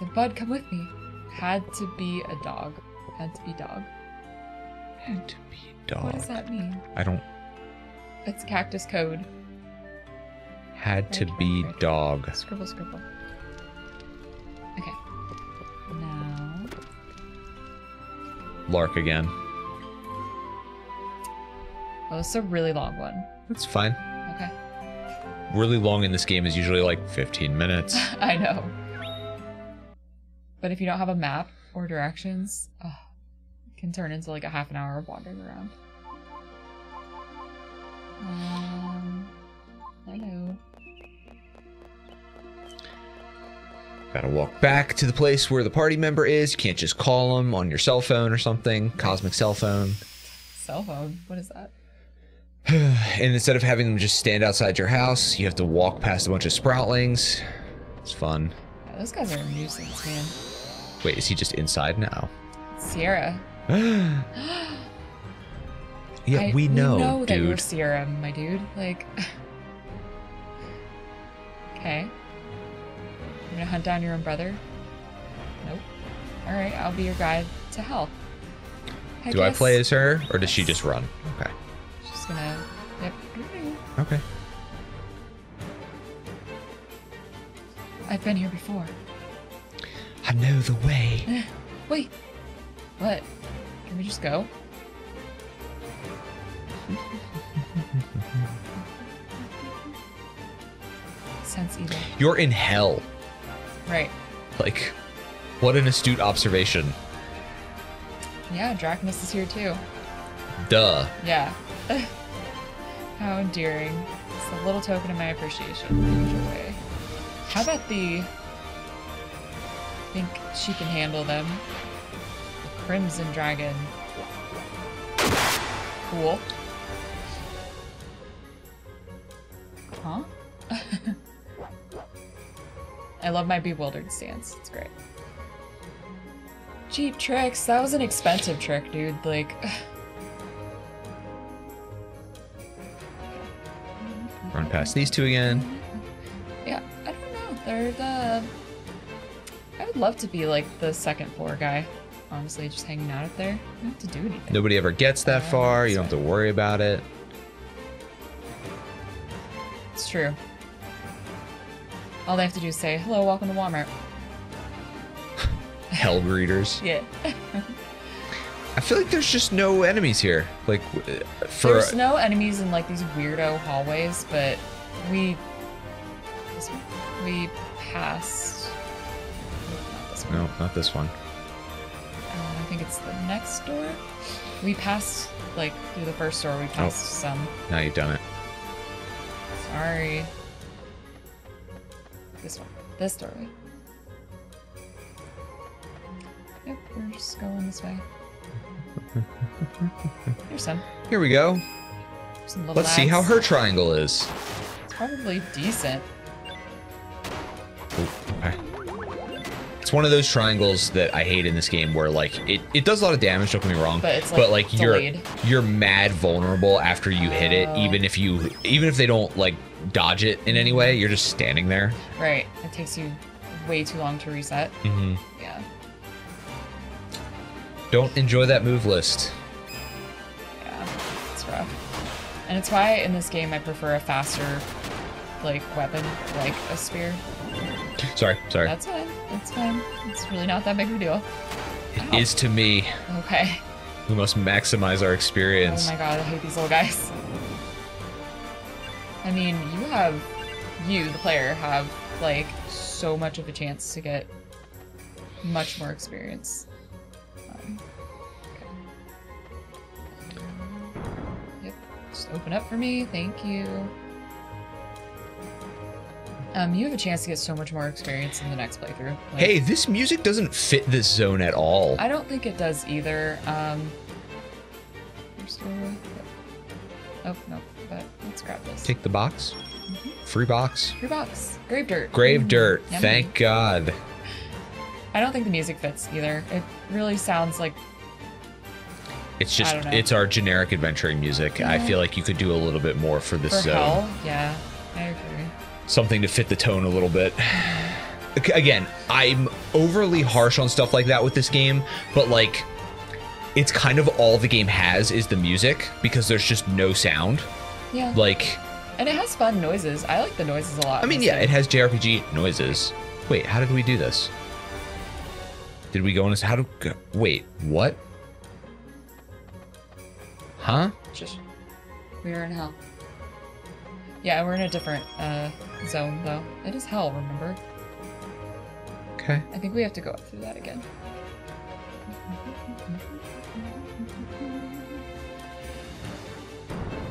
Said, Bud, come with me. Had to be a dog. Had to be dog. Had to be dog. What does that mean? I don't. It's cactus code. Had to Right, be right. dog. Scribble, scribble. Okay. Now. Larc again. Oh, it's a really long one. That's fine. Okay. Really long in this game is usually like 15 minutes. I know. But if you don't have a map or directions, oh, it can turn into like a half an hour of wandering around. Um, hello. Gotta walk back to the place where the party member is. You can't just call them on your cell phone or something. Cosmic cell phone. Cell phone. What is that? And instead of having them just stand outside your house, you have to walk past a bunch of sproutlings. It's fun. Yeah, those guys are a nuisance, man. Wait, is he just inside now? Sierra. yeah, I- we know, We know that you're dude. Sierra, my dude. Like. okay. I'm gonna hunt down your own brother. Nope. All right, I'll be your guide to hell. Do I play as her, or does she just run? Okay. Just gonna. Yep. Okay. I've been here before. I know the way. Wait. What? Can we just go? Sense evil. You're in hell. Right. Like, what an astute observation. Yeah, Drakonis is here too. Duh. Yeah. How endearing. It's a little token of my appreciation. How about the. Think she can handle them. The Crimson Dragon. Cool. Huh? I love my bewildered stance. It's great. Cheap tricks. That was an expensive trick, dude. Like, Run past these two again. yeah, I don't know. They're the. I would love to be like the second floor guy. Honestly, just hanging out up there. You don't have to do anything. Nobody ever gets that far. You don't have to worry about it. It's true. All they have to do is say, hello, welcome to Walmart. Hell greeters. Yeah. I feel like there's just no enemies here. Like uh, for There's no enemies in like these weirdo hallways, but we we passed. Not this one. no, not this one. Uh, I think it's the next door. We passed like through the first door. We passed some. Now you've done it. Sorry. This one. This doorway. Yep, we're just going this way. Here's some. Here we go. Let's see how her triangle is. It's probably decent. Ooh, okay. One of those triangles that I hate in this game where like it, it does a lot of damage, don't get me wrong. But it's, but like, like you're you're mad vulnerable after you hit it, Oh. even if you even if they don't like dodge it in any way, you're just standing there. Right. It takes you way too long to reset. Mm-hmm. Yeah. Don't enjoy that move list. Yeah. It's rough. And it's why in this game I prefer a faster like weapon, like a spear. Sorry, sorry. That's fine. That's fine. It's really not that big of a deal. It is to me. Okay. We must maximize our experience. Oh my god, I hate these little guys. I mean, you have, you, the player, have like so much of a chance to get much more experience. Um, okay. Yep, just open up for me. Thank you. Um, you have a chance to get so much more experience in the next playthrough. Like, hey, this music doesn't fit this zone at all. I don't think it does either. Um. Oh no, but let's grab this. Take the box. Free box. Free box. Grave dirt. Grave Mm, dirt. yummy. Thank God. I don't think the music fits either. It really sounds like It's just it's our generic adventuring music. I feel like you could do a little bit more for this for zone. hell. Yeah, I agree. Something to fit the tone a little bit. Again, I'm overly harsh on stuff like that with this game, but like it's kind of all the game has is the music because there's just no sound. Yeah, Like and it has fun noises. I like the noises a lot. I mean, yeah, game. it has JRPG noises. Wait, how did we do this? Did we go in this? How do? Wait, what? Huh? Just we are in hell. Yeah, we're in a different uh, zone though. It is hell. Remember? Okay. I think we have to go up through that again.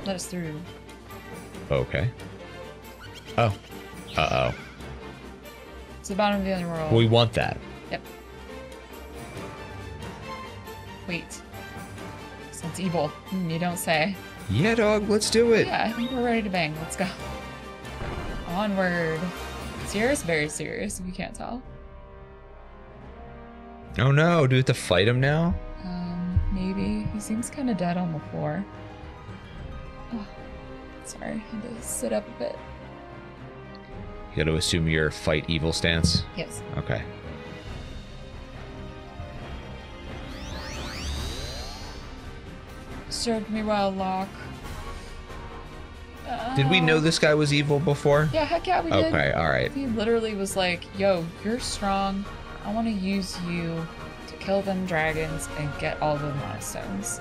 Let us through. Okay. Oh. Uh oh. It's the bottom of the underworld. We want that. Yep. Wait. Sounds evil. Hmm, you don't say. Yeah, dog. Let's do it. Yeah, I think we're ready to bang. Let's go. Onward. Serious? very serious, if you can't tell. Oh no! Do we have to fight him now? Um, maybe. He seems kind of dead on the floor. Oh, sorry, I had to sit up a bit. You got to assume your fight evil stance. Yes. Okay. Served me well, Locke. Did we know this guy was evil before? Yeah, heck yeah, we did. Okay. All right. He literally was like, yo, you're strong. I want to use you to kill them dragons and get all the Mana stones.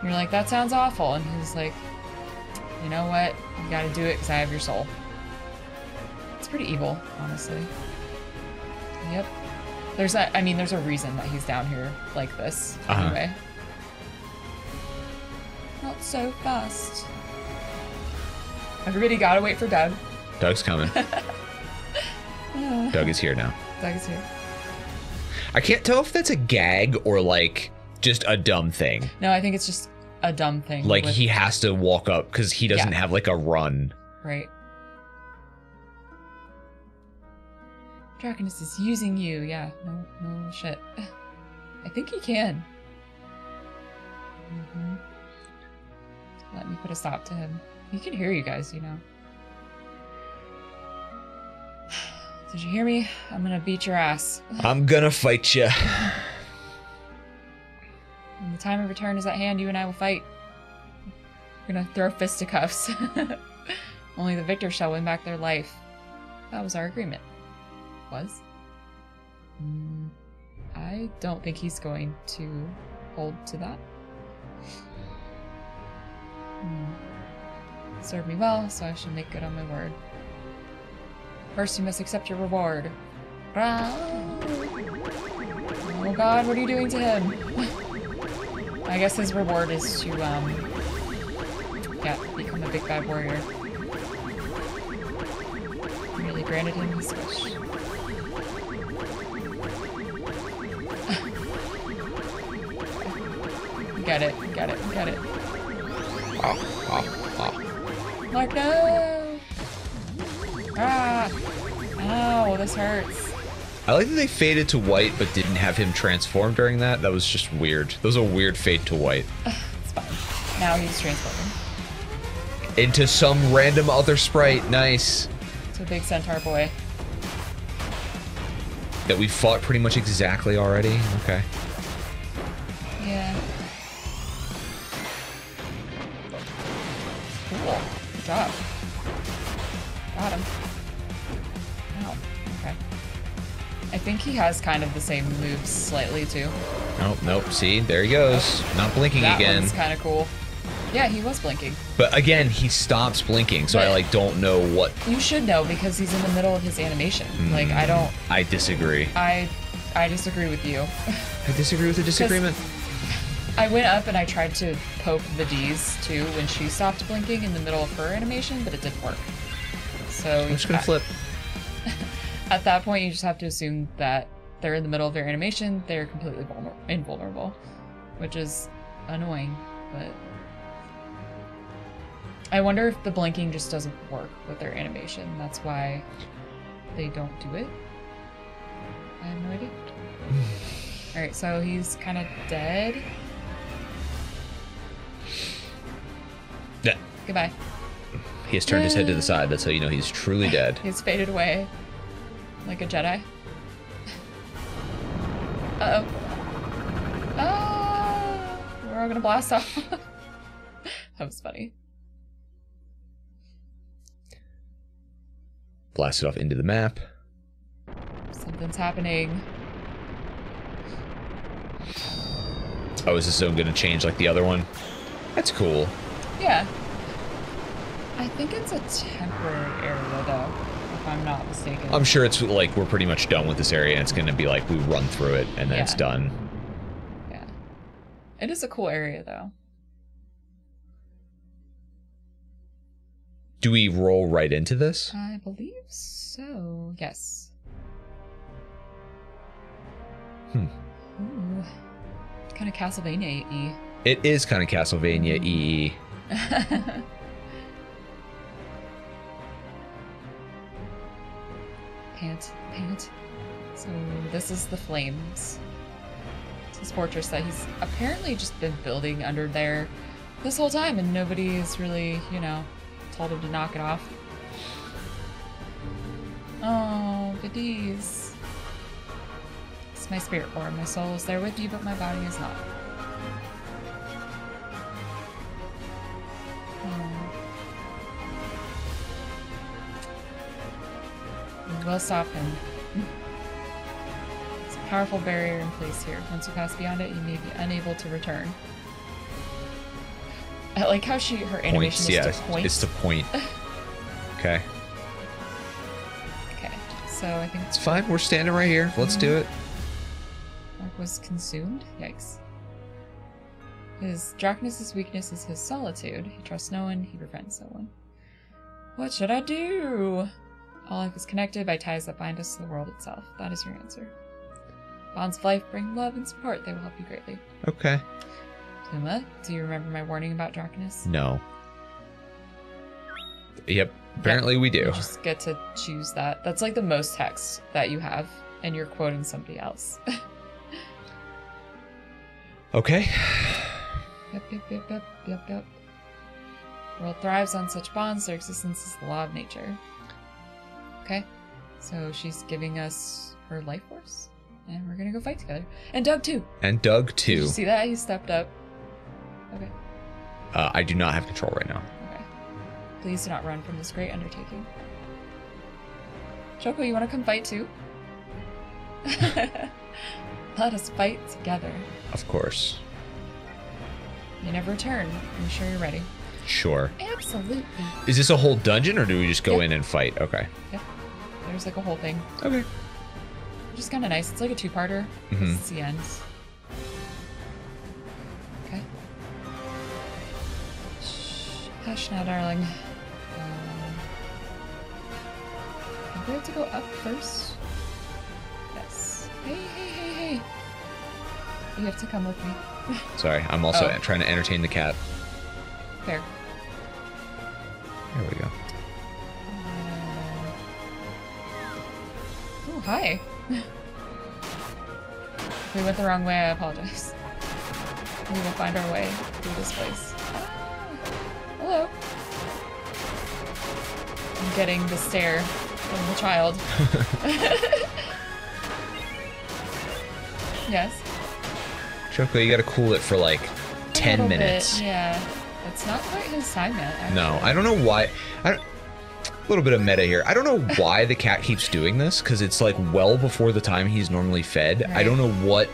And you're like, that sounds awful. And he's like, you know what? You gotta do it because I have your soul. It's pretty evil, honestly. Yep. There's a, I mean, there's a reason that he's down here like this. Uh-huh. Anyway. Not so fast. Everybody gotta wait for Doug. Doug's coming. Doug is here now. Doug is here. I can't tell if that's a gag or like just a dumb thing. No, I think it's just a dumb thing. Like with- he has to walk up because he doesn't Yeah. have like a run. Right. Drakonis is using you. Yeah. No. No shit. I think he can. Mhm. Let me put a stop to him. He can hear you guys, you know. Did you hear me? I'm gonna beat your ass. I'm gonna fight you. When the time of return is at hand, you and I will fight. We're gonna throw fisticuffs. Only the victor shall win back their life. That was our agreement. Was? Mm, I don't think he's going to hold to that. Hmm. Served me well, so I should make good on my word. First, you must accept your reward. Oh god, what are you doing to him? I guess his reward is to, um, yeah, become a big bad warrior. Really granted him his wish. Get it, get it, get it. Ah, ah, Larc, no! Ah! Ow, this hurts. I like that they faded to white but didn't have him transform during that. That was just weird. That was a weird fade to white. It's fine. Now he's transforming Into some random other sprite. Nice. It's a big centaur boy. That we fought pretty much exactly already. Okay. Yeah. Good job. Got him. Ow. Okay. I think he has kind of the same moves slightly too. Nope, nope. See, there he goes. Not blinking that again. one's kind of cool. Yeah, he was blinking. But again, he stops blinking, so I like don't know what. You should know because he's in the middle of his animation. Mm, like I don't. I disagree. I I disagree with you. I disagree with the disagreement. I went up and I tried to poke the D's too when she stopped blinking in the middle of her animation, but it didn't work. So I'm just gonna at, flip. at that point, you just have to assume that they're in the middle of their animation. They're completely vulner- invulnerable, which is annoying. But I wonder if the blinking just doesn't work with their animation. That's why they don't do it. I have no idea. All right, so he's kind of dead. Yeah. Goodbye. He has turned his head to the side. That's how you know he's truly dead. He's faded away like a Jedi. Uh oh. Ah! We're all gonna blast off. that was funny. Blast it off into the map. Something's happening. Oh, is this zone gonna change like the other one? That's cool. Yeah. I think it's a temporary area though, if I'm not mistaken. I'm sure it's like we're pretty much done with this area, and it's gonna be like we run through it and then it's done. yeah. It is a cool area though. Do we roll right into this? I believe so. Yes. Hmm. Ooh. Kind of Castlevania y. It is kind of Castlevania E Pant, pant. So this is the flames. It's his fortress that he's apparently just been building under there this whole time, and nobody's really, you know, told him to knock it off. Oh, goodies. It's my spirit or My soul is there with you, but my body is not. Hmm. We will stop him. There's a powerful barrier in place here. Once you pass beyond it, you may be unable to return. I like how she her animation Points, is yeah. to point. It's to point. Okay. Okay, so I think It's fine. We're standing right here. Let's do hmm. it. Larc was consumed. Yikes. His darkness' weakness is his solitude. He trusts no one, he befriends no one. What should I do? All life is connected by ties that bind us to the world itself. That is your answer. Bonds of life bring love and support. They will help you greatly. Okay. Tuma, do you remember my warning about darkness? No. Yep. Apparently we do. You just get to choose that. That's like the most text that you have, and you're quoting somebody else. Okay. Yep, yep, yep, yep, yep, yep. World thrives on such bonds. Their existence is the law of nature. Okay, so she's giving us her life force, and we're gonna go fight together. And Doug too. And Doug Did too. you see that? He stepped up. Okay, Uh, I do not have control right now. okay. Please do not run from this great undertaking. Choco, you want to come fight too? Let us fight together. Of course. You never return. I'm sure you're ready. Sure. Absolutely. Is this a whole dungeon or do we just go Yep. in and fight? Okay. Yep. There's like a whole thing. Okay. Which is kind of nice. It's like a two-parter. Mhm. It's the end. Okay. Shh. Hush now, darling. Um, we have to go up first? Yes. Hey, hey, hey, hey. You have to come with me. Sorry, I'm also Oh. trying to entertain the cat. Fair. There we go. Oh, hi. we went the wrong way. I apologize. We will find our way through this place. Ah, hello. I'm getting the stare from the child. yes. Choco, you gotta cool it for like 10 little bit, minutes. yeah. It's not quite his time yet. Actually. No, I don't know why. I don't, a little bit of meta here. I don't know why the cat keeps doing this because it's like well before the time he's normally fed. I don't know what,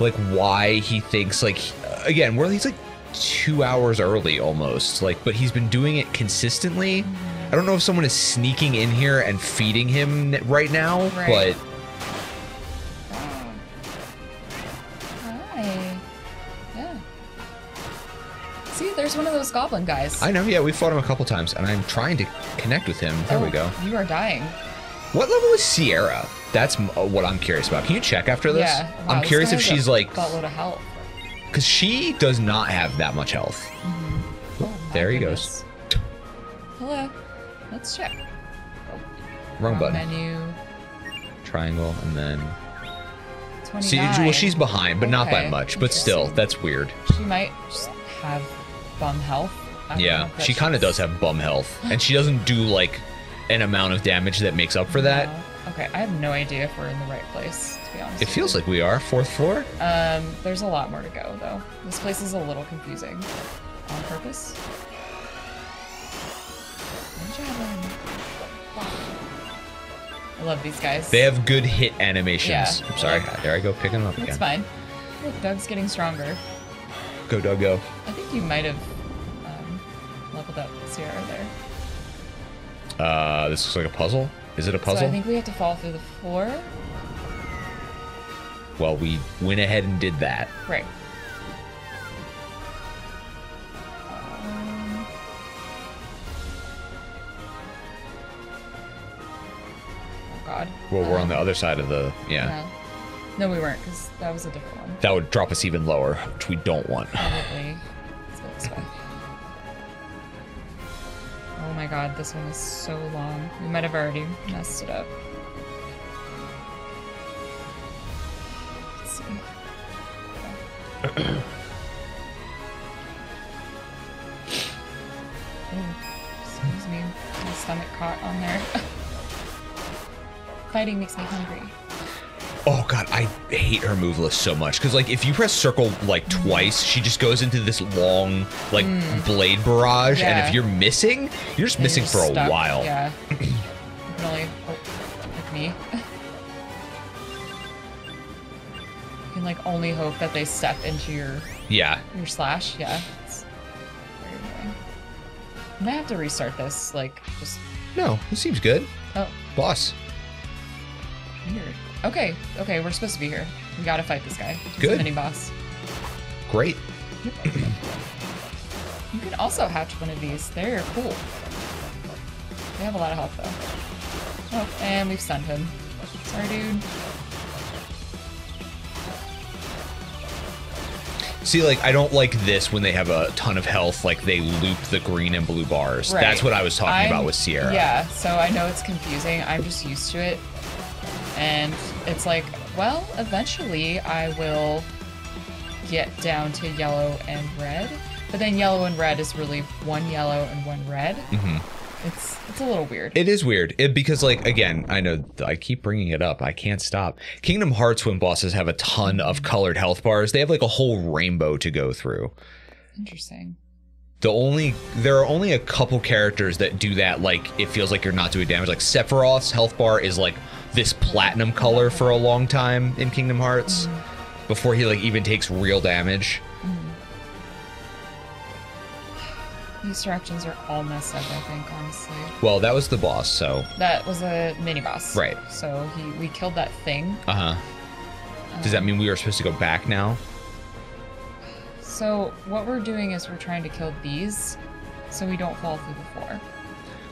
like, why he thinks like again. Where he's like two hours early almost. Like, but he's been doing it consistently. Mm-hmm. I don't know if someone is sneaking in here and feeding him right now, Right. but One of those goblin guys. I know. Yeah, we fought him a couple times, and I'm trying to connect with him. There we Oh, go. You are dying. What level is Sierra? That's uh, what I'm curious about. Can you check after this? Yeah. Wow, I'm curious if she's like, buttload of health. because she does not have that much health. Oh, my there he goes. Hello. Let's check. Wrong button. Menu. Triangle, and then 29. see. Well, she's behind, but not by much. But still, that's weird. She might just have bum health. Yeah, she kind of does have bum health, and she doesn't do like an amount of damage that makes up for that. No. Okay, I have no idea if we're in the right place, to be honest. It feels you. like we are fourth floor. Um, there's a lot more to go, though. This place is a little confusing. On purpose. I love these guys. They have good hit animations. Yeah. I'm sorry. There I go picking them up again. It's fine. Look, Doug's getting stronger. Go, Doug, go. I think you might have um, leveled up Sierra there. Uh, this looks like a puzzle. Is it a So puzzle? I think we have to fall through the floor. Well, we went ahead and did that. Right. Um, oh God. Well, we're on the Um, other side of the yeah. No, no we weren't, because that was a different one. That would drop us even lower, which we don't want. Probably. This way. Oh my God, this one is so long. We might have already messed it up. Let's see. Excuse me. My stomach caught on there. Fighting makes me hungry. Oh god, I hate her move list so much because like if you press circle like twice, she just goes into this long like blade barrage, and Mm. If you're missing, you're just And missing you're for a while. Yeah. you can oh, like me. you can like only hope that they step into your Yeah. your slash. Yeah. It's very. I'm gonna have to restart this. Like just No, it seems good. oh Boss. weird. Okay, okay, we're supposed to be here. We gotta fight this guy. He's Good. mini boss. Great. You can also hatch one of these. They're cool. They have a lot of health though. Oh, and we've stunned him. Sorry, dude. See, like I don't like this when they have a ton of health, like they loop the green and blue bars. Right. That's what I was talking I'm- about with Sierra. Yeah, so I know it's confusing. I'm just used to it. And it's like, well, eventually I will get down to yellow and red. But then yellow and red is really one yellow and one red. Mm-hmm. It's it's a little weird. It is weird it, because, like, again, I know I keep bringing it up. I can't stop. Kingdom Hearts when bosses have a ton of colored health bars. They have like a whole rainbow to go through. Interesting. The only there are only a couple characters that do that. Like it feels like you're not doing damage. Like Sephiroth's health bar is like this platinum color for a long time in Kingdom Hearts mm-hmm. before he like even takes real damage. Mm-hmm. These directions are all messed up, I think, honestly. Well, that was the boss. So That was a mini boss. Right. So he we killed that thing. uh huh. Does that um, mean we are supposed to go back now? So what we're doing is we're trying to kill these so we don't fall through the floor.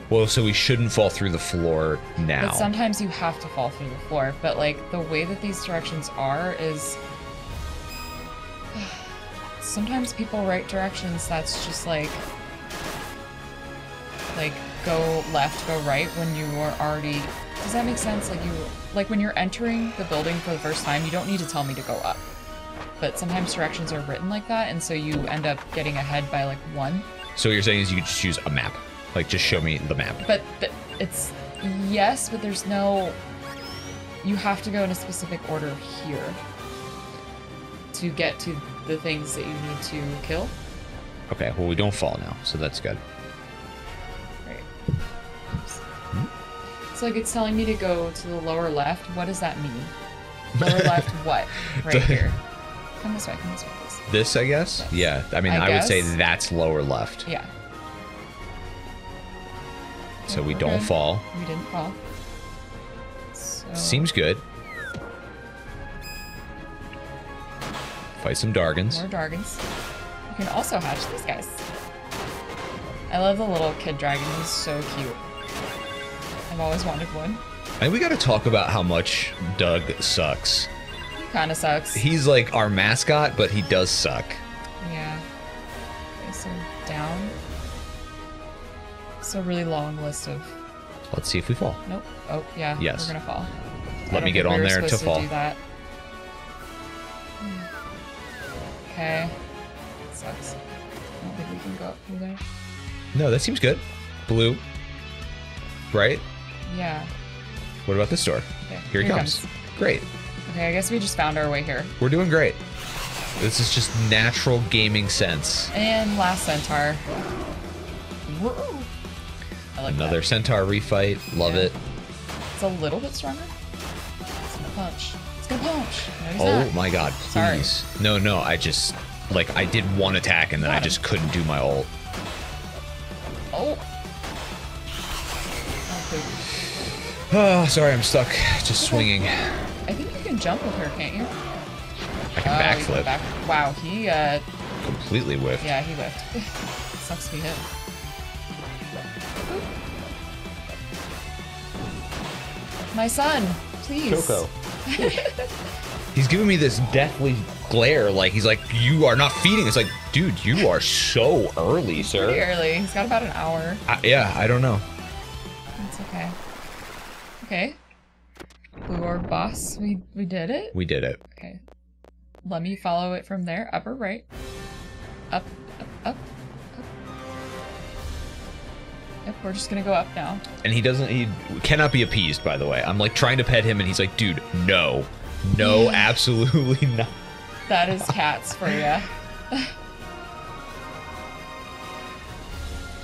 Well, so we shouldn't fall through the floor now. But sometimes you have to fall through the floor. But like the way that these directions are is sometimes people write directions that's just like like go left, go right when you are already does that make sense? Like you like when you're entering the building for the first time, you don't need to tell me to go up. But sometimes directions are written like that, and so you end up getting ahead by like one. so what you're saying is you could just use a map. Like just show me the map. But th- it's yes, but there's no. You have to go in a specific order here to get to the things that you need to kill. Okay. Well, we don't fall now, so that's good. Right. So like it's telling me to go to the lower left. What does that mean? Lower left what? Right here. Come this way. Come this way, please. This, I guess. Yeah. I mean, I, I would say that's lower left. Yeah. So we We're don't good. fall. We didn't fall. So, Seems good. Fight some Dargans. More Dargans. You can also hatch these guys. I love the little kid dragon. He's so cute. I've always wanted one. And we got to talk about how much Doug sucks. Kind of sucks. He's like our mascot, but he does suck. yeah. Okay, so down. It's a really long list of. Let's see if we fall. Nope. Oh yeah. Yes. We're gonna fall. Let me get think we on there to fall. do that. Hmm. Okay. Sucks. I don't think we can go up through there. No, that seems good. Blue. Right? Yeah. What about this door? Okay. Here he comes. Great. Okay, I guess we just found our way here. We're doing great. This is just natural gaming sense. And last centaur. Woo! I like Another that. centaur refight. Love Yeah. it. It's a little bit stronger. It's gonna punch. It's gonna punch. No, Oh not. my god, Sorry. please. No, no, I just like I did one attack and then I him. just couldn't do my ult. Oh. Oh, ah, sorry, I'm stuck. Just swinging. I think can jump with her, can't you? I can you backflip. Back. Wow, he, uh, Completely whiffed. yeah, he whiffed. Sucks to be hit. My son, please. Choco. He's giving me this deathly glare, like he's like, "You are not feeding." It's like, dude, you are so early, Pretty sir. early. He's got about an hour. I, yeah, I don't know. That's okay. Okay. Boss. We we did it. We did it. Okay. Let me follow it from there. Upper right? Up, up, up, up. Yep, we're just gonna go up now. And he doesn't. He cannot be appeased. By the way, I'm like trying to pet him, and he's like, "Dude, no, no, absolutely not." That is cats for you.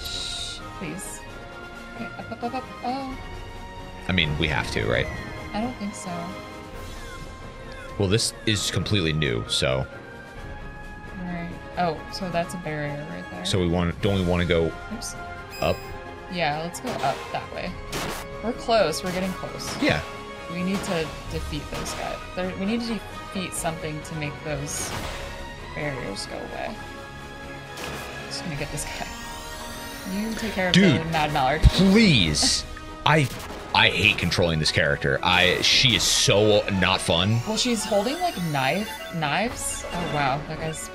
Shh, please. Okay, up, up, up, up. Oh, I mean, we have to, right? I don't think so. Well, this is completely new, so Alright. Oh, so that's a barrier right there. so we want don't we want to go Oops. up? Yeah, let's go up that way. We're close. We're getting close. Yeah. We need to defeat those guys. There, we need to defeat something to make those barriers go away. Just gonna get this guy. You take care of Dude. the Mad Mallard. Please, I I hate controlling this character. I she is so not fun. Well, she's holding like knife knives. Oh wow, that guy's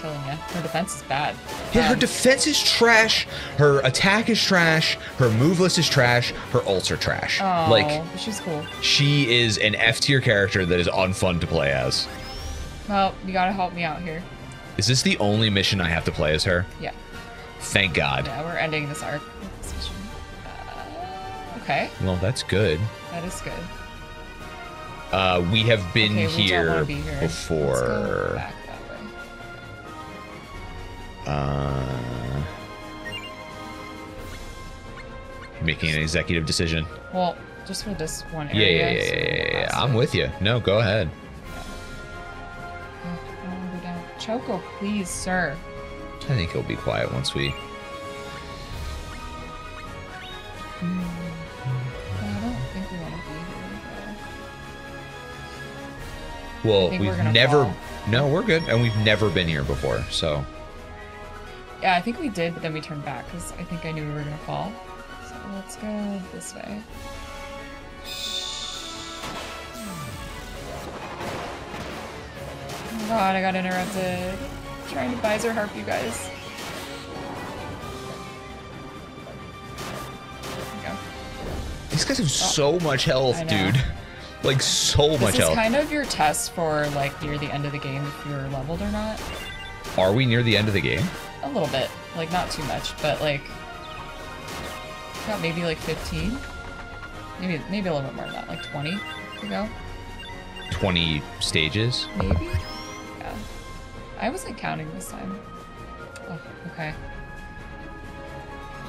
killing you. Her defense is bad. Yeah, her Um, defense is trash. Her attack is trash. Her move list is trash. Her ults are trash. Oh, Like she's cool. she is an F tier character that is unfun to play as. Well, you gotta help me out here. Is this the only mission I have to play as her? Yeah. Thank God. Yeah, we're ending this arc okay, Well, that's good. that is good. Uh, we have been okay, we here, be here. Before. back that way. Uh, making an executive decision. Well, just for this one Yeah, area. yeah, yeah, we yeah, yeah, yeah. I'm with you. No, go ahead. I don't wanna go down. Choco, please, sir. I think he'll be quiet once we. I Well, we've never. fall. No, we're good, and we've never been here before. So. Yeah, I think we did, but then we turned back because I think I knew we were gonna fall. So let's go this way. Oh god, I got interrupted. trying to visor harp you guys. There we go. these guys have oh, so much health, Oh, dude. Like so much This is health. kind of your test for like near the end of the game if you're leveled or not. Are we near the end of the game? A little bit, like not too much, but like got maybe like 15, maybe maybe a little bit more than that, like 20 to go, Twenty stages. maybe. Yeah, I wasn't counting this time. Oh, okay.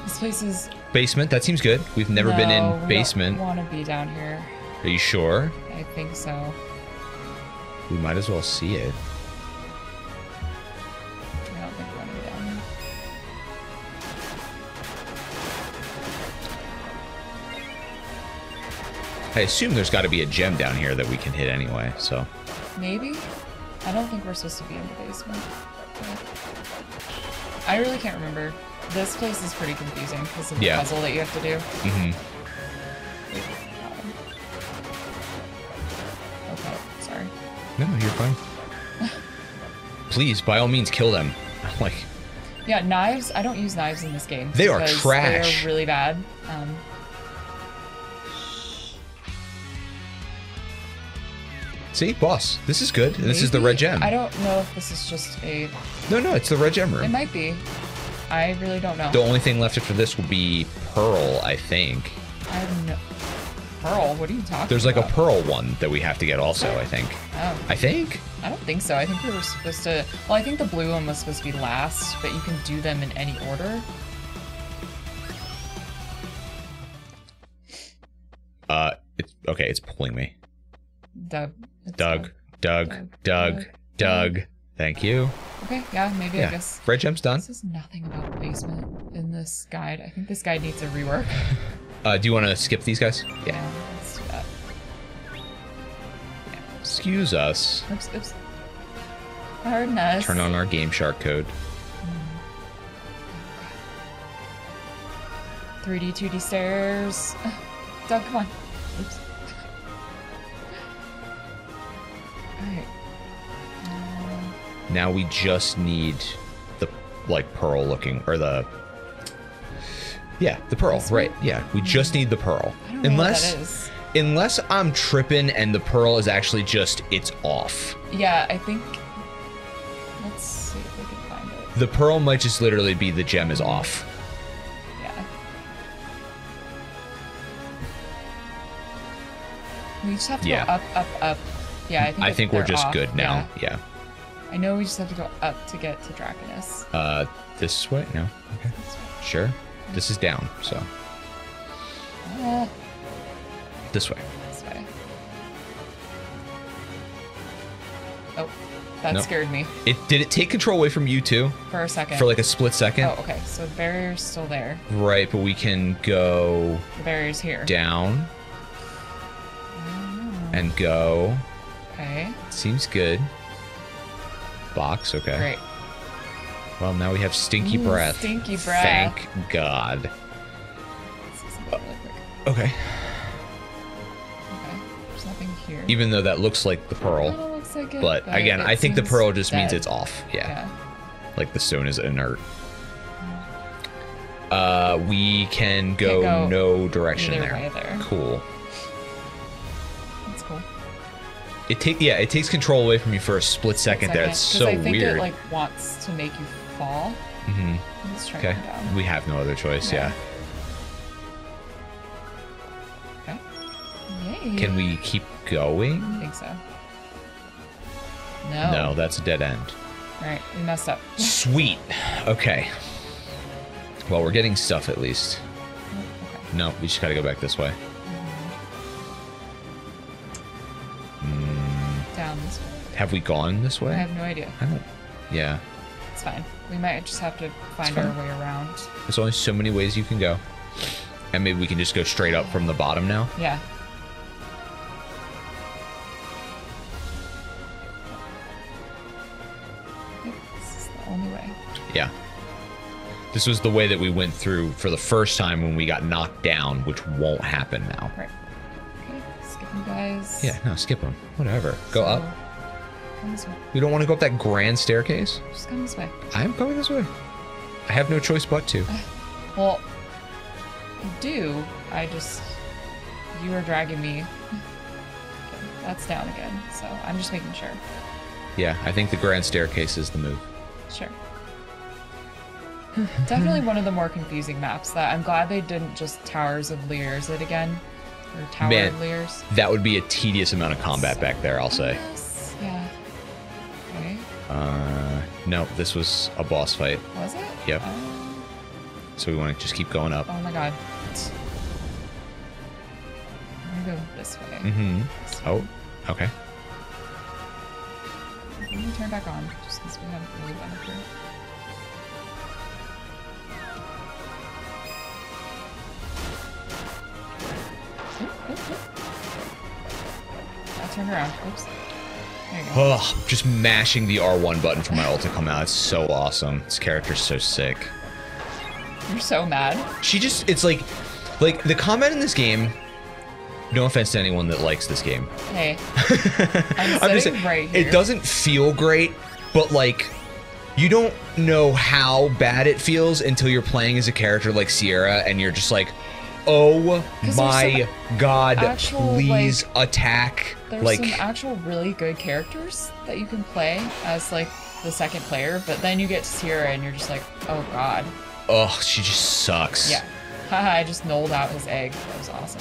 This place is. Basement. That seems good. We've never been No, in basement. Want to be down here? Are you sure? I think so. We might as well see it. I don't think we want to be down here. I assume there's got to be a gem down here that we can hit anyway. So Maybe? I don't think we're supposed to be in the basement. I really can't remember. This place is pretty confusing because of the Yeah. puzzle that you have to do. hmm no, you're fine. Please, by all means, kill them. Like Yeah, knives. I don't use knives in this game. They are trash. They're really bad. Um, See, boss, this is good. This is the red gem. I don't know if this is just a. No, no, it's the red gem It might be. I really don't know. The only thing left after this will be pearl, I think. I have no. Pearl. What are you talking? There's like a pearl one that we have to get also, I think. Oh. I think? I don't think so. I think we were supposed to. Well, I think the blue one was supposed to be last, but you can do them in any order. Uh, it's okay. It's pulling me. Doug. Doug, Doug, Doug, Doug, Doug. Doug. Thank you. Okay, yeah, maybe I guess. red gem's done. This is nothing about the basement in this guide. I think this guide needs a rework. Uh, do you want to skip these guys? Yeah. let's do that. Excuse us. Oops, oops. Pardon us. Turn on our Game Shark code. 3D, 2D stairs. Doug, come on. Oops. Alright. Um, Now we just need the like pearl looking or the yeah the pearl This one? right yeah we just need the pearl I don't know unless what that is. unless I'm tripping and the pearl is actually just it's off. Yeah, I think. Let's see if we can find it. The pearl might just literally be the gem is off. Yeah. We just have to Yeah. go up, up, up. Yeah, I think. I think we're just off, good now. yeah. Yeah. I know we just have to go up to get to Drakonis. Uh, this way? No. Okay. Sure. This is down, so Uh, this way. this way. Oh, that Nope. scared me It did it take control away from you too for a second. for like a split second? Oh, okay. So the barrier's still there. Right, but we can go The barrier's here. down Oh, and go. okay. Seems good. Box, okay. Great. Well, now we have stinky Ooh, breath. stinky breath. Thank God. Let's see something really. Okay. Okay. There's nothing here. Even though that looks like the pearl, looks like it, but again, it I think the pearl just means it's off. Yeah. Yeah. Like the stone is inert. Uh, we can go, go no direction there. way there. Cool. That's cool. It take yeah, it takes control away from you for a split second, there. It's so I think weird. it like wants to make you fall. hmm Let's try Okay, we have no other choice. Yeah. Okay. Yay. Can we keep going? I think so. No. No, that's a dead end. All right, we messed up. Sweet. Okay. Well, we're getting stuff at least. okay. No, we just gotta go back this way. Down this way. Have we gone this way? I have no idea. I don't. Yeah. It's fine. We might just have to find our way around. There's only so many ways you can go. And maybe we can just go straight up from the bottom now. Yeah. This is the only way. Yeah. This was the way that we went through for the first time when we got knocked down, which won't happen now. Right. Okay, skipping guys. Yeah, no, skip them. Whatever. Go So, up. Come this way. We don't want to go up that grand staircase. Just come this way. I am going this way. I have no choice but to. Uh, well, you do. I just. You are dragging me. Okay, that's down again, so I'm just making sure. Yeah, I think the grand staircase is the move. Sure. Definitely one of the more confusing maps that I'm glad they didn't just Towers of Lears it again. Or Tower Man. of Lears. That would be a tedious amount of combat back there, I'll say. Yes. Yeah. Okay. Uh, no, this was a boss fight, Was it? Yep. Um, so we want to just keep going up. oh my god. I'm gonna go this way. Mm-hmm. Oh, okay. Let me turn back on, just because we haven't really been oop, oop. I turned around. Oops. There you go. Ugh, just mashing the R1 button for my ult to come out. It's so awesome. This character's so sick. You're so mad. She just, it's like, like the combat in this game. No offense to anyone that likes this game. Hey, I'm sitting right here. It doesn't feel great, but like, you don't know how bad it feels until you're playing as a character like Sierra, and you're just like, oh my god, actual, please attack. There's like, some actual really good characters that you can play as like the second player, but then you get to Sierra and you're just like, oh god. oh, she just sucks. Yeah. Haha, I just knolled out his egg. That was awesome.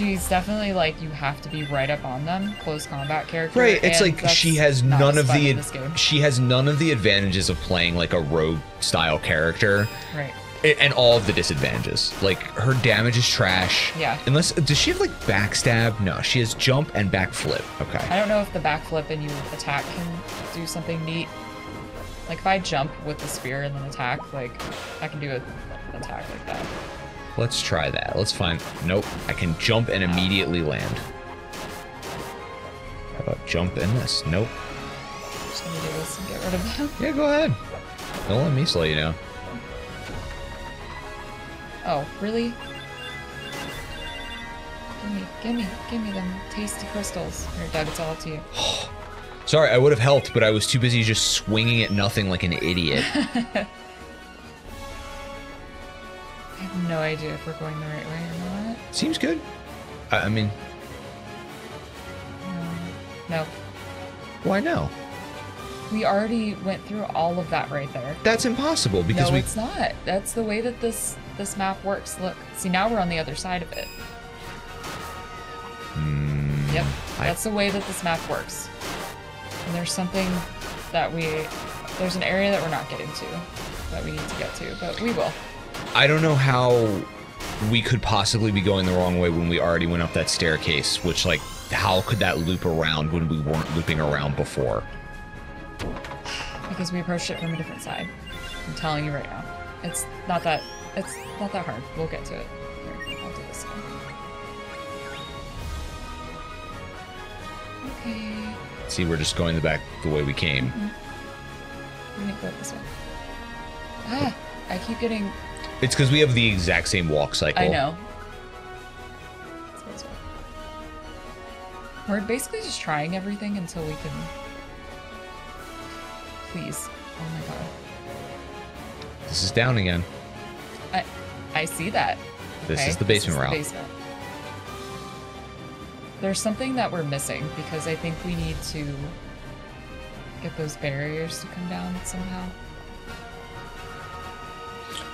She's definitely like you have to be right up on them, close combat character. Right, it's like she has none of the she has none of the advantages of playing like a rogue style character. Right. And all of the disadvantages. Like her damage is trash. Yeah. Unless does she have like backstab? No, she has jump and backflip. Okay. I don't know if the backflip and you attack can do something neat. Like if I jump with the spear and then attack, like I can do an attack like that. Let's try that. Let's find. Nope. I can jump and immediately land. How about jump in this? Nope. just gonna do this and get rid of them. Yeah, go ahead. Don't let me slow you down. Oh, really? Gimme, gimme, gimme them tasty crystals. Here, Doug, it's all up to you. Sorry, I would have helped, but I was too busy just swinging at nothing like an idiot. idea if we're going the right way or not. Seems good. I, I mean, Um, no. why no? We already went through all of that right there. That's impossible because no, we. it's not. That's the way that this this map works. Look, see now we're on the other side of it. Hmm, Yep, I- that's the way that this map works. And there's something that we, there's an area that we're not getting to, that we need to get to, but we will. I don't know how we could possibly be going the wrong way when we already went up that staircase. Which, like, how could that loop around when we weren't looping around before? Because we approached it from a different side. I'm telling you right now. It's not that, it's not that hard. We'll get to it. Here, I'll do this one. Okay. See, we're just going the back the way we came. We need to go this way. Ah, I keep getting It's because we have the exact same walk cycle. I know. Let's go this way. We're basically just trying everything until we can. Please. Oh my god. This is down again. I, I see that. This Okay, is the basement the route. basement. There's something that we're missing because I think we need to get those barriers to come down somehow.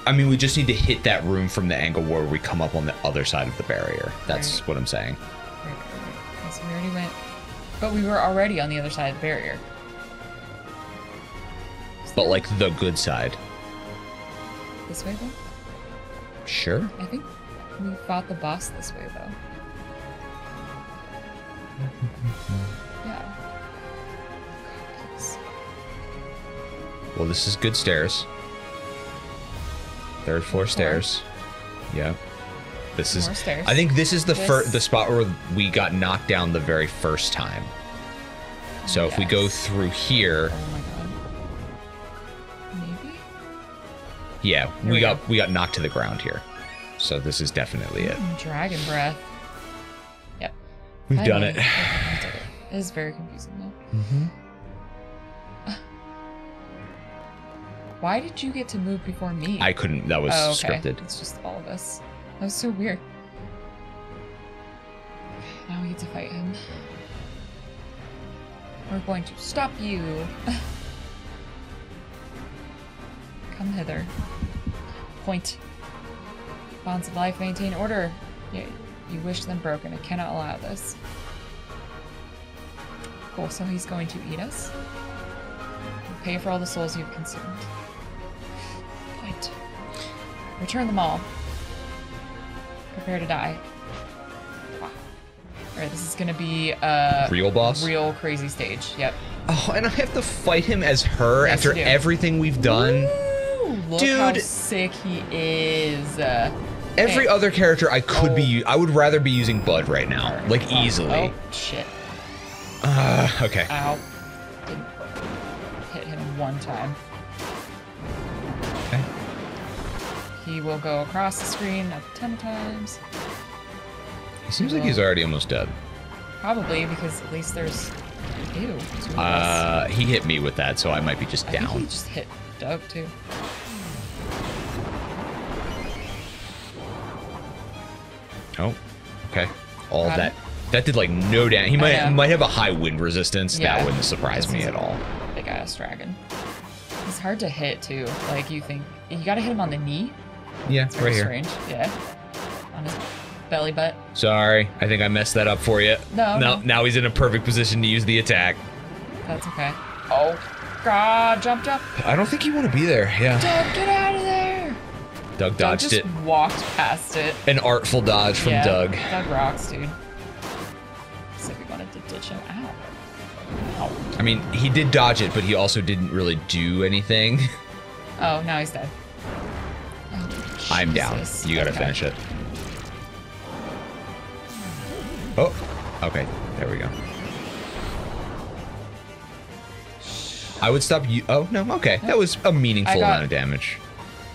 I mean, we just need to hit that room from the angle where we come up on the other side of the barrier. That's Right. what I'm saying. Right, right, right. So we already went, but we were already on the other side of the barrier. But like the good side. This way though? Sure. I think we fought the boss this way though. Yeah. Well, this is good stairs. Third floor stairs. Yeah. This is. Stairs. I think this is the fir- the spot where we got knocked down the very first time. So if we go through here, Oh my god. Maybe? yeah, we we got go. we got knocked to the ground here. So this is definitely it. Mm, Dragon breath. Yep. We've done Finally. it. Okay, we did it. It is very confusing though. Mhm. Why did you get to move before me? I couldn't. That was oh, okay. scripted. It's just all of us. That was so weird. Now we get to fight him. We're going to stop you. Come hither. Point. Bonds of life maintain order. You, you wish them broken. I cannot allow this. Cool, so he's going to eat us. Pay for all the souls you've consumed. Return them all. Prepare to die. Wow. Alright, this is gonna be a Real boss? real crazy stage. Yep. Oh, and I have to fight him as her Yes, after everything we've done. Woo! Look how Dude. sick he is. Uh, Every okay. other character I could be. I would rather be using Bud right now, like Oh, easily. Oh, shit. Uh, okay. Ow. Didn't hit him one time. Will go across the screen up 10 times. He seems like he's already almost dead. Probably because at least there's. Ew. two of us. Uh, he hit me with that, so I might be just I think he down. just hit Doug too. Oh, okay. All Got that. him. That did like no damage. He might might have a high wind resistance. Yeah. That wouldn't surprise me at all. Big ass dragon. He's hard to hit too. Like you think you gotta hit him on the knee. Yeah, It's very right here. strange. Yeah. On his belly butt. Sorry, I think I messed that up for you. No, No, no. now he's in a perfect position to use the attack. That's okay. Oh God! Jump, jump! I don't think you want to be there. Yeah. Doug, get out of there! Doug Doug dodged just it. walked past it. An artful dodge from yeah, Doug. Doug rocks, dude. So we wanted to ditch him. Ow. Ow. I mean, he did dodge it, but he also didn't really do anything. Oh, now he's dead. I'm down. Jesus. You gotta Okay. finish it. Oh, okay. There we go. I would stop you. Oh no. Okay, that was a meaningful got- amount of damage.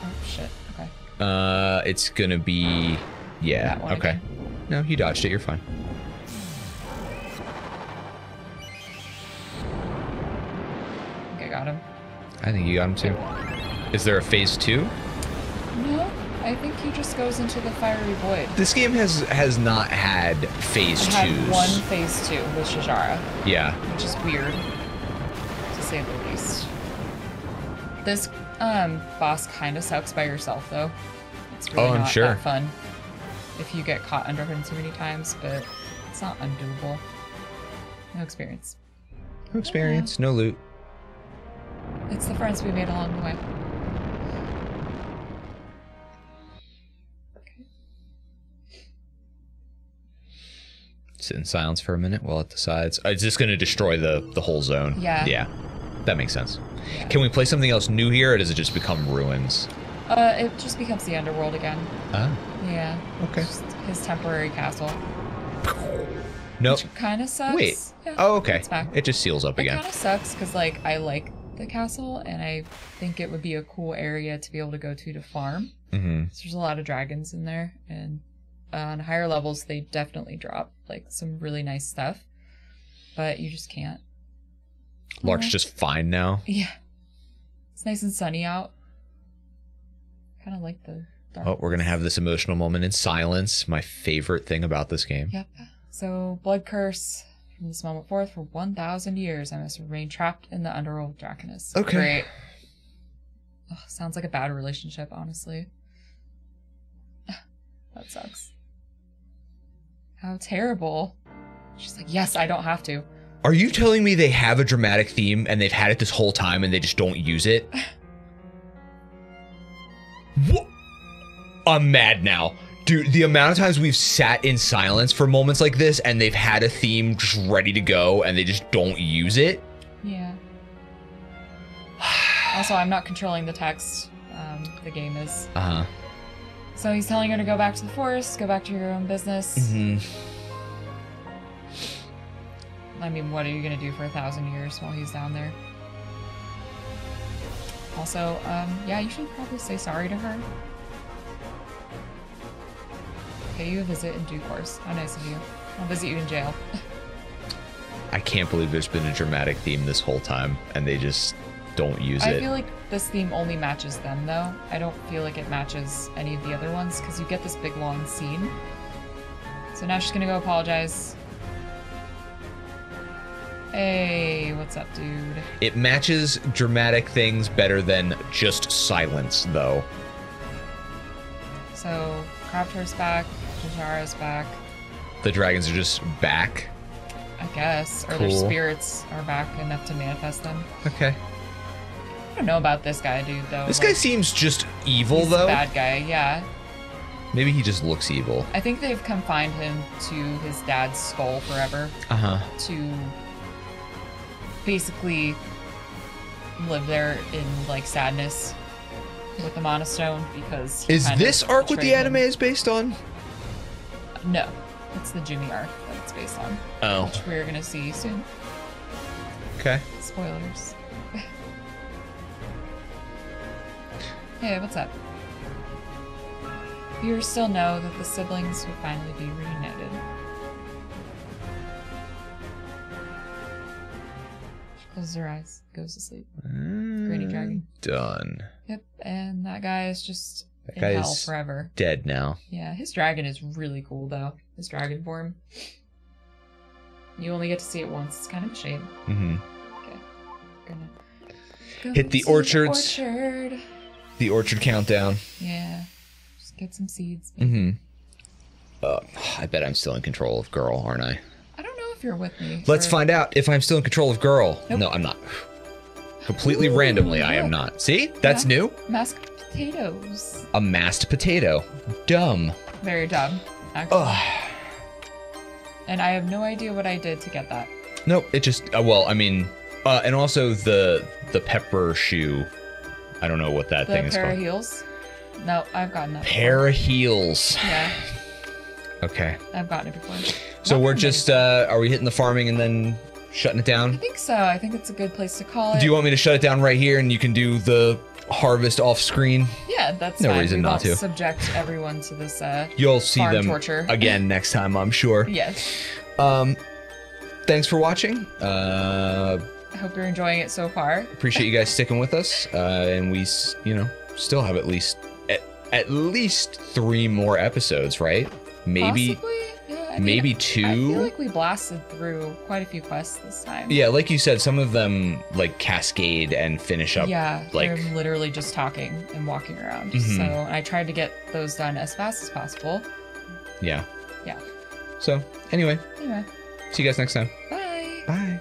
Oh shit. Okay. Uh, it's gonna be. Yeah. Okay. again. No, you dodged it. You're fine. I think I got him. I think you got him too. Is there a phase two? No, I think he just goes into the fiery void. This game has has not had phase two. had one phase two with Shajara, Yeah. which is weird, to say the least. This um, boss kind of sucks by yourself, though. It's really Oh, I'm not sure. that fun if you get caught under him too many times, but it's not undoable. No experience. No experience, no loot. It's the friends we made along the way. Sit in silence for a minute while it decides. sides. Uh, It's just gonna destroy the the whole zone. Yeah. Yeah. That makes sense. Yeah. Can we play something else new here, or does it just become ruins? Uh, it just becomes the underworld again. Ah. Yeah. Okay. Just his temporary castle. Nope. Which kind of sucks. Wait. Yeah, Oh, okay. It just seals up It again. It kind of sucks because like I like the castle and I think it would be a cool area to be able to go to to farm. Mm-hmm. 'Cause There's a lot of dragons in there, and on higher levels they definitely drop like some really nice stuff, but you just can't. Larc's just fine now. Yeah, it's nice and sunny out. Kind of like the Dark. Oh, we're gonna have this emotional moment in silence. My favorite thing about this game. Yep. So, blood curse. From this moment forth, for 1,000 years, I must remain trapped in the underworld of Drakonis. Okay. Great. Ugh, sounds like a bad relationship, honestly. that sucks. How terrible. She's like, yes, I don't have to. Are you telling me they have a dramatic theme and they've had it this whole time and they just don't use it? what? I'm mad now. Dude, the amount of times we've sat in silence for moments like this and they've had a theme just ready to go and they just don't use it. Yeah. Also, I'm not controlling the text. Um, the game is. Uh huh. So he's telling her to go back to the forest, go back to your own business. hmm I mean, what are you gonna do for a thousand years while he's down there? Also, um, yeah, you should probably say sorry to her. Pay you a visit in due course. How nice of you. I'll visit you in jail. I can't believe there's been a dramatic theme this whole time and they just don't use I it. I feel like this theme only matches them, though. I don't feel like it matches any of the other ones because you get this big long scene. So now she's gonna go apologize. Hey, what's up, dude? it matches dramatic things better than just silence, though. So, Crabtor's back, Jajara's back, The dragons are just back. I guess, or their spirits are back enough to manifest them. Okay. I don't know about this guy, dude, though. This Like, guy seems just evil, though. bad guy, yeah. Maybe he just looks evil. I think they've confined him to his dad's skull forever. Uh huh. to basically live there in like sadness with the Mana stone because Is this arc what the anime him. is based on? No, it's the Jumi arc that it's based on, Oh. which we're gonna see soon. Okay. Spoilers. Hey, what's up? Viewers still know that the siblings would finally be reunited. She closes her eyes, goes to sleep. Granny dragon. Done. Yep, and that guy is just That in guy hell is forever. dead now. Yeah, his dragon is really cool though. His dragon form. You only get to see it once. It's kind of a shame. hmm Okay. Hit the orchards. orchard. The orchard countdown. Yeah. Just get some seeds. Mm-hmm. Uh, I bet I'm still in control of girl, aren't I? I don't know if you're with me. Let's or- find out if I'm still in control of girl. Nope. No, I'm not. Completely Ooh, randomly, I am not. See? That's Yeah. new. Masked potatoes. A masked potato. Dumb. Very dumb. Actually. Ugh. And I have no idea what I did to get that. Nope. It just. Uh, well, I mean, uh, and also the the pepper shoe. I don't know what that The thing is pair of called. heels. No, I've gotten that. Pair of heels. Yeah, Okay. I've gotten it before. So Not we're just uh, are we hitting the farming and then shutting it down? I think so. I think it's a good place to call it. Do you want me to shut it down right here and you can do the harvest off screen? Yeah, that's No fine. reason we not to. subject everyone to this. Uh, You'll see Farm them torture. again next time, I'm sure. yes. Um, thanks for watching. Uh, I hope you're enjoying it so far. appreciate you guys sticking with us. Uh, and we, you know, still have at least at, at least three more episodes, right? Maybe, Possibly? Yeah, I mean, maybe I two. feel like we blasted through quite a few quests this time. yeah, like you said, some of them like cascade and finish up. Yeah, like- they're literally just talking and walking around. Mhm. So I tried to get those done as fast as possible. Yeah. Yeah. So anyway, Anyway, see you guys next time. bye. Bye.